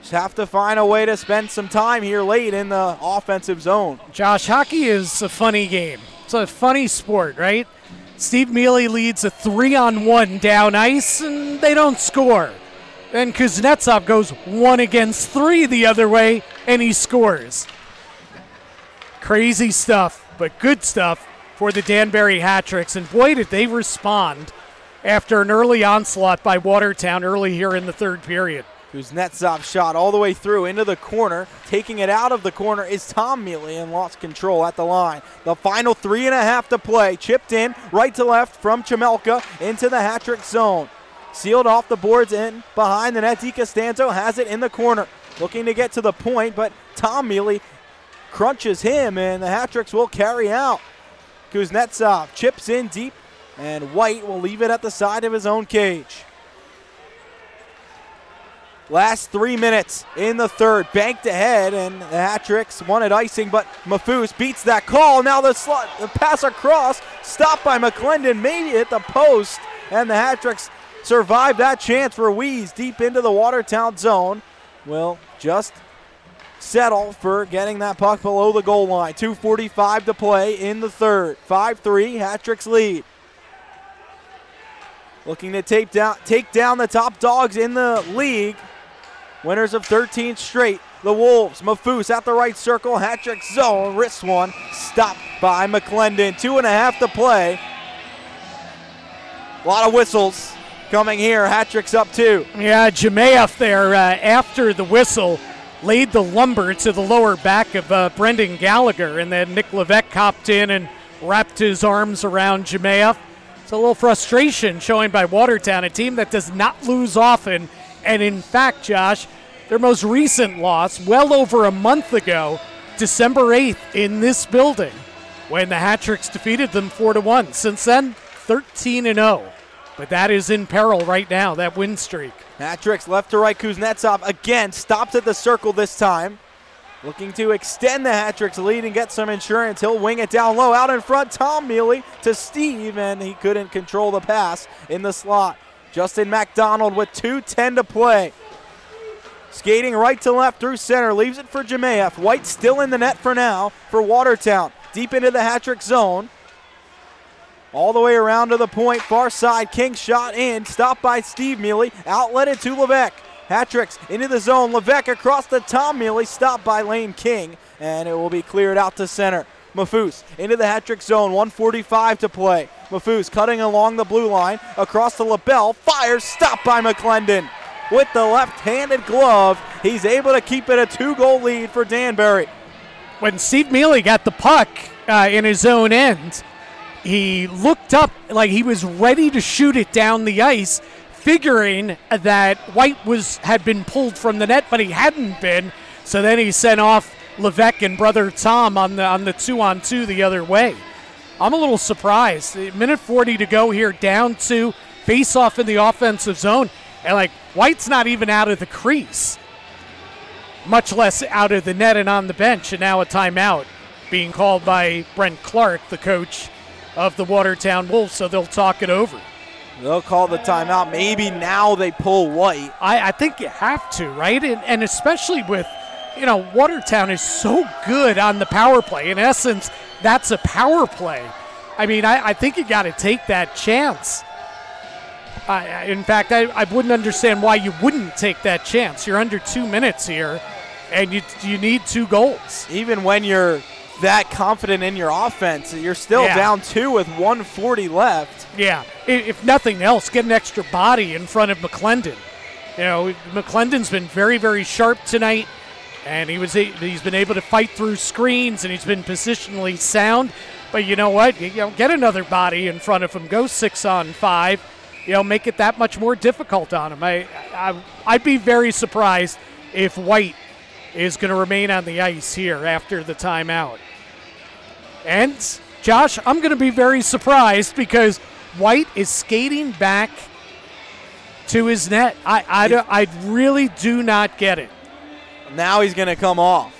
Just have to find a way to spend some time here late in the offensive zone. Josh, hockey is a funny game. It's a funny sport, right? Steve Mealy leads a three on one down ice, and they don't score. Then Kuznetsov goes one against three the other way, and he scores. Crazy stuff, but good stuff for the Danbury Hat-tricks. And boy, did they respond after an early onslaught by Watertown early here in the third period. Kuznetsov shot all the way through into the corner. Taking it out of the corner is Tom Mealy and lost control at the line. The final three and a half to play. Chipped in right to left from Chamelka into the hat trick zone. Sealed off the boards in behind the net. DiCostanzo has it in the corner. Looking to get to the point, but Tom Mealy crunches him and the hat tricks will carry out. Kuznetsov chips in deep, and White will leave it at the side of his own cage. Last three minutes in the third, banked ahead, and the hat-tricks wanted icing, but Mafus beats that call. Now the, the pass across, stopped by McClendon, made it the post, and the hat-tricks survive that chance. For Ruiz deep into the Watertown zone will just settle for getting that puck below the goal line. 2.45 to play in the third. 5 3, Hat Tricks lead. Looking to tape down, take down the top dogs in the league. Winners of 13 straight. The Wolves, Mafus at the right circle, hat trick zone, wrist one, stopped by McClendon. Two and a half to play. A lot of whistles coming here. Hat trick's up two. Yeah, Jemayev there uh, after the whistle laid the lumber to the lower back of uh, Brendan Gallagher, and then Nick Levesque copped in and wrapped his arms around Jamea. It's a little frustration showing by Watertown, a team that does not lose often. And in fact, Josh, their most recent loss, well over a month ago, December 8th, in this building, when the Hat Tricks defeated them 4 to 1. Since then, 13 and 0. But that is in peril right now, that win streak. Tricks left to right. Kuznetsov again stops at the circle this time. Looking to extend the Hat Tricks lead and get some insurance. He'll wing it down low. Out in front, Tom Mealy to Steve, and he couldn't control the pass in the slot. Justin McDonald with 2.10 to play. Skating right to left through center, leaves it for Jemayev. White still in the net for now for Watertown. Deep into the hat trick zone. All the way around to the point, far side. King shot in, stopped by Steve Mealy. Outletted to Levesque. Hat Tricks into the zone. Levesque across the Tom Mealy, stopped by Lane King, and it will be cleared out to center. Mafus into the hat trick zone, 145 to play. Mafus cutting along the blue line, across the LaBelle, fires, stopped by McClendon. With the left-handed glove, he's able to keep it a two-goal lead for Danbury. When Steve Mealy got the puck uh, in his own end, he looked up like he was ready to shoot it down the ice, figuring that White was had been pulled from the net, but he hadn't been. So then he sent off Levesque and brother Tom on the on the two on two the other way. I'm a little surprised. Eh, minute 40 to go here, down two, face off in the offensive zone, and like White's not even out of the crease, much less out of the net and on the bench. And now a timeout being called by Brent Clark, the coach of the Watertown Wolves. So they'll talk it over. They'll call the timeout. Maybe now they pull White. I, I think you have to, right? And, and especially with, you know, Watertown is so good on the power play. In essence, that's a power play. I mean, I, I think you got to take that chance. Uh, in fact, I, I wouldn't understand why you wouldn't take that chance. You're under two minutes here, and you you need two goals. Even when you're that confident in your offense, you're still Yeah. down two with 140 left. Yeah, if nothing else, get an extra body in front of McClendon. You know, McClendon's been very, very sharp tonight, and he was he's been able to fight through screens, and he's been positionally sound. But you know what? You know, get another body in front of him. Go six on five. You know, make it that much more difficult on him. I, I I'd be very surprised if White is going to remain on the ice here after the timeout. And Josh, I'm going to be very surprised because White is skating back to his net. I, I, don't- I really do not get it. Now he's going to come off.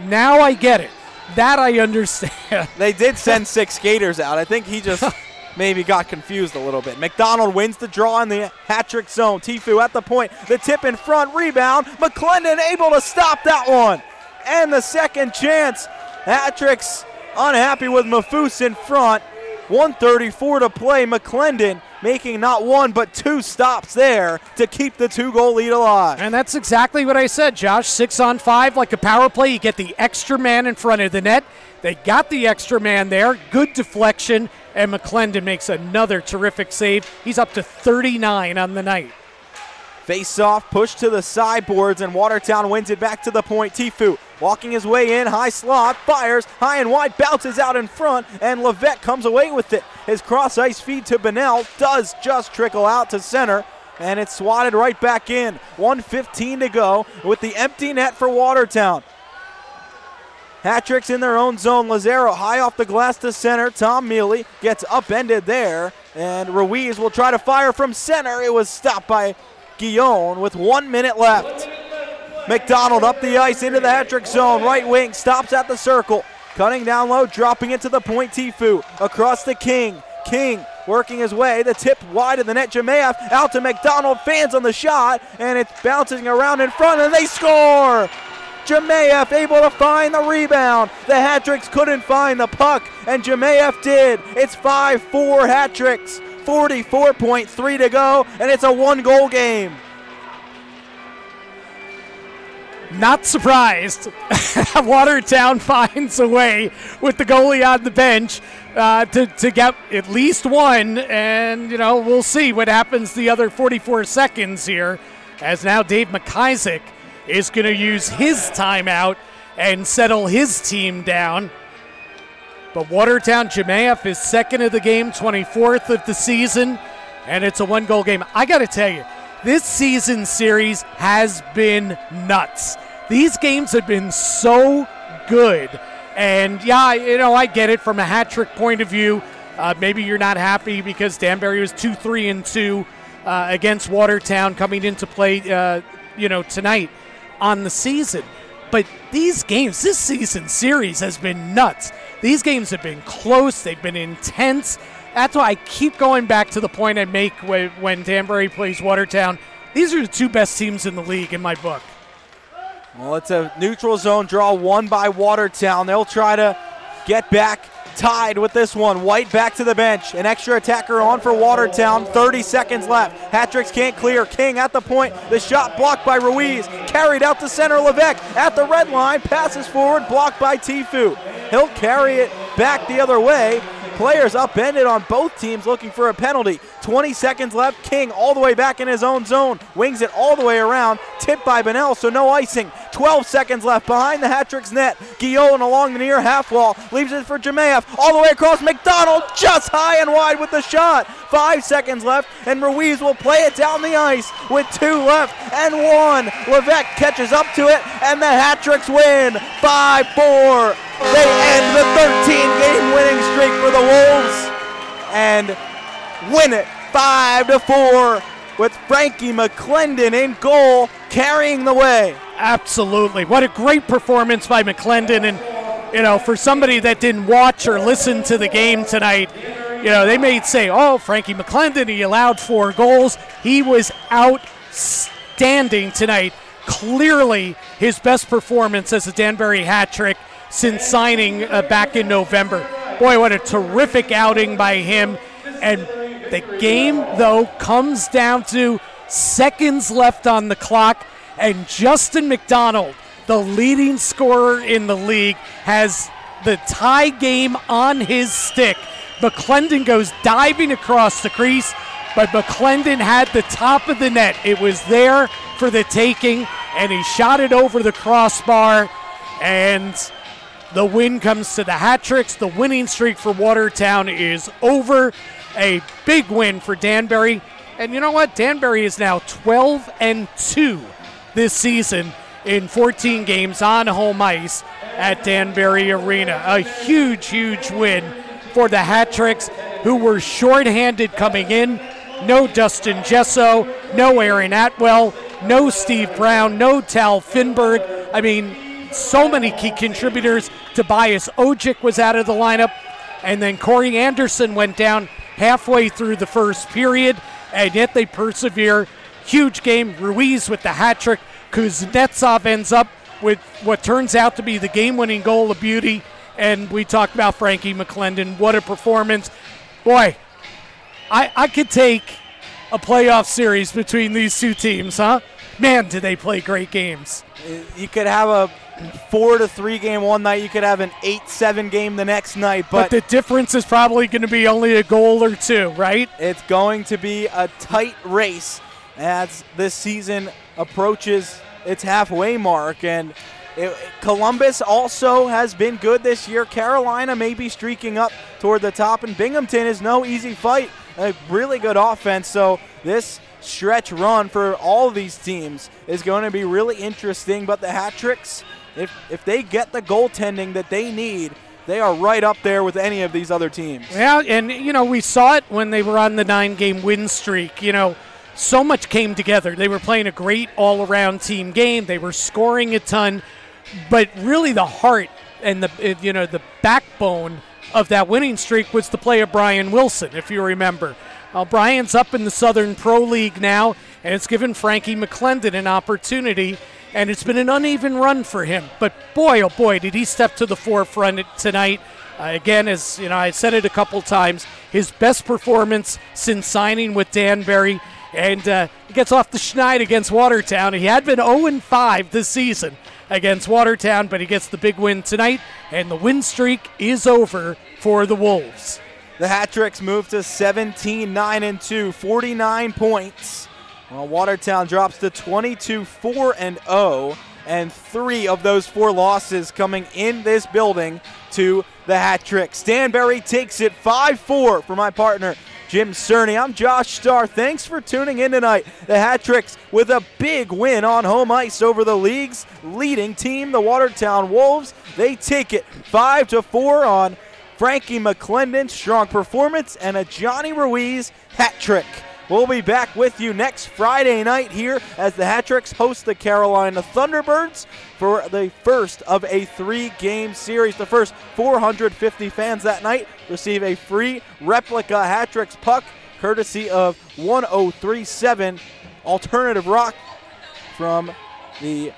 Now I get it. That I understand. They did send six skaters out. I think he just maybe got confused a little bit. McDonald wins the draw in the hat trick zone. Tifu at the point. The tip in front. Rebound. McClendon able to stop that one. And the second chance. Hat tricks unhappy with Mafus in front. 134 to play. McClendon making not one but two stops there to keep the two goal lead alive. And that's exactly what I said, Josh. Six on five, like a power play. You get the extra man in front of the net. They got the extra man there. Good deflection. And McClendon makes another terrific save. He's up to 39 on the night. Face off, push to the sideboards, and Watertown wins it back to the point. Tifu walking his way in, high slot, fires, high and wide, bounces out in front, and Levesque comes away with it. His cross ice feed to Bennell does just trickle out to center, and it's swatted right back in. 115 to go with the empty net for Watertown. Hat tricks in their own zone. Lazaro high off the glass to center. Tom Mealy gets upended there. And Ruiz will try to fire from center. It was stopped by Guillaume with one minute left. McDonald up the ice into the hat trick zone. Right wing stops at the circle. Cutting down low, dropping it to the point. Tifu across the King. King working his way. The tip wide of the net. Jemayev out to McDonald. Fans on the shot, and it's bouncing around in front, and they score. Jemayev able to find the rebound. The Hat-Tricks couldn't find the puck, and Jemayev did. It's 5-4 Hat-Tricks. 44.3 to go, and it's a one-goal game. Not surprised. Watertown finds a way with the goalie on the bench uh, to, to get at least one, and you know we'll see what happens the other 44 seconds here, as now Dave MacIsaac is going to use his timeout and settle his team down. But Watertown Jemayev is second of the game, 24th of the season, and it's a one goal game. I got to tell you, this season series has been nuts. These games have been so good. And yeah, you know, I get it from a hat trick point of view. Uh, maybe you're not happy because Danbury was 2 3 and 2 uh, against Watertown coming into play, uh, you know, tonight on the season. But these games, this season series has been nuts. These games have been close, they've been intense. That's why I keep going back to the point I make when, when Danbury plays Watertown. These are the two best teams in the league in my book. Well, it's a neutral zone draw won by Watertown. They'll try to get back tied with this one. White back to the bench. An extra attacker on for Watertown. 30 seconds left. Hat-Tricks can't clear. King at the point. The shot blocked by Ruiz. Carried out to center. Levesque at the red line. Passes forward. Blocked by Tifu. He'll carry it back the other way. Players upended on both teams looking for a penalty. 20 seconds left. King all the way back in his own zone. Wings it all the way around. Tipped by Bennell, so no icing. 12 seconds left behind the Hat-Tricks net. Guillaume along the near half wall. Leaves it for Jemayev. All the way across. McDonald just high and wide with the shot. Five seconds left, and Ruiz will play it down the ice with two left and one. Levesque catches up to it, and the Hat-Tricks win 5-4. They end the 13-game winning streak for the Wolves and win it 5 to 4 with Frankie McClendon in goal carrying the way. Absolutely. What a great performance by McClendon and you know, for somebody that didn't watch or listen to the game tonight, you know, they may say, "Oh, Frankie McClendon, he allowed four goals. He was outstanding tonight. Clearly, his best performance as a Danbury hat trick since signing uh, back in November. Boy, what a terrific outing by him. And the game, though, comes down to seconds left on the clock, and Justin McDonald, the leading scorer in the league, has the tie game on his stick. McClendon goes diving across the crease, but McClendon had the top of the net. It was there for the taking, and he shot it over the crossbar, and the win comes to the hat tricks. The winning streak for Watertown is over. A big win for Danbury. And you know what? Danbury is now 12 and 2 this season in 14 games on home ice at Danbury Arena. A huge, huge win for the hat tricks who were shorthanded coming in. No Dustin Gesso, no Aaron Atwell, no Steve Brown, no Tal Finberg. I mean, so many key contributors. Tobias Ojic was out of the lineup, and then Corey Anderson went down halfway through the first period, and yet they persevere. Huge game. Ruiz with the hat trick. Kuznetsov ends up with what turns out to be the game winning goal of beauty. And we talked about Frankie McClendon. What a performance. Boy, I, I could take a playoff series between these two teams, huh? Man, did they play great games. You could have a four to three game one night. You could have an eight seven game the next night. But, but the difference is probably going to be only a goal or two, right? It's going to be a tight race as this season approaches its halfway mark. And it, Columbus also has been good this year. Carolina may be streaking up toward the top, and Binghamton is no easy fight. A really good offense. So this stretch run for all these teams is going to be really interesting. But the hat tricks if if they get the goaltending that they need, they are right up there with any of these other teams. Yeah, and you know we saw it when they were on the nine-game win streak. You know, so much came together. They were playing a great all-around team game. They were scoring a ton, but really the heart and the you know the backbone of that winning streak was the play of Brian Wilson, if you remember. Uh, Brian's up in the Southern Pro League now, and it's given Frankie McClendon an opportunity, and it's been an uneven run for him. But boy, oh boy, did he step to the forefront tonight. Uh, again, as you know, I said it a couple times, his best performance since signing with Danbury, and uh, he gets off the schneid against Watertown. He had been 0 5 this season against Watertown, but he gets the big win tonight, and the win streak is over for the Wolves. The Hat Tricks move to 17 9 and 2, 49 points. While Watertown drops to 22 4 and 0, and three of those four losses coming in this building to the Hat trick. Danbury takes it 5 4 for my partner, Jim Cerny. I'm Josh Starr. Thanks for tuning in tonight. The Hat Tricks with a big win on home ice over the league's leading team, the Watertown Wolves. They take it 5 to 4 on Frankie McClendon's strong performance and a Johnny Ruiz hat trick. We'll be back with you next Friday night here as the Hat Tricks host the Carolina Thunderbirds for the first of a three game series. The first 450 fans that night receive a free replica Hat Tricks puck courtesy of 1037 Alternative Rock from the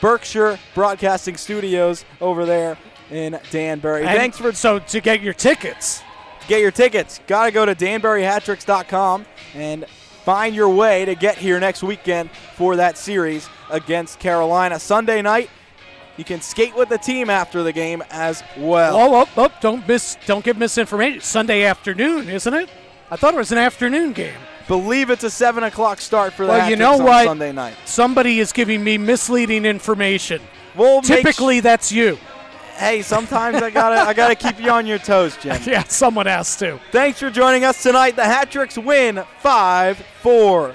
Berkshire Broadcasting Studios over there in Danbury. And Thanks for so to get your tickets. Get your tickets. Got to go to danburyhattricks.com and find your way to get here next weekend for that series against Carolina. Sunday night, you can skate with the team after the game as well. Oh, oh, oh, don't miss, don't get misinformation. Sunday afternoon, isn't it? I thought it was an afternoon game. Believe it's a seven o'clock start for Well, Hat you know on what? Sunday night. Somebody is giving me misleading information. We'll Typically, that's you. Hey, sometimes I gotta I gotta keep you on your toes, Jim. Yeah, someone has to. Thanks for joining us tonight. The Hat Tricks win five four.